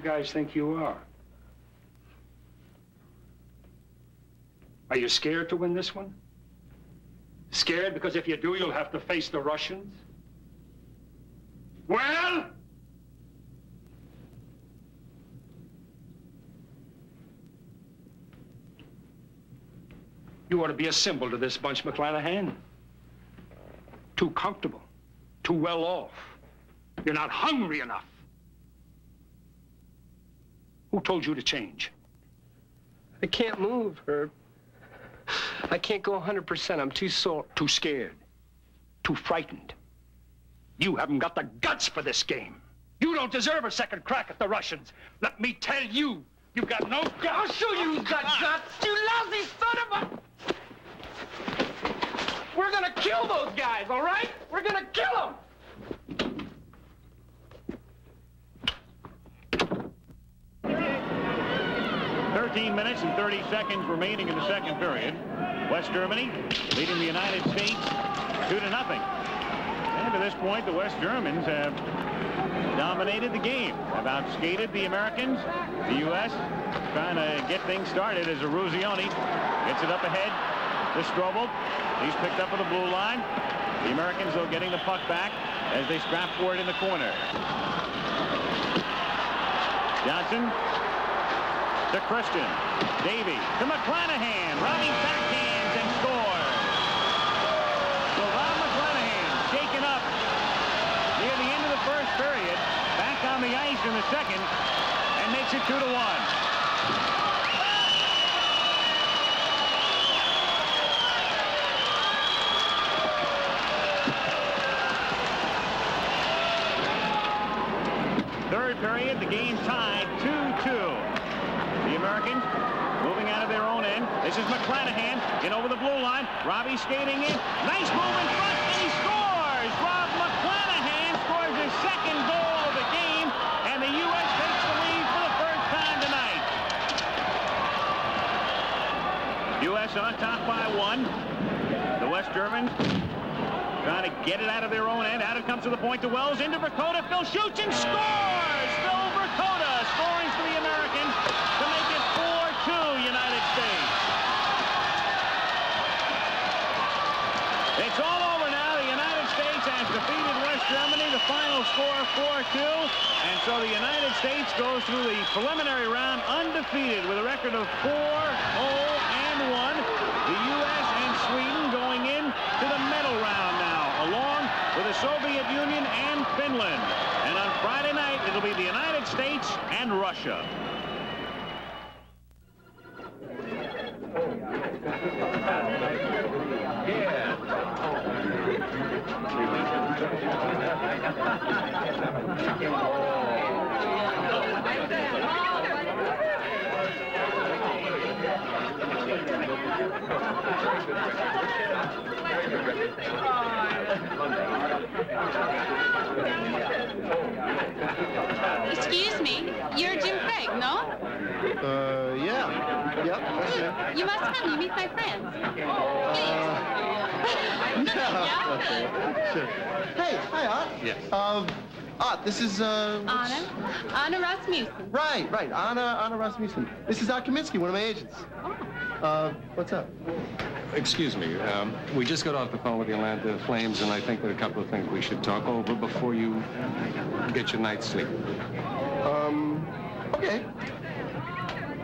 Guys think you are? Are you scared to win this one? Scared because if you do, you'll have to face the Russians? Well? You ought to be a symbol to this bunch, McClanahan. Too comfortable. Too well off. You're not hungry enough. Who told you to change? I can't move, Herb. I can't go 100%. I'm too sore. Too scared. Too frightened. You haven't got the guts for this game. You don't deserve a second crack at the Russians. Let me tell you, you've got no guts. I'll show you who's got guts, you lousy son of a... We're gonna kill those guys, all right? We're gonna kill them! 13 minutes and 30 seconds remaining in the second period. West Germany leading the United States 2 to nothing. And to this point, the West Germans have dominated the game, have outskated the Americans. The U.S. trying to get things started as Eruzione gets it up ahead to Strobel. He's picked up at the blue line. The Americans, though, getting the puck back as they scrap for it in the corner. Johnson to Christian. Davy to McClanahan. Robbie backhands and scores. So Ron McClanahan shaken up near the end of the first period. Back on the ice in the second and makes it two to one. Third period, the game tied 2-2. The Moving out of their own end. This is McClanahan in over the blue line. Robbie skating in. Nice move in front, and he scores! Rob McClanahan scores his second goal of the game, and the U.S. takes the lead for the first time tonight. U.S. on top by one. The West Germans trying to get it out of their own end. Out it comes to the point to Wells. Into Verchota. Phil shoots and scores! Phil Verchota scoring for the Americans to make it 4-2 United States. It's all over now. The United States has defeated West Germany. The final score 4-2. And so the United States goes through the preliminary round undefeated with a record of 4-0 and 1. The U.S. and Sweden going in to the medal round now, along with the Soviet Union and Finland. And on Friday night, it'll be the United States and Russia. Excuse me, you're Jim Craig, no? Uh, yeah. Yep, that's me. You must come. You meet my friends. [laughs] Yeah, okay. Sure. Hey, hi, Art. Yes. Um, Art, this is, uh... what's- Anna. Anna Rasmussen. Right, right. Anna, Anna Rasmussen. This is Art Kaminsky, one of my agents. Uh, what's up? Excuse me. Um, we just got off the phone with the Atlanta Flames, and I think there are a couple of things we should talk over before you get your night's sleep. Um, okay.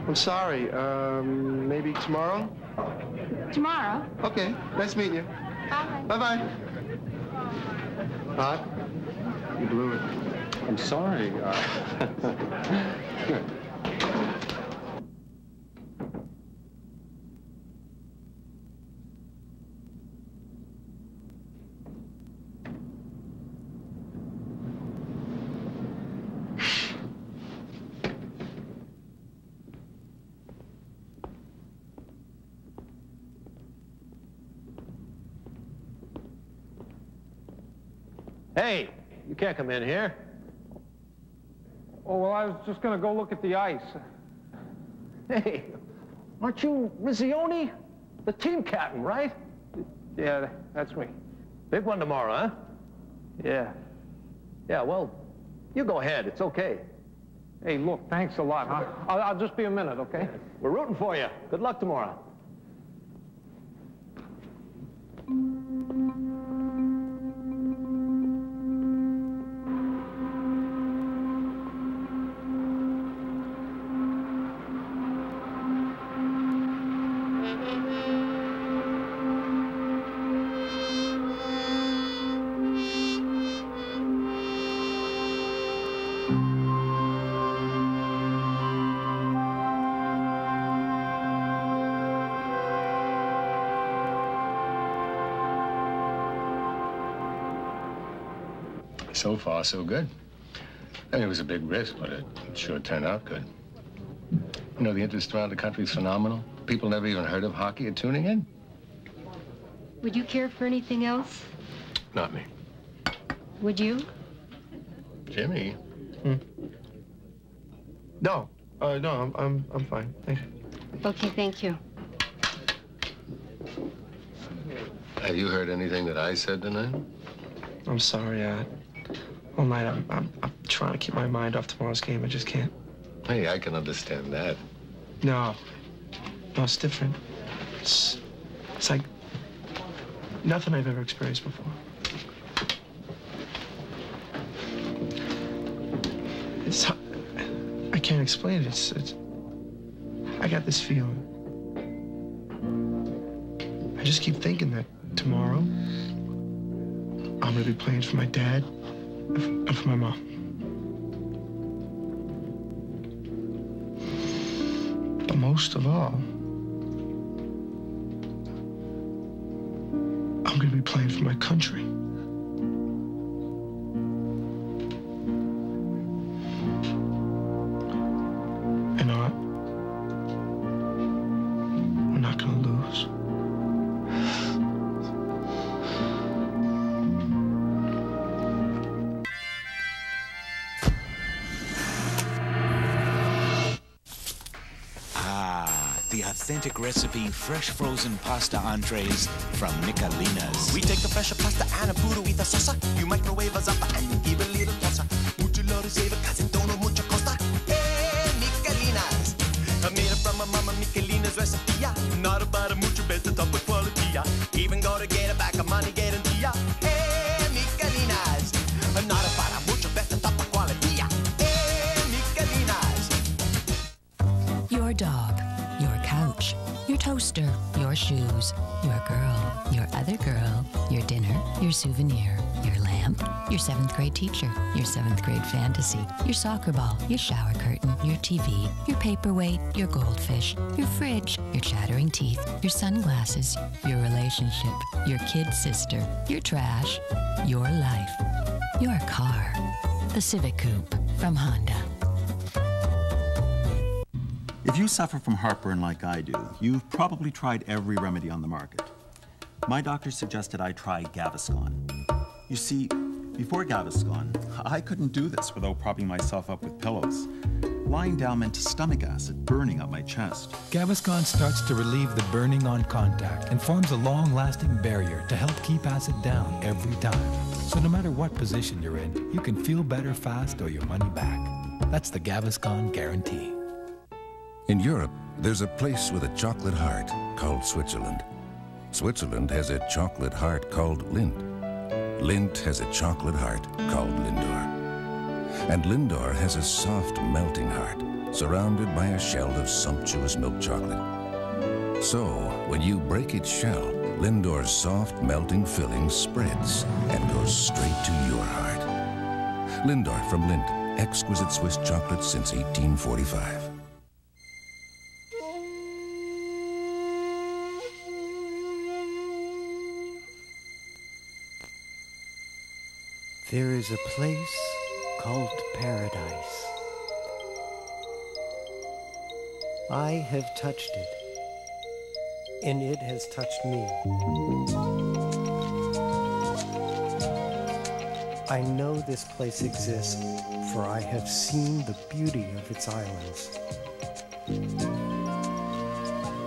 I'm sorry. Um, maybe tomorrow? Tomorrow. Okay. Nice meeting you. Bye. Bye-bye. Art, you blew it. I'm sorry. Uh, [laughs] good. You can't come in here. Oh, well, I was just gonna go look at the ice. Hey, aren't you Eruzione? The team captain, right? Yeah, that's me. Big one tomorrow, huh? Yeah. Yeah, well, you go ahead. It's okay. Hey, look, thanks a lot, huh? I'll, I'll just be a minute, okay? We're rooting for you. Good luck tomorrow. So far, so good. I mean, it was a big risk, but it sure turned out good. You know, the interest around the country is phenomenal. People never even heard of hockey are tuning in. Would you care for anything else? Not me. Would you? Jimmy. No. Uh, no, I'm, I'm, I'm fine. Thank you. Okay, thank you. Have you heard anything that I said tonight? I'm sorry, Art. Oh, All night, I'm, I'm, I'm trying to keep my mind off tomorrow's game. I just can't. Hey, I can understand that. No. No, it's different. It's, it's like nothing I've ever experienced before. It's, I can't explain it. It's, it's, I got this feeling. I just keep thinking that tomorrow I'm gonna be playing for my dad for my mom. But most of all, I'm gonna be playing for my country. Fresh frozen pasta entrees from Michelina's. We take the fresh pasta and put it with a salsa. You microwave us up and you give a little salsa. Mucho lo receive cause it don't your girl, your other girl, your dinner, your souvenir, your lamp, your seventh grade teacher, your seventh grade fantasy, your soccer ball, your shower curtain, your TV, your paperweight, your goldfish, your fridge, your chattering teeth, your sunglasses, your relationship, your kid sister, your trash, your life, your car. The Civic Coupe from Honda. If you suffer from heartburn like I do, you've probably tried every remedy on the market. My doctor suggested I try Gaviscon. You see, before Gaviscon, I couldn't do this without propping myself up with pillows. Lying down meant stomach acid burning up my chest. Gaviscon starts to relieve the burning on contact and forms a long-lasting barrier to help keep acid down every time. So no matter what position you're in, you can feel better fast or your money back. That's the Gaviscon guarantee. In Europe, there's a place with a chocolate heart called Switzerland. Switzerland has a chocolate heart called Lindt. Lindt has a chocolate heart called Lindor. And Lindor has a soft, melting heart surrounded by a shell of sumptuous milk chocolate. So, when you break its shell, Lindor's soft, melting filling spreads and goes straight to your heart. Lindor from Lindt, exquisite Swiss chocolate since 1845. There is a place called paradise. I have touched it, and it has touched me. I know this place exists, for I have seen the beauty of its islands,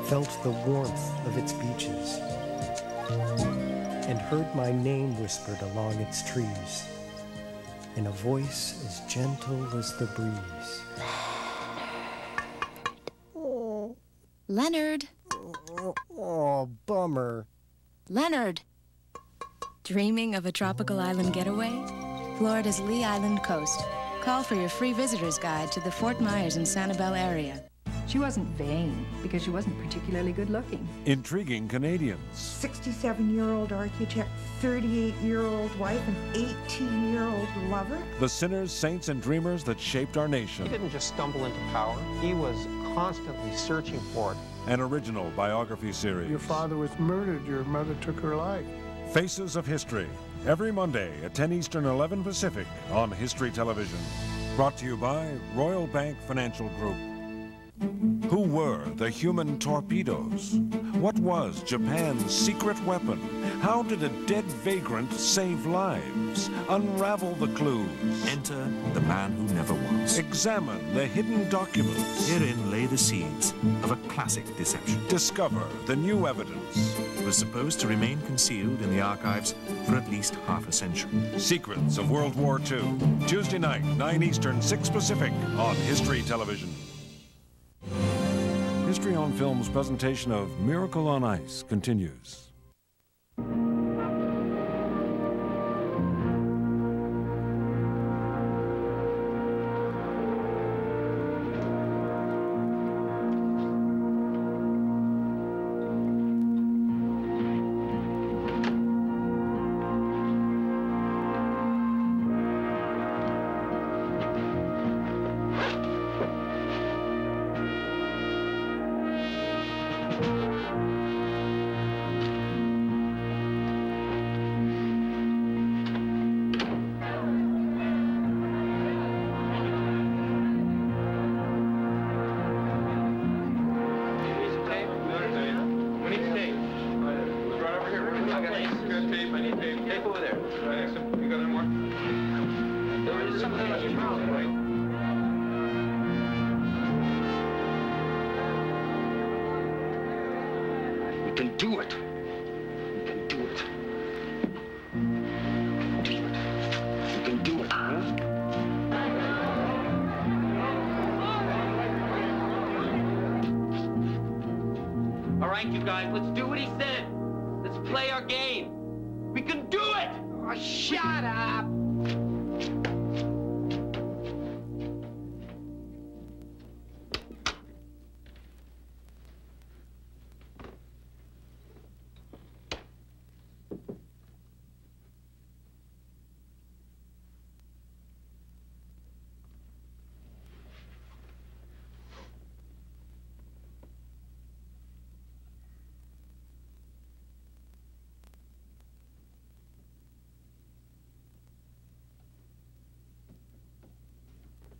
felt the warmth of its beaches, and heard my name whispered along its trees in a voice as gentle as the breeze. Leonard. Oh, bummer. Leonard. Dreaming of a tropical island getaway? Florida's Lee Island coast. Call for your free visitor's guide to the Fort Myers and Sanibel area. She wasn't vain because she wasn't particularly good looking. Intriguing Canadians. 67 year old architect, 38 year old wife, and 18 year old lover. The sinners, saints, and dreamers that shaped our nation. He didn't just stumble into power. He was constantly searching for it. An original biography series. Your father was murdered. Your mother took her life. Faces of History. Every Monday at 10 Eastern, 11 Pacific on History Television. Brought to you by Royal Bank Financial Group. Who were the human torpedoes? What was Japan's secret weapon? How did a dead vagrant save lives? Unravel the clues. Enter the man who never was. Examine the hidden documents. Herein lay the seeds of a classic deception. Discover the new evidence. It was supposed to remain concealed in the archives for at least half a century. Secrets of World War II. Tuesday night, 9 Eastern, 6 Pacific on History Television. History on Film's presentation of Miracle on Ice continues.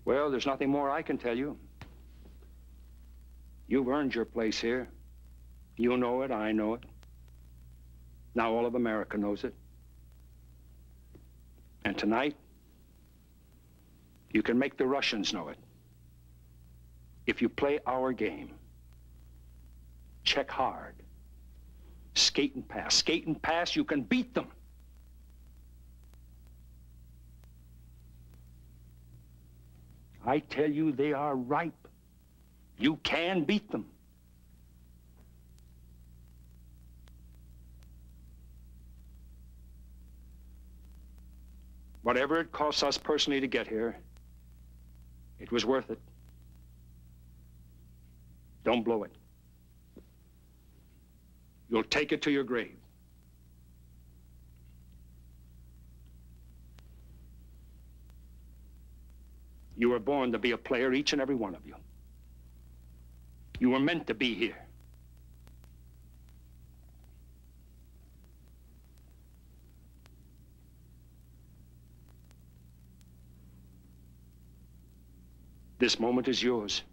Well, there's nothing more I can tell you. You've earned your place here. You know it, I know it. Now all of America knows it. And tonight, you can make the Russians know it. If you play our game, check hard, skate and pass, skate and pass, you can beat them. I tell you, they are ripe. You can beat them. Whatever it costs us personally to get here, it was worth it. Don't blow it. You'll take it to your grave. You were born to be a player, each and every one of you. You were meant to be here. This moment is yours.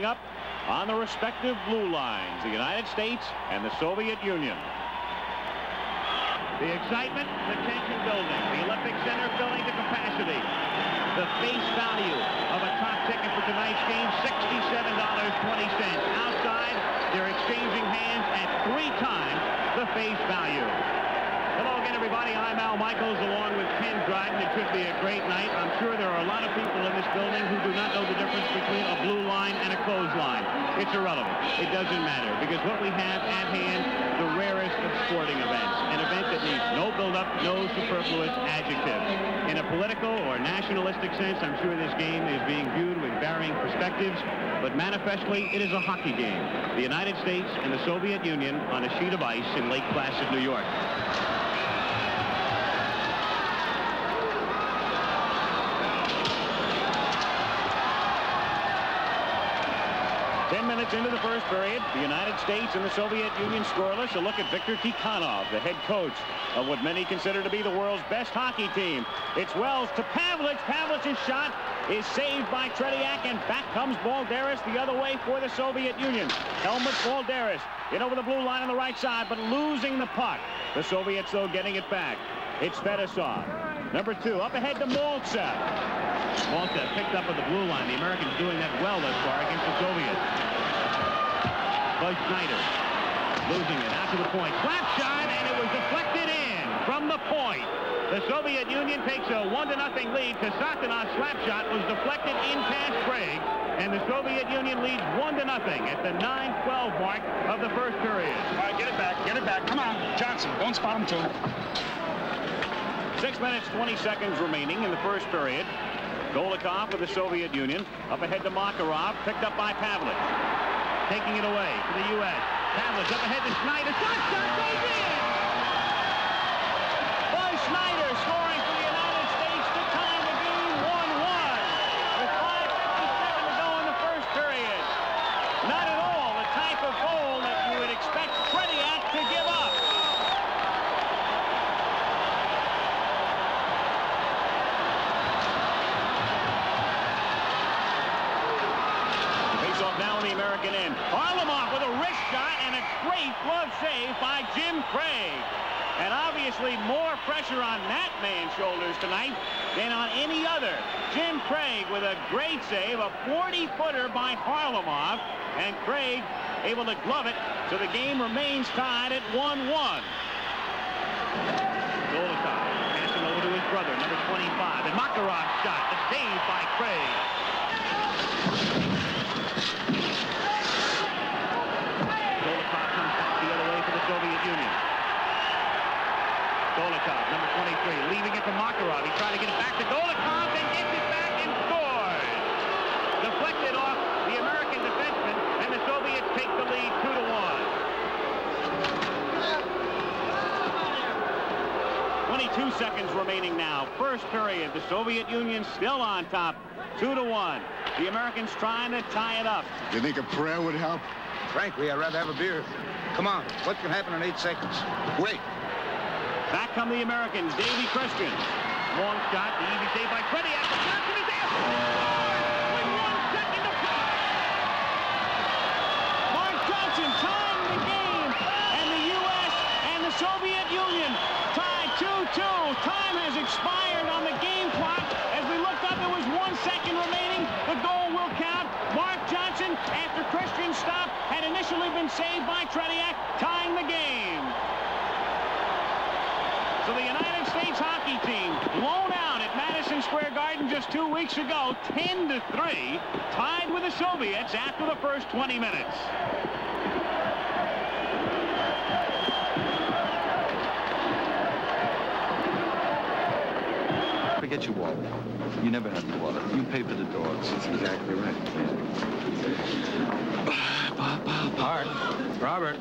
Lining up on the respective blue lines, the United States and the Soviet Union. The excitement, the tension building, the Olympic Center filling to capacity. The face value of a top ticket for tonight's game, $67.20. Outside, they're exchanging hands at three times the face value. Hello again, everybody. I'm Al Michaels along with Ken Dryden. It should be a great night. I'm sure there are a lot of people in this building who do not know the difference between a blue line and a clothesline. It's irrelevant. It doesn't matter because what we have at hand, the rarest of sporting events. An event that needs no build-up, no superfluous adjectives. In a political or nationalistic sense, I'm sure this game is being viewed with varying perspectives, but manifestly, it is a hockey game. The United States and the Soviet Union on a sheet of ice in Lake Placid, New York. Ten minutes into the first period, the United States and the Soviet Union scoreless. A look at Viktor Tikhonov, the head coach of what many consider to be the world's best hockey team. It's Wells to Pavelich. Pavelich's shot is saved by Tretiak, and back comes Balderis the other way for the Soviet Union. Helmut Balderis in over the blue line on the right side, but losing the puck. The Soviets, though, getting it back. It's Fetisov. Number two, up ahead to Maltsev. Maltsev picked up at the blue line. The Americans doing that well thus far against the Soviets. Buzz Schneider losing it out to the point. Slap shot, and it was deflected in from the point. The Soviet Union takes a one to nothing lead. Kasatonov slap shot was deflected in past Craig, and the Soviet Union leads one to nothing at the 9-12 mark of the first period. All right, get it back, get it back. Come on, Johnson, don't spot him too. Six minutes, 20 seconds remaining in the first period. Golikov for the Soviet Union. Up ahead to Makarov, picked up by Pavelich. Taking it away to the U.S. Pavelich up ahead to Schneider. Shot shot in! American end. Kharlamov with a wrist shot and a great glove save by Jim Craig. And obviously more pressure on that man's shoulders tonight than on any other. Jim Craig with a great save, a 40-footer by Kharlamov. And Craig able to glove it, so the game remains tied at 1-1. Golikov passing over to his brother, number 25. And Makarov shot, a save by Craig. Golikov comes back the other way for the Soviet Union. Golikov, number 23, leaving it to Makarov. He tried to get it back to Golikov, and gets it back and scores. Deflected off the American defenseman, and the Soviets take the lead 2 to 1. 22 seconds remaining now. First period. The Soviet Union still on top. 2 to 1. The Americans trying to tie it up. You think a prayer would help? Frankly, I'd rather have a beer. Come on, what can happen in eight seconds? Wait. Back come the Americans. Davy Christian. Long shot. The easy save by Freddie. After Johnson is there. With one second to play. Mark Johnson tying the game. And the U.S. and the Soviet Union tied 2-2. Time has expired on the game clock. As we looked up, was one second remaining. The goal will count. Mark Johnson, after Christian's stop, had initially been saved by Tretiak, tying the game. States hockey team blown out at Madison Square Garden just two weeks ago, 10 to 3, tied with the Soviets after the first 20 minutes. Forget your wallet. You never had the wallet. You pay for the dogs. That's exactly right. Bob, Bob Art, Robert,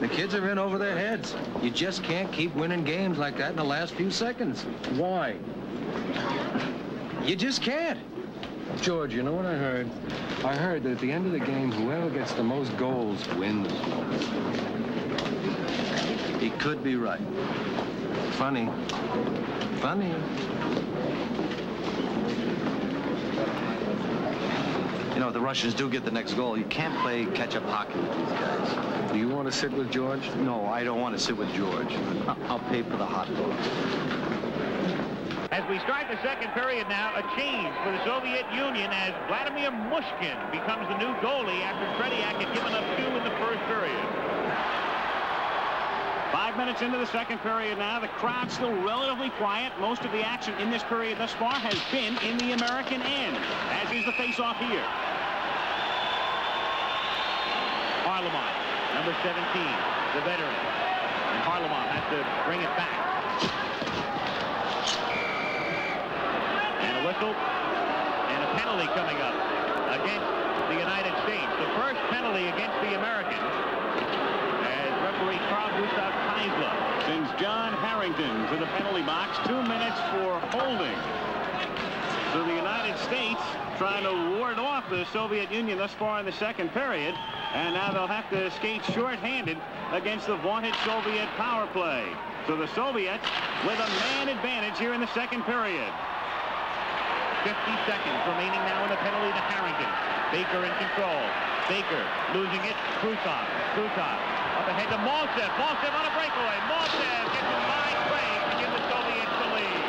the kids are in over their heads. You just can't keep winning games like that in the last few seconds. Why? You just can't. George, you know what I heard? I heard that at the end of the game, whoever gets the most goals wins. He could be right. Funny. Funny. Know, if the Russians do get the next goal, you can't play catch-up hockey with these guys. Do you want to sit with George? No, I don't want to sit with George. I- I'll pay for the hot dogs. As we start the second period now, a change for the Soviet Union as Vladimir Myshkin becomes the new goalie after Tretiak had given up two in the first period. Five minutes into the second period now, the crowd still relatively quiet. Most of the action in this period thus far has been in the American end, as is the face-off here. Kharlamov, number 17, the veteran. And Kharlamov has to bring it back. And a whistle and a penalty coming up against the United States. The first penalty against the Americans as referee Carl Gustav Keisler sends John Harrington to the penalty box. Two minutes for holding. So the United States trying to ward off the Soviet Union thus far in the second period. And now they'll have to skate short-handed against the vaunted Soviet power play. So the Soviets with a man advantage here in the second period. 50 seconds remaining now in the penalty to Harrington. Baker in control. Baker losing it. Krutov. Krutov up ahead to Maltsev. Maltsev on a breakaway. Maltsev gets it by Craig to give the Soviets the lead.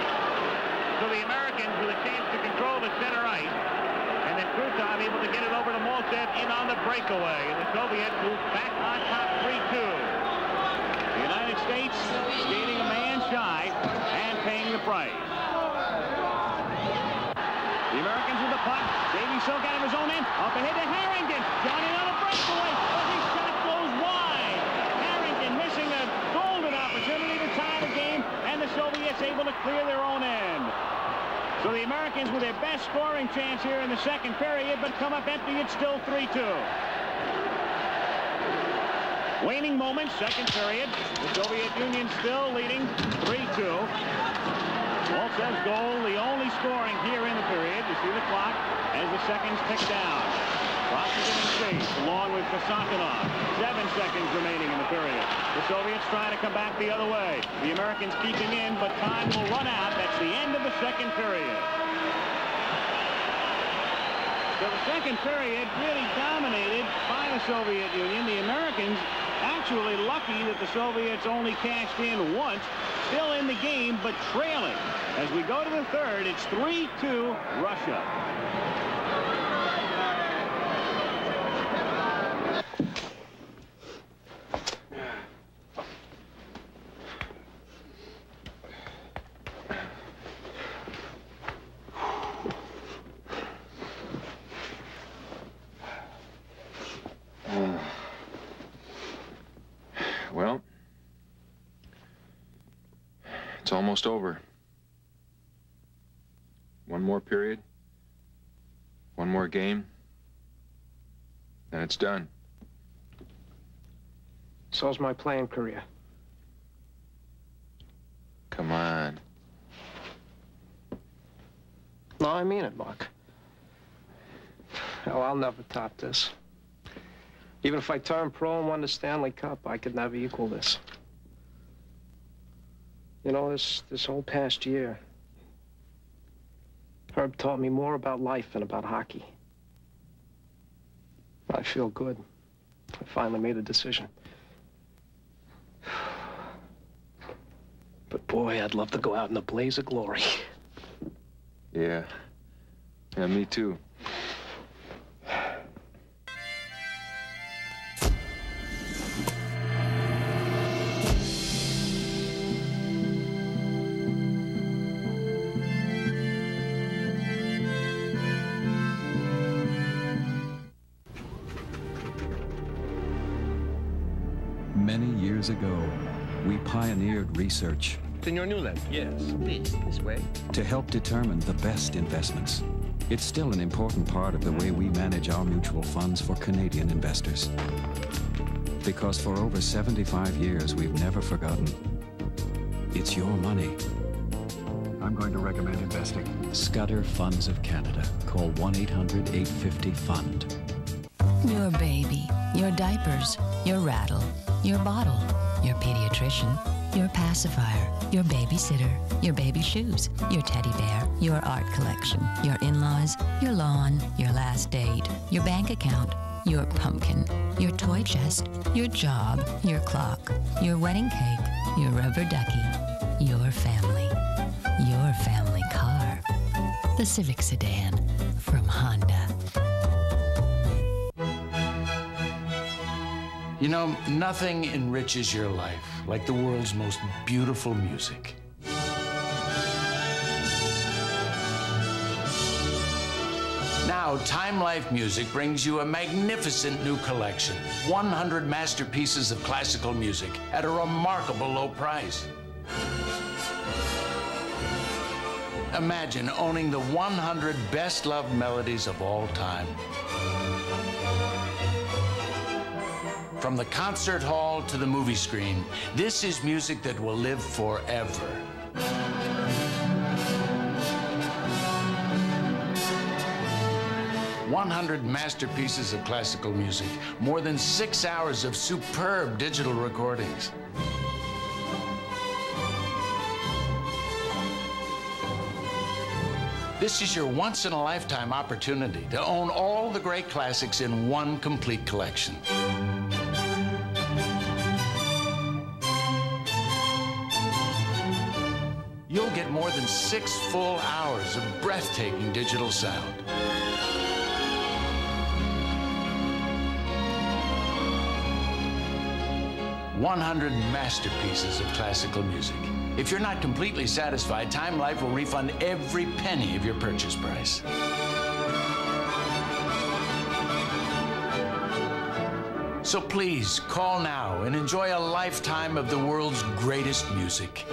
So the Americans with a chance to control the center ice. And able to get it over to Maltsev in on the breakaway. And the Soviets move back on top 3-2. The United States skating a man shy and paying the price. The Americans with the puck. Davy Silk out of his own end. Up ahead to Harrington. Johnny on a breakaway. But his shot goes wide. Harrington missing a golden opportunity to tie the game. And the Soviets able to clear their own end. So the Americans with their best scoring chance here in the second period, but come up empty. It's still 3-2. Waning moments, second period. The Soviet Union still leading 3-2. Maltsev's goal, the only scoring here in the period. You see the clock as the seconds tick down. Getting chased along with Kasatonov. Seven seconds remaining in the period. The Soviets trying to come back the other way. The Americans keeping in, but time will run out. That's the end of the second period. So the second period really dominated by the Soviet Union. The Americans actually lucky that the Soviets only cashed in once. Still in the game, but trailing. As we go to the third, it's 3-2 Russia. Well, it's almost over. One more period, one more game, and it's done. So's my playing career. Come on. No, I mean it, Mark. Oh, I'll never top this. Even if I turn pro and won the Stanley Cup, I could never equal this. You know, this, this whole past year, Herb taught me more about life than about hockey. I feel good. I finally made a decision. [sighs] But boy, I'd love to go out in a blaze of glory. Yeah. Yeah, me too. Many years ago, we pioneered research Senor Newland. Yes, please, this way. to help determine the best investments. It's still an important part of the way we manage our mutual funds for Canadian investors. Because for over 75 years, we've never forgotten. It's your money. I'm going to recommend investing. Scudder Funds of Canada. Call 1-800-850-FUND. Your baby, your diapers, your rattle, your bottle, your pediatrician, your pacifier, your babysitter, your baby shoes, your teddy bear, your art collection, your in-laws, your lawn, your last date, your bank account, your pumpkin, your toy chest, your job, your clock, your wedding cake, your rubber ducky, your family, your family car. The Civic Sedan from Honda. You know, nothing enriches your life like the world's most beautiful music. Now, Time Life Music brings you a magnificent new collection 100 masterpieces of classical music at a remarkable low price. Imagine owning the 100 best loved melodies of all time. From the concert hall to the movie screen, this is music that will live forever. One hundred masterpieces of classical music, more than six hours of superb digital recordings. This is your once in a lifetime opportunity to own all the great classics in one complete collection. Six full hours of breathtaking digital sound. One hundred masterpieces of classical music. If you're not completely satisfied, Time Life will refund every penny of your purchase price. So please call now and enjoy a lifetime of the world's greatest music.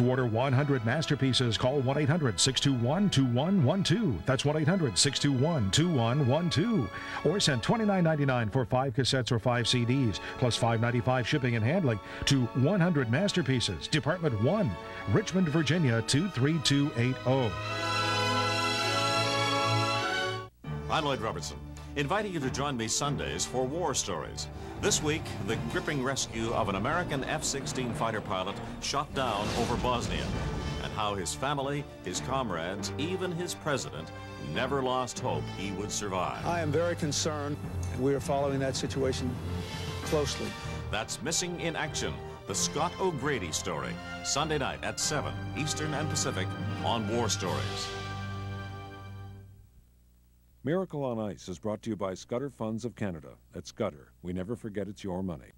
To order 100 masterpieces, call 1 800 621 2112. That's 1 800 621 2112. Or send $29.99 for five cassettes or five CDs, plus $5.95 shipping and handling to 100 Masterpieces, Department 1, Richmond, Virginia 23280. I'm Lloyd Robertson, inviting you to join me Sundays for War Stories. This week, the gripping rescue of an American F-16 fighter pilot shot down over Bosnia, and how his family, his comrades, even his president never lost hope he would survive. I am very concerned, we are following that situation closely. That's Missing in Action, the Scott O'Grady story, Sunday night at 7, Eastern and Pacific on War Stories. Miracle on Ice is brought to you by Scudder Funds of Canada. At Scudder, we never forget it's your money.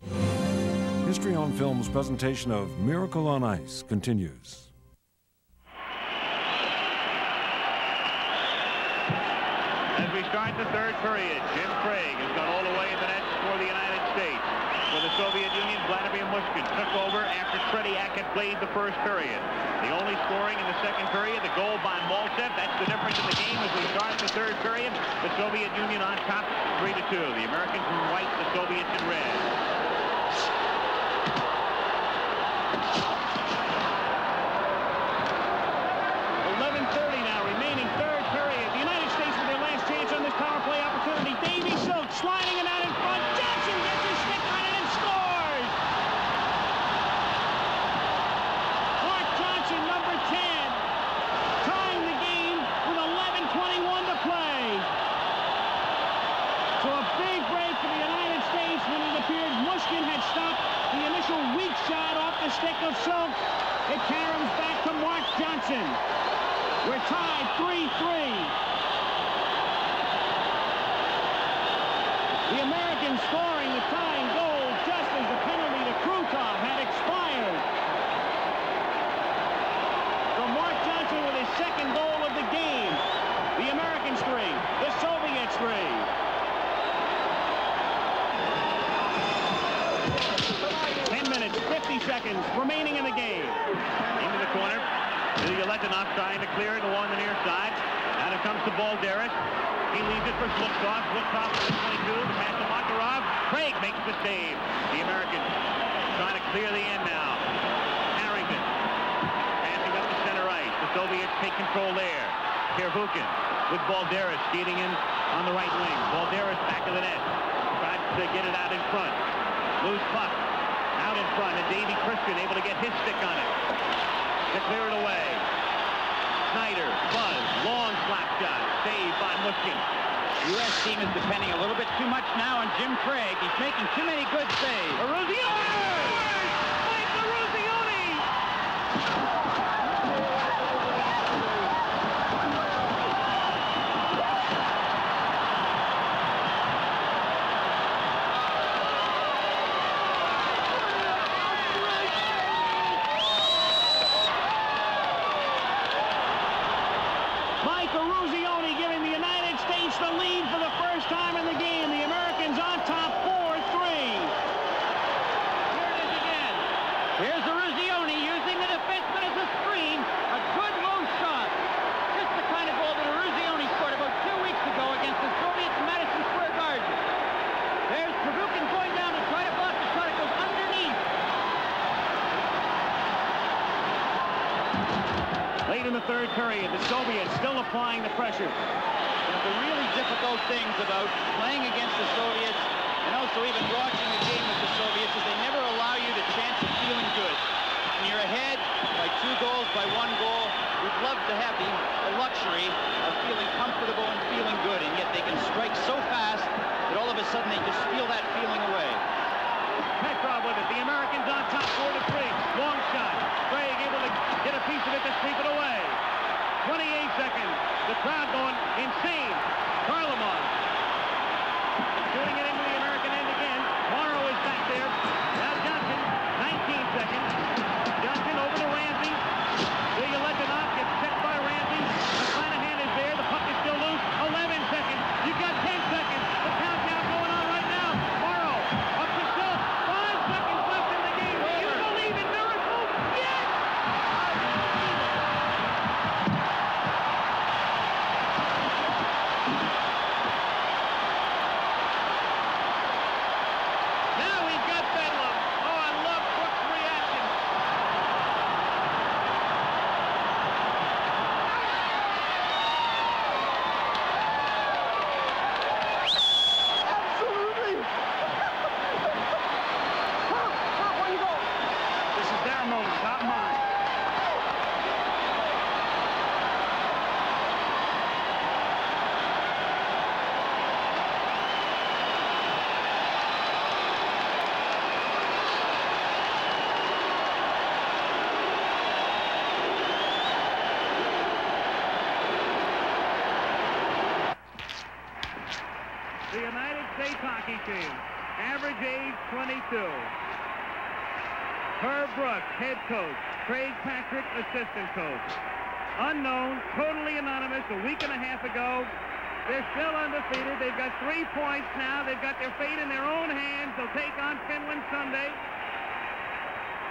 History on Film's presentation of Miracle on Ice continues. As we start the third period, Jim Craig has gone all the way in the net for the United States. For Soviet Union, Vladimir Myshkin took over after Tretiak had played the first period. The only scoring in the second period, the goal by Maltsev. That's the difference in the game as we start the third period. The Soviet Union on top, 3 to 2. The Americans in white, the Soviets in red. Eleven thirty now, remaining third period. The United States with their last chance on this power play opportunity. Davy Silk sliding it out in front. Johnson gets his stick on it and scores. Mark Johnson, number 10, tying the game with 11:21 to play. So a big break for the United States when it appeared Myshkin had stopped the initial weak shot off the stick of Silk. It caroms back to Mark Johnson. We're tied 3-3. The Americans scoring the tying goal just as the penalty to Krutov had expired. So Mark Johnson with his second goal of the game. The Americans three, the Soviets three. Ten minutes, 50 seconds remaining in the game. Into the corner. Yeletinov trying to clear it along the near side. Now it comes to Balderis. Leaves it for Zhluktov. Zhluktov to the 22. The pass to Makarov. Craig makes the save. The Americans trying to clear the end now. Harrington passing up the center ice. The Soviets take control there. Pervukhin with Balderis skating in on the right wing. Balderis back of the net. Tries to get it out in front. Loose puck out in front. And Davy Christian able to get his stick on it to clear it away. Schneider, Buzz, long slap shot, saved by Myshkin. U.S. team is depending a little bit too much now on Jim Craig. He's making too many good saves. Eruzione! Oh, Mike Eruzione! Oh, Mike Eruzione giving the United States the lead for the first time in the game. The Americans on top 4-3. Here it is again. Here's Eruzione using the defenseman as a screen. A good low shot. Just the kind of goal that Eruzione scored about two weeks ago against the Soviets in Madison Square Garden. There's Pervukhin going down to try to block the shot. It goes underneath. Late in the third period, the Soviets still applying the pressure. One of the really difficult things about playing against the Soviets and also even watching the game with the Soviets is they never allow you the chance of feeling good. When you're ahead by two goals, by one goal, we'd love to have the, the luxury of feeling comfortable and feeling good, and yet they can strike so fast that all of a sudden they just feel that feeling away. Petrov with it. The Americans on top, 4 to 3. Long shot. Craig able to get a piece of it to sweep it away. 28 seconds. The crowd going insane. Varlamov shooting it into the American end again. Morrow is back there. Now Johnson, 19 seconds. Johnson over to Ramsey. Yeletinov gets checked by Ramsey. two. Herb Brooks, head coach. Craig Patrick, assistant coach. Unknown, totally anonymous, a week and a half ago. They're still undefeated. They've got three points now. They've got their fate in their own hands. They'll take on Finland Sunday.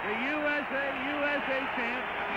The USA, USA champ.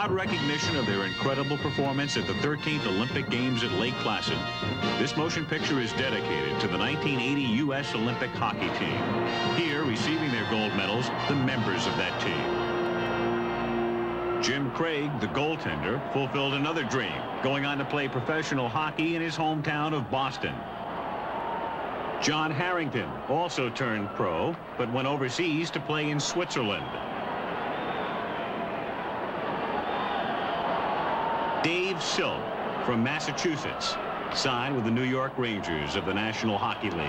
Proud recognition of their incredible performance at the 13th Olympic Games at Lake Placid, this motion picture is dedicated to the 1980 U.S. Olympic hockey team. Here, receiving their gold medals, the members of that team. Jim Craig, the goaltender, fulfilled another dream, going on to play professional hockey in his hometown of Boston. John Harrington also turned pro, but went overseas to play in Switzerland. Silk from Massachusetts signed with the New York Rangers of the National Hockey League.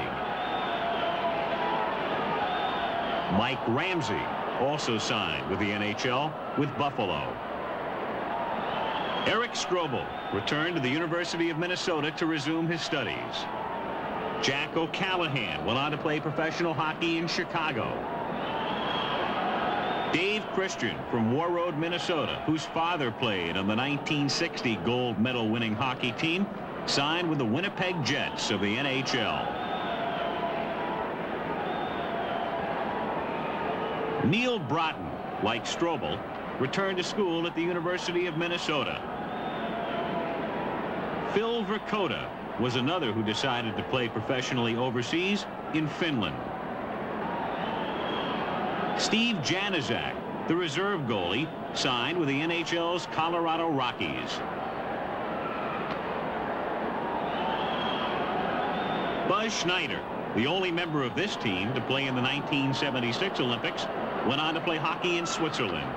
Mike Ramsey also signed with the NHL with Buffalo. Eric Strobel returned to the University of Minnesota to resume his studies. Jack O'Callahan went on to play professional hockey in Chicago. Christian from Warroad, Minnesota, whose father played on the 1960 gold medal winning hockey team, signed with the Winnipeg Jets of the NHL. Neal Broten, like Strobel, returned to school at the University of Minnesota. Phil Verchota was another who decided to play professionally overseas in Finland. Steve Janaszak, the reserve goalie, signed with the NHL's Colorado Rockies. Buzz Schneider, the only member of this team to play in the 1976 Olympics, went on to play hockey in Switzerland.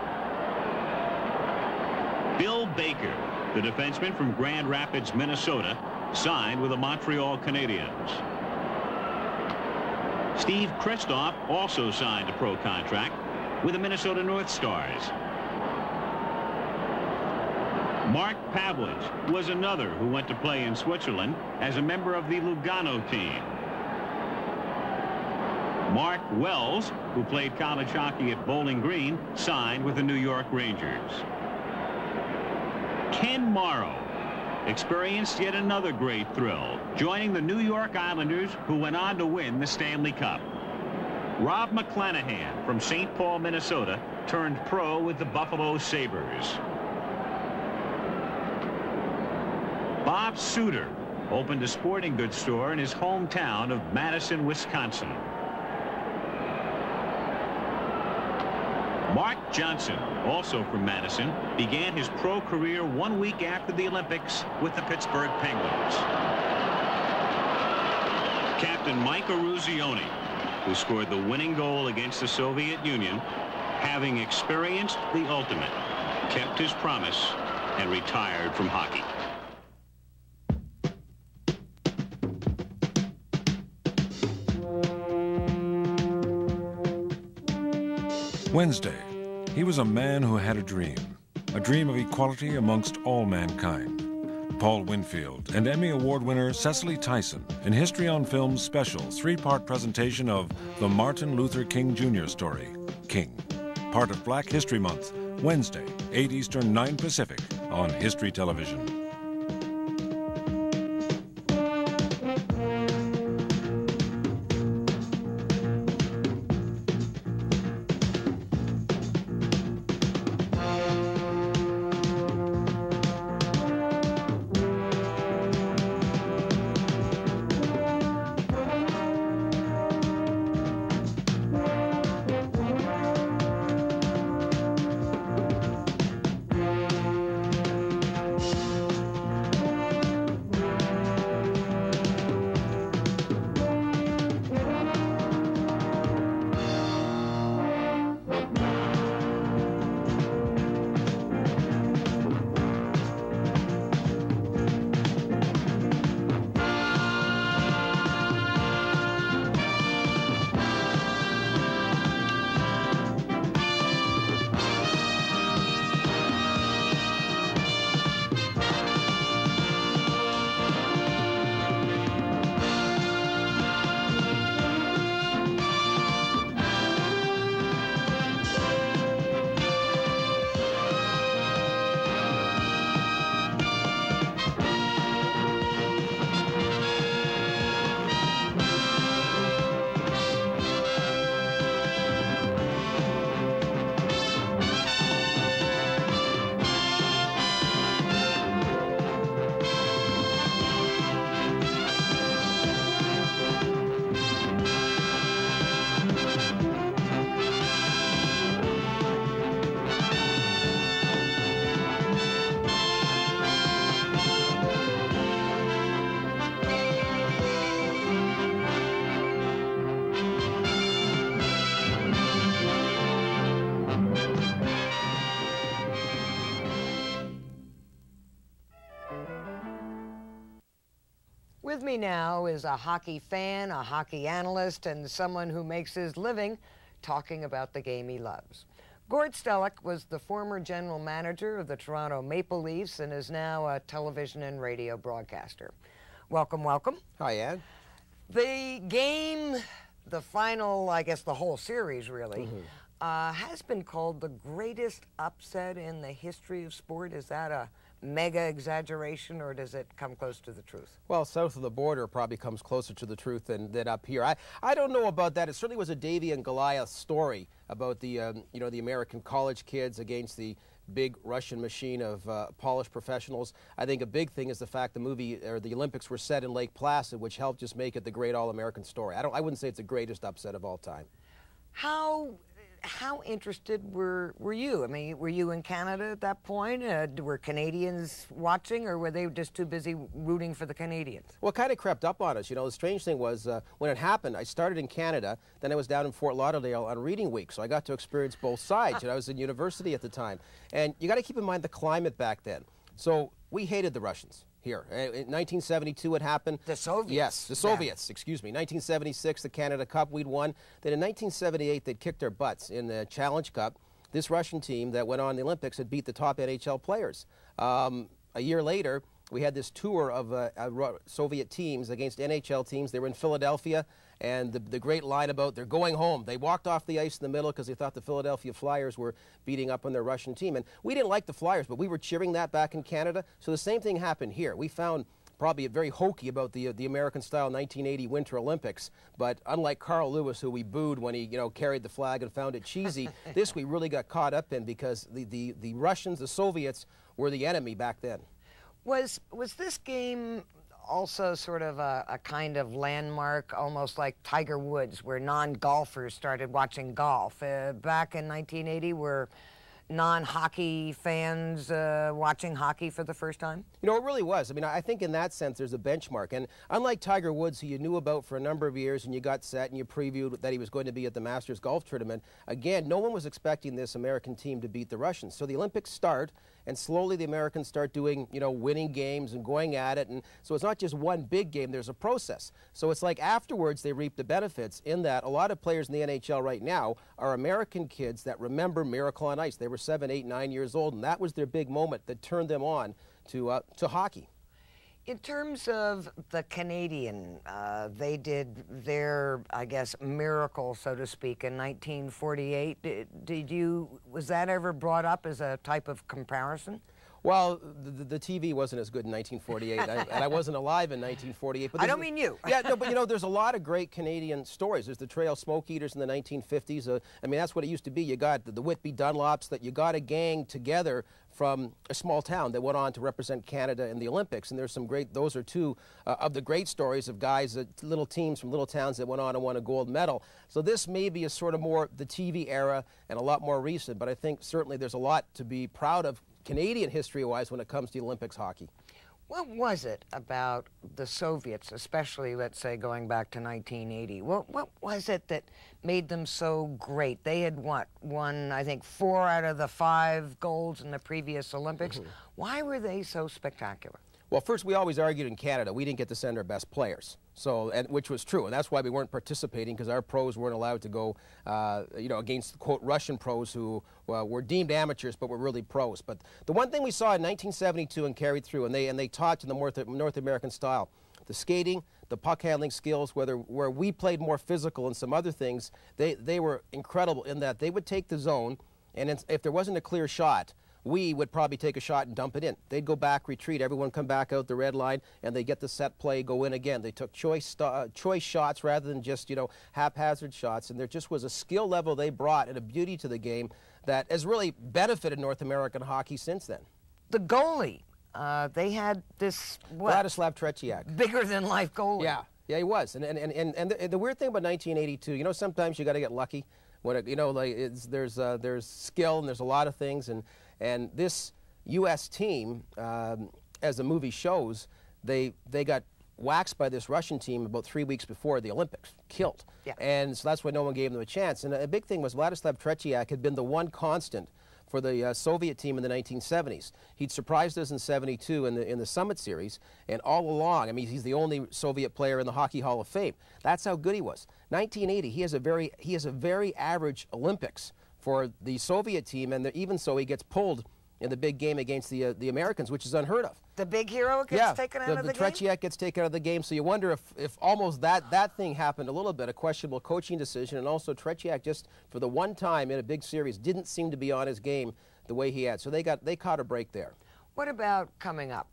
Bill Baker, the defenseman from Grand Rapids, Minnesota, signed with the Montreal Canadiens. Steve Christoff also signed a pro contract with the Minnesota North Stars. Mark Pavelich was another who went to play in Switzerland as a member of the Lugano team. Mark Wells, who played college hockey at Bowling Green, signed with the New York Rangers. Ken Morrow experienced yet another great thrill, joining the New York Islanders, who went on to win the Stanley Cup. Rob McClanahan from St. Paul, Minnesota, turned pro with the Buffalo Sabres. Bob Suter opened a sporting goods store in his hometown of Madison, Wisconsin. Mark Johnson, also from Madison, began his pro career one week after the Olympics with the Pittsburgh Penguins. Captain Mike Eruzione, who scored the winning goal against the Soviet Union, having experienced the ultimate, kept his promise and retired from hockey. Wednesday, he was a man who had a dream, a dream of equality amongst all mankind. Paul Winfield and Emmy Award winner Cicely Tyson in History on Film's special three-part presentation of the Martin Luther King Jr. story, King, part of Black History Month, Wednesday, 8 Eastern, 9 Pacific, on History Television. Is a hockey fan, a hockey analyst, and someone who makes his living talking about the game he loves. Gord Stellick was the former general manager of the Toronto Maple Leafs and is now a television and radio broadcaster. Welcome, welcome. Hi, Ann. The game, the final, I guess the whole series really, Mhm. uh, has been called the greatest upset in the history of sport. Is that a mega exaggeration or does it come close to the truth? Well, south of the border probably comes closer to the truth than, than up here. I, I don't know about that. It certainly was a Davy and Goliath story about the um, you know the American college kids against the big Russian machine of uh, polished professionals. I think a big thing is the fact the movie or the Olympics were set in Lake Placid, which helped just make it the great all-American story. I don't I wouldn't say it's the greatest upset of all time. How how interested were were you? I mean, were you in Canada at that point? Uh, were Canadians watching, or were they just too busy rooting for the Canadians? Well, it kind of crept up on us. You know, the strange thing was uh, when it happened, I started in Canada, then I was down in Fort Lauderdale on reading week, so I got to experience both sides. you know, I was in university at the time. And you got to keep in mind the climate back then. So we hated the Russians here. Uh, In 1972 it happened. The Soviets. Yes, the Soviets, excuse me. 1976, the Canada Cup, we'd won. Then in 1978, they'd kicked their butts in the Challenge Cup. This Russian team that went on the Olympics had beat the top NHL players. Um, a year later, we had this tour of uh, uh, Soviet teams against NHL teams. They were in Philadelphia, and the, the great line about they're going home. They walked off the ice in the middle because they thought the Philadelphia Flyers were beating up on their Russian team. And we didn't like the Flyers, but we were cheering that back in Canada. So the same thing happened here. We found probably very hokey about the uh, the American style 1980 Winter Olympics. But unlike Carl Lewis, who we booed when he you know carried the flag and found it cheesy, [laughs] this we really got caught up in because the, the, the Russians, the Soviets, were the enemy back then. Was was this game also sort of a, a kind of landmark, almost like Tiger Woods, where non-golfers started watching golf? Uh, back in 1980, were non-hockey fans uh, watching hockey for the first time? You know, it really was. I mean, I think in that sense there's a benchmark. And unlike Tiger Woods, who you knew about for a number of years and you got set and you previewed that he was going to be at the Masters Golf Tournament, again, no one was expecting this American team to beat the Russians. So the Olympics start, and slowly the Americans start doing, you know, winning games and going at it. And so it's not just one big game, there's a process. So it's like afterwards they reap the benefits in that a lot of players in the NHL right now are American kids that remember Miracle on Ice. They were seven, eight, nine years old, and that was their big moment that turned them on to, uh, to hockey. In terms of the Canadian, uh, they did their, I guess, miracle, so to speak, in 1948. Did, did you, was that ever brought up as a type of comparison? Well, the, the TV wasn't as good in 1948, I, and I wasn't alive in 1948. But I don't mean you. [laughs] yeah, no, but you know, there's a lot of great Canadian stories. There's the Trail Smoke Eaters in the 1950s. Uh, I mean, that's what it used to be. You got the, the Whitby Dunlops, that you got a gang together from a small town that went on to represent Canada in the Olympics. And there's some great, those are two uh, of the great stories of guys, uh, little teams from little towns that went on and won a gold medal. So this maybe is sort of more the TV era and a lot more recent, but I think certainly there's a lot to be proud of Canadian history-wise when it comes to Olympics hockey. What was it about the Soviets, especially, let's say, going back to 1980? What, what was it that made them so great? They had, what, won, I think, four out of the five golds in the previous Olympics. Mhm. Why were they so spectacular? Well, first, we always argued in Canada we didn't get to send our best players, so and, which was true, and that's why we weren't participating because our pros weren't allowed to go, uh, you know, against quote Russian pros who uh, were deemed amateurs but were really pros. But the one thing we saw in 1972 and carried through, and they and they taught in the North, North American style, the skating, the puck handling skills, whether where we played more physical and some other things, they they were incredible in that they would take the zone, and if- if there wasn't a clear shot we would probably take a shot and dump it in. They'd go back, retreat, everyone come back out the red line, and they get the set play, go in again. They took choice st- uh, choice shots rather than just you know haphazard shots, and there just was a skill level they brought and a beauty to the game that has really benefited North American hockey since then. The goalie, uh, they had this, what, Vladislav Tretiak. bigger than life goalie. Yeah, yeah, he was. And and and and, the, the weird thing about 1982, you know, sometimes you got to get lucky. When it, you know, like it's, there's uh, there's skill and there's a lot of things, and and this U.S. team, um, as the movie shows, they they got waxed by this Russian team about three weeks before the Olympics, killed. Yeah. And so that's why no one gave them a chance. And a big thing was Vladislav Tretiak had been the one constant for the uh, Soviet team in the 1970s. He'd surprised us in 72 in the, in the Summit Series, and all along, I mean, he's the only Soviet player in the Hockey Hall of Fame. That's how good he was. 1980, he has a very, he has a very average Olympics for the Soviet team, and the, even so, he gets pulled in the big game against the, uh, the Americans, which is unheard of. The big hero gets yeah, taken out the, of the, the game? Tretiak gets taken out of the game, so you wonder if, if almost that, that thing happened a little bit, a questionable coaching decision, and also Tretiak just, for the one time in a big series, didn't seem to be on his game the way he had. So they, got, they caught a break there. What about coming up?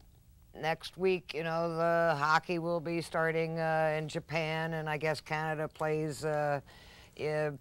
Next week, you know, the hockey will be starting uh, in Japan, and I guess Canada plays uh, uh,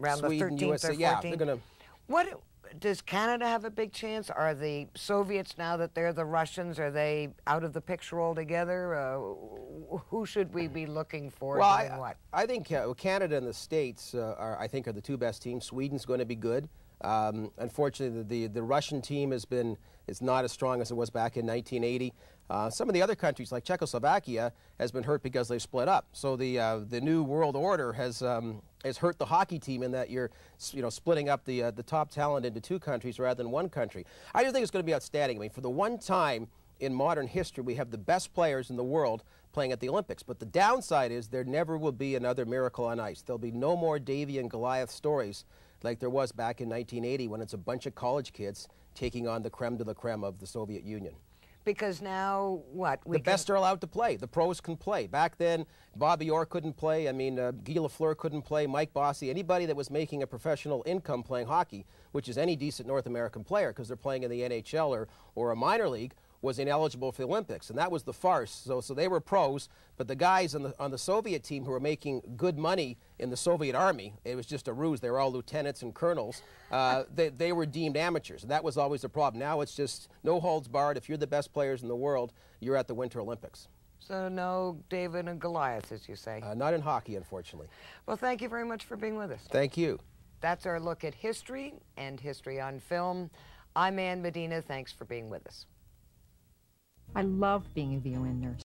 around Sweden, the 13th USA, or 14th. yeah, they're gonna- What does Canada have a big chance? Are the Soviets now that they're the Russians? Are they out of the picture altogether? Uh, who should we be looking for? Well, I, what? I think uh, Canada and the States uh, are, I think, are the two best teams. Sweden's going to be good. Um, unfortunately, the, the, the Russian team has been is not as strong as it was back in 1980. Uh, some of the other countries, like Czechoslovakia, has been hurt because they've split up. So the uh, the new world order has um, has hurt the hockey team in that you're you know splitting up the uh, the top talent into two countries rather than one country. I do think it's going to be outstanding. I mean, for the one time in modern history, we have the best players in the world playing at the Olympics. But the downside is there never will be another miracle on ice. There'll be no more Davy and Goliath stories like there was back in 1980 when it's a bunch of college kids taking on the creme de la creme of the Soviet Union. Because now, what? the best are allowed to play. The pros can play. Back then, Bobby Orr couldn't play. I mean, uh, Guy Lafleur couldn't play. Mike Bossy, anybody that was making a professional income playing hockey, which is any decent North American player because they're playing in the NHL or, or a minor league, was ineligible for the Olympics, and that was the farce. So, so they were pros, but the guys on the on the Soviet team who were making good money in the Soviet army, it was just a ruse. They were all lieutenants and colonels. Uh, [laughs] they they were deemed amateurs, and that was always the problem. Now it's just no holds barred. If you're the best players in the world, you're at the Winter Olympics. So no David and Goliath, as you say. Uh, not in hockey, unfortunately. Well, thank you very much for being with us. Thank you. That's our look at history and history on film. I'm Ann Medina. Thanks for being with us. I love being a VON nurse.